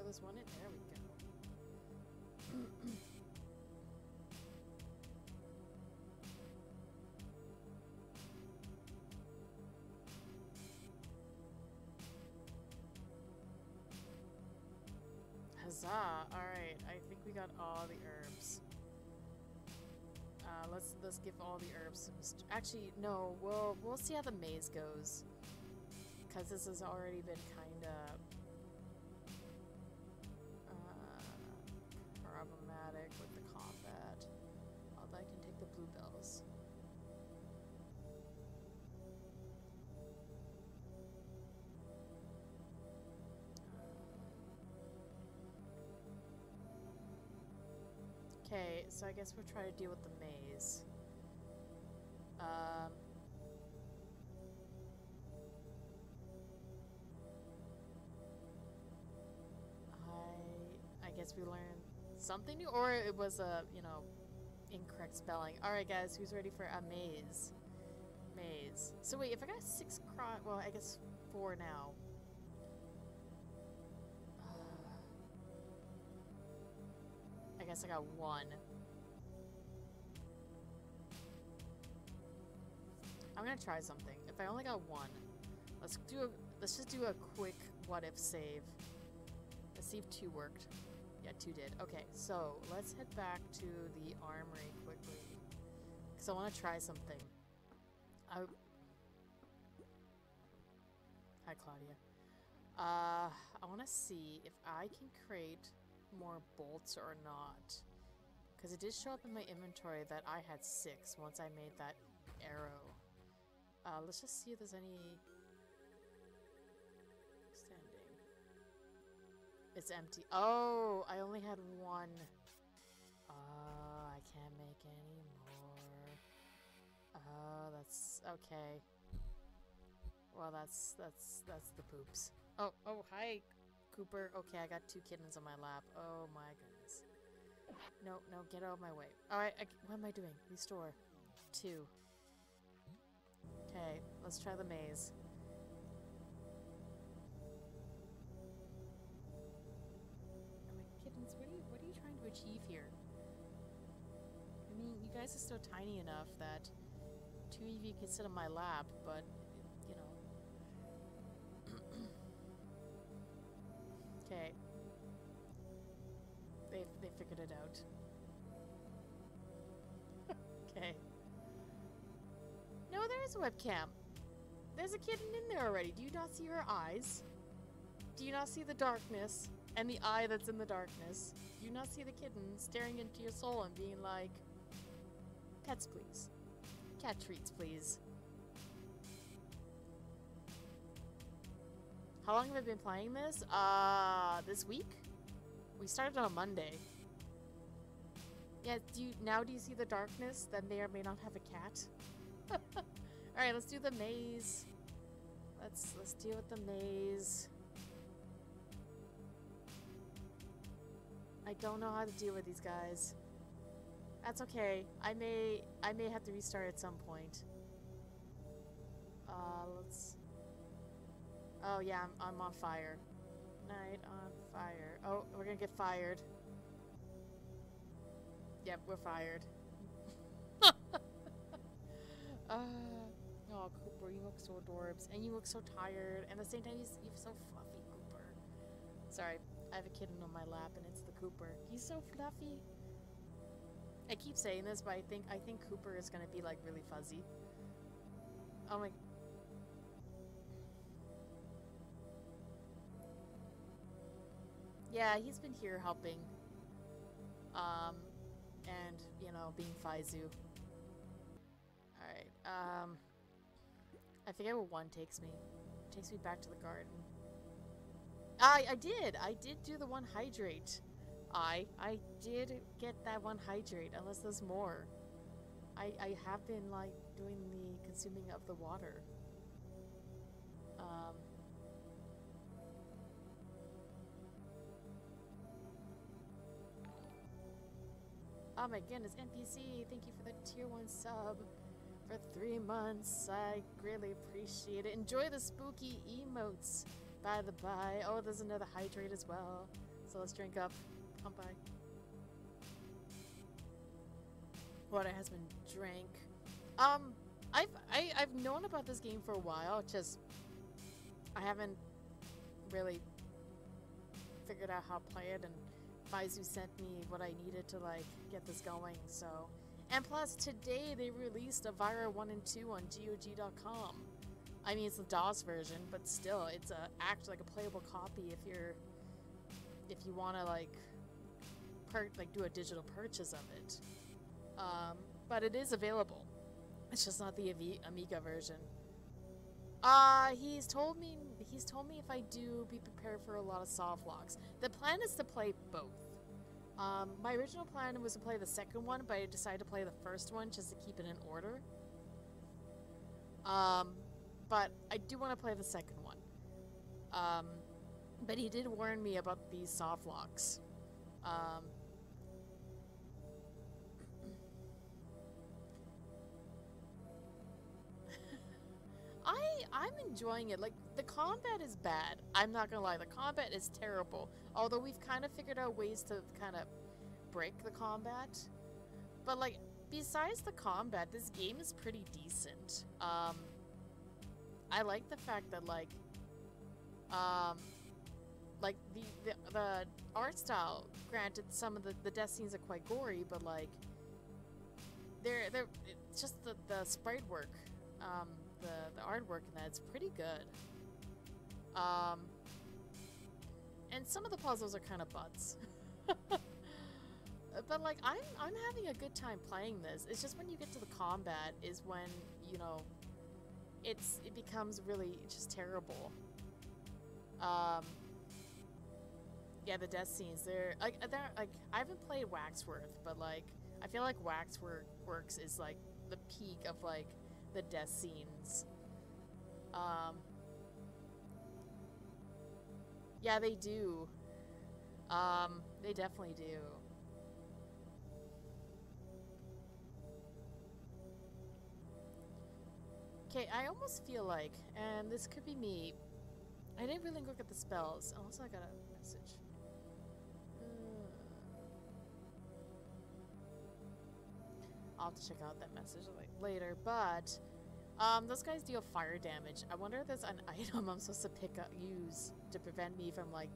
This one in? There we go. Huzzah! Alright, I think we got all the herbs. Uh, let's let's give all the herbs actually no, we'll we'll see how the maze goes. Cause this has already been kinda uh, Okay, so I guess we'll try to deal with the maze. Um, I I guess we learned something new, or it was a you know incorrect spelling. Alright, guys, who's ready for a maze? Maze. So wait, if I got six cro- well, I guess four now. Guess I got one. I'm gonna try something. If I only got one, let's do a let's just do a quick what if save. Let's see if two worked. Yeah, two did. Okay, so let's head back to the armory quickly. Because I want to try something. I... Hi, Claudia. Uh, I want to see if I can create more bolts or not. Because it did show up in my inventory that I had six once I made that arrow. Uh, let's just see if there's any standing. It's empty. Oh, I only had one. Oh, I can't make any more. Oh, that's okay. Well, that's that's that's the poops. Oh, oh, hi, Cooper. Okay, I got two kittens on my lap. Oh my goodness. No, no, get out of my way. All right, what am I doing? Restore. Two. Okay, let's try the maze. Oh, my kittens, what are you what are you trying to achieve here? I mean, you guys are still tiny enough that two of you can sit on my lap, but Okay. They they figured it out. okay. No, there is a webcam. There's a kitten in there already. Do you not see her eyes? Do you not see the darkness and the eye that's in the darkness? Do you not see the kitten staring into your soul and being like, Pets, please. Cat treats, please. How long have I been playing this? Uh, this week? We started on a Monday. Yeah, do you, now do you see the darkness that may or may not have a cat? Alright, let's do the maze. Let's let's deal with the maze. I don't know how to deal with these guys. That's okay. I may I may have to restart at some point. Uh, let's. Oh yeah, I'm I'm on fire. Night on fire. Oh, we're gonna get fired. Yep, we're fired. uh, oh, Cooper, you look so adorbs, and you look so tired, and at the same time, he's, you're so fluffy, Cooper. Sorry, I have a kitten on my lap, and it's the Cooper. He's so fluffy. I keep saying this, but I think I think Cooper is gonna be like really fuzzy. Oh my. Yeah, he's been here helping. Um, and you know, being Faizu. All right. Um, I forget where one takes me. It takes me back to the garden. I I did. I did do the one hydrate. I I did get that one hydrate, unless there's more. I I have been like doing the consuming of the water. Um. Oh my goodness, NPC, thank you for the tier 1 sub for three months. I greatly appreciate it. Enjoy the spooky emotes, by the by. Oh, there's another hydrate as well. So let's drink up. Come by. Water has been drank. Um, I've I, I've known about this game for a while. Just I haven't really figured out how to play it, and Faizu sent me what I needed to like get this going. So, and plus today they released Elvira one and two on GOG.com. I mean, it's the DOS version, but still, it's a act like a playable copy if you're if you want to like per like do a digital purchase of it. Um, but it is available. It's just not the Ami- Amiga version. Uh, he's told me he's told me if I do be prepared for a lot of soft locks. The plan is to play both. Um, my original plan was to play the second one, but I decided to play the first one just to keep it in order. Um, but I do want to play the second one. Um, but he did warn me about these soft locks. Um, I'm enjoying it. Like the combat is bad. I'm not gonna lie, the combat is terrible. Although we've kind of figured out ways to kind of break the combat. But like besides the combat, this game is pretty decent. Um, I like the fact that like, um, like the the, the art style. Granted, some of the the death scenes are quite gory, but like, they're they're it's just the the sprite work, um, the the artwork in that it's pretty good. Um, and some of the puzzles are kind of butts. but like I'm I'm having a good time playing this. It's just when you get to the combat is when, you know, it's it becomes really just terrible. Um Yeah, the death scenes, they're like they're like I haven't played Waxworks, but like I feel like Waxworks is like the peak of like the death Um Yeah, they do. Um, they definitely do. Okay, I almost feel like, and this could be me, I didn't really look at the spells. Also, I got a message. Uh, I'll have to check out that message later, but um, those guys deal fire damage. I wonder if there's an item I'm supposed to pick up, use to prevent me from like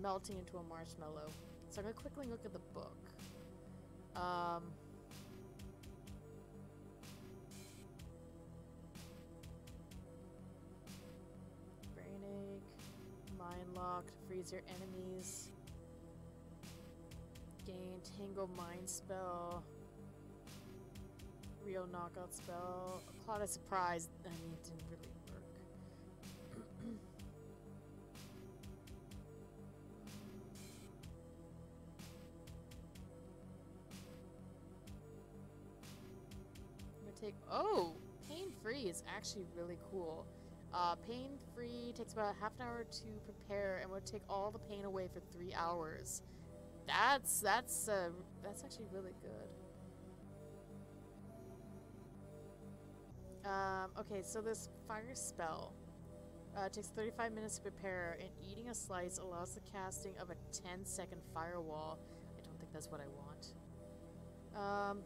melting into a marshmallow. So I'm gonna quickly look at the book. Um, brain egg, mind lock, freeze your enemies, gain tangle mind spell, real knockout spell, cloud of surprise. I mean, it didn't really work. I'm gonna take. Oh, pain free is actually really cool. Uh, pain free takes about half an hour to prepare and would take all the pain away for three hours. That's that's uh, that's actually really good. Um, okay, so this fire spell uh, takes 35 minutes to prepare, and eating a slice allows the casting of a 10 second firewall. I don't think that's what I want. Um,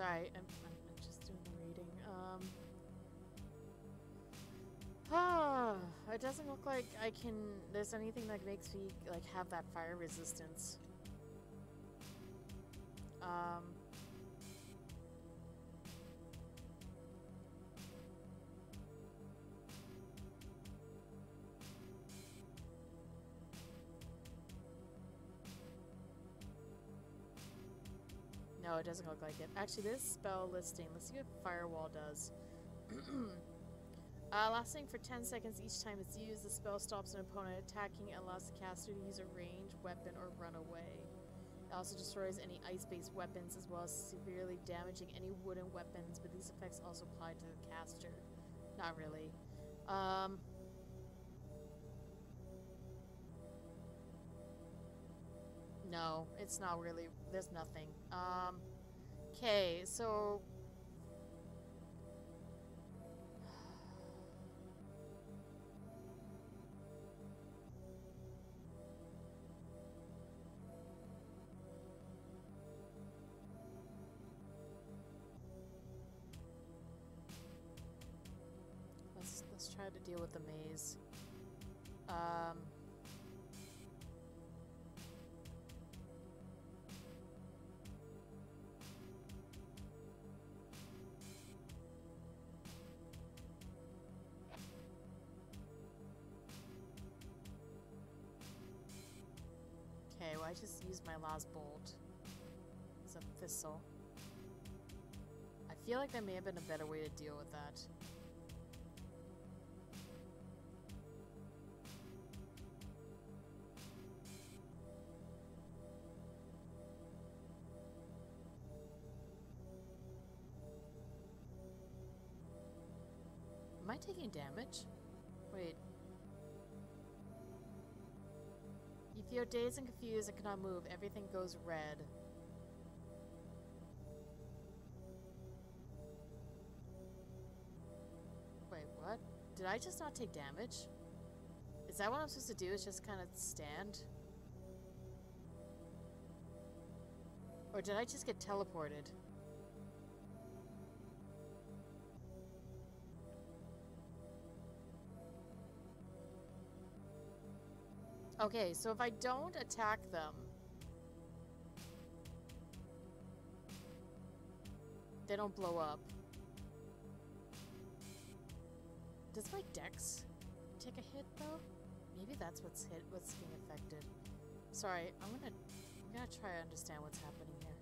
Sorry, I'm, I'm, just doing the reading. Um, ah, it doesn't look like I can. There's anything that makes me like have that fire resistance. Um. No, it doesn't look like it. Actually, this spell listing, let's see what Firewall does. uh, lasting for 10 seconds each time it's used, the spell stops an opponent attacking and allows the caster to use a ranged weapon or run away. It also destroys any ice-based weapons as well as severely damaging any wooden weapons, but these effects also apply to the caster. Not really. Um, No, it's not really. There's nothing. Um, okay, so. Let's let's try to deal with the maze. Um. I just used my last bolt. It's a thistle. I feel like there may have been a better way to deal with that. Am I taking damage? If you're dazed and confused and cannot move, everything goes red. Wait, what? Did I just not take damage? Is that what I'm supposed to do? Is just kind of stand? Or did I just get teleported? Okay, so if I don't attack them, they don't blow up. Does my dex take a hit though? Maybe that's what's hit what's being affected. Sorry, I'm gonna I'm gonna try to understand what's happening here.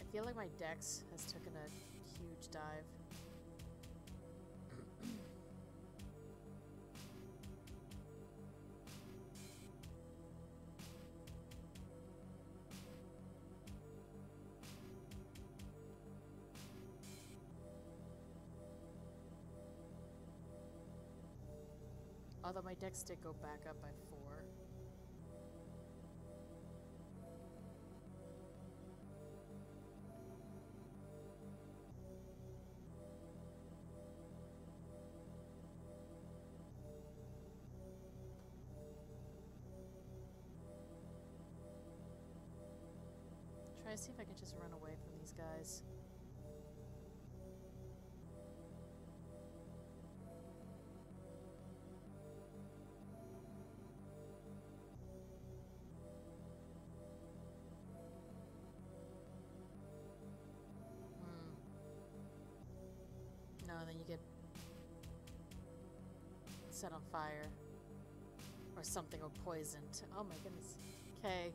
I feel like my dex has taken a huge dive. Although my dex did go back up by four. Try to see if I can just run away from these guys. Then you get set on fire. Or something, or poisoned. Oh my goodness. Okay.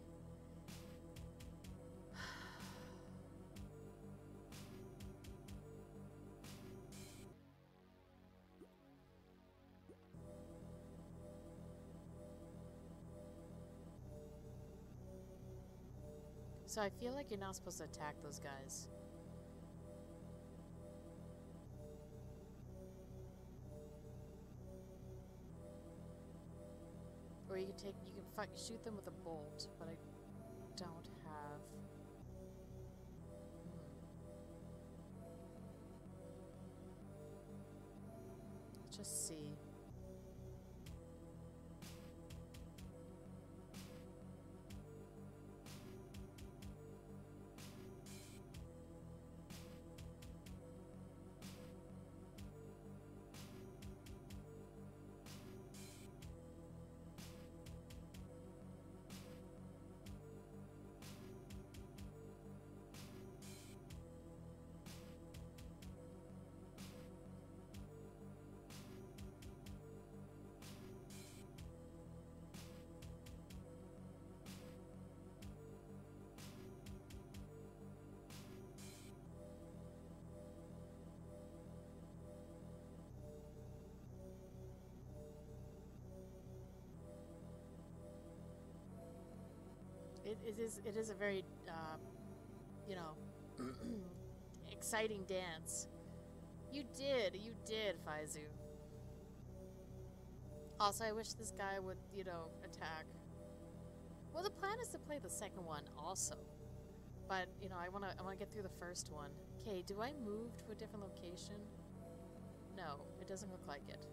So I feel like you're not supposed to attack those guys. You can fight, shoot them with a bolt, but I don't It, it is it is a very uh, you know exciting dance. You did, you did, Faizu. Also, I wish this guy would, you know, attack. Well, the plan is to play the second one also, but you know, I wanna I wanna get through the first one. Okay, do I move to a different location? No, it doesn't look like it.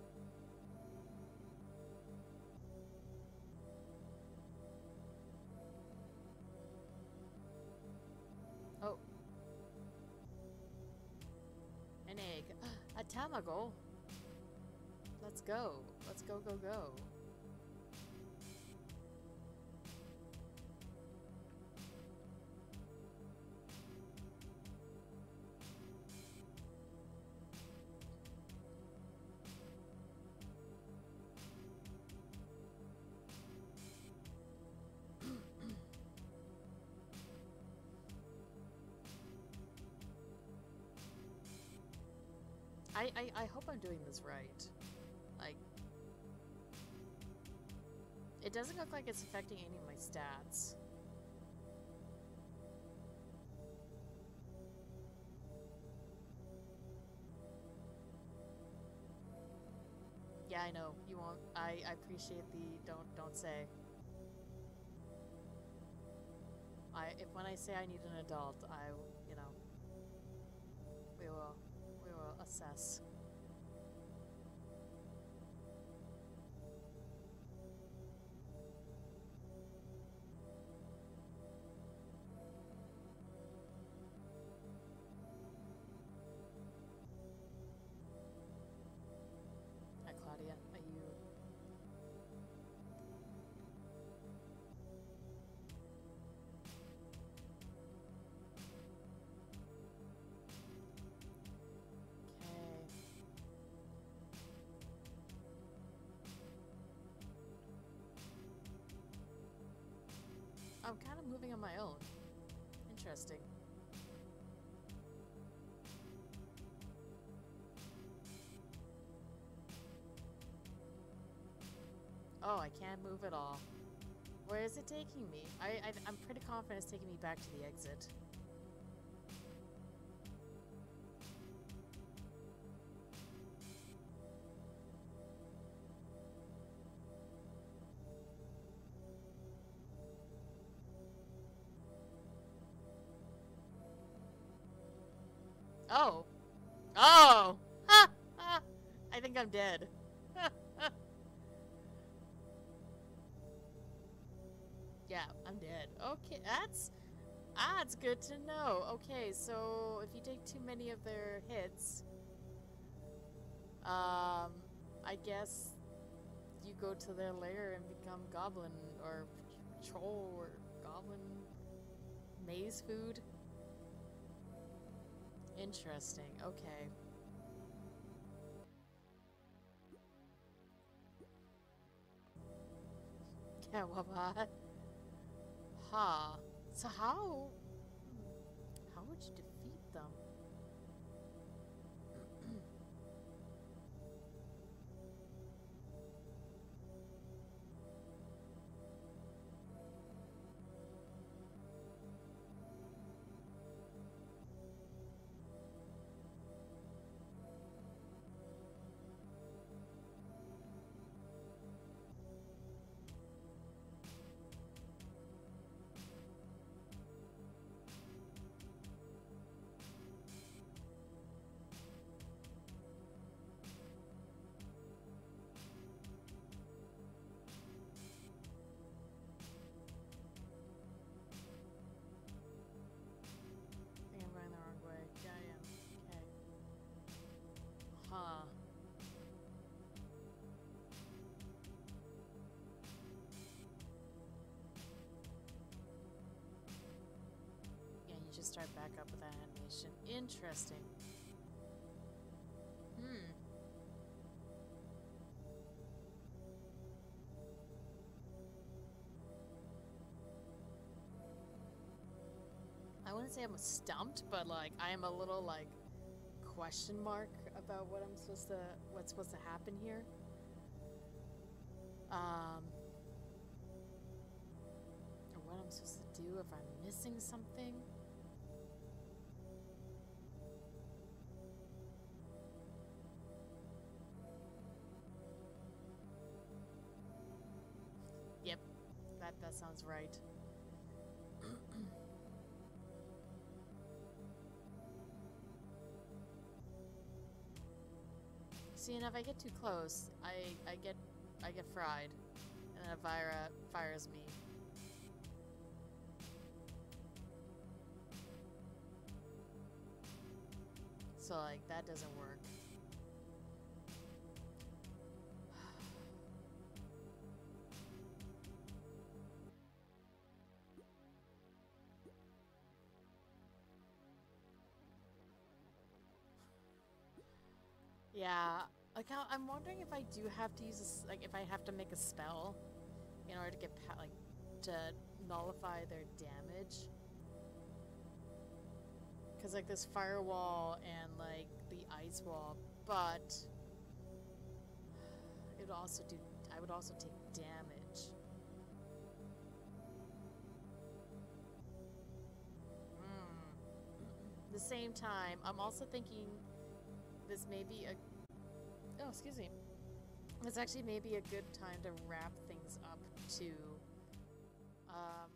Let's go. Let's go, go, go. I, I, I hope I'm doing this right. Like, it doesn't look like it's affecting any of my stats. Yeah, I know. You won't. I, I appreciate the don't don't say. I if when I say I need an adult, I you know we will we moving on my own. Interesting. Oh, I can't move at all. Where is it taking me? I, I I'm pretty confident it's taking me back to the exit. Dead. yeah, I'm dead. Okay, that's Ah, it's good to know. Okay, so if you take too many of their hits, um, I guess you go to their lair and become goblin or troll or goblin maze food. Interesting. Okay. Yeah, what? Huh. So how... Hmm, how would you you start back up with that animation. Interesting. Hmm. I wouldn't say I'm stumped, but like I am a little like question mark about what I'm supposed to what's supposed to happen here. Um or what I'm supposed to do if I'm missing something. Sounds right. See, and if I get too close, I I get I get fried, and then Elvira fires me. So like that doesn't work. Yeah, like how, I'm wondering if I do have to use this, like if I have to make a spell in order to get like to nullify their damage. Cause like this firewall and like the ice wall, but it would also do. I would also take damage. Mm. the same time, I'm also thinking this may be a. Oh, excuse me. It's actually maybe a good time to wrap things up to um,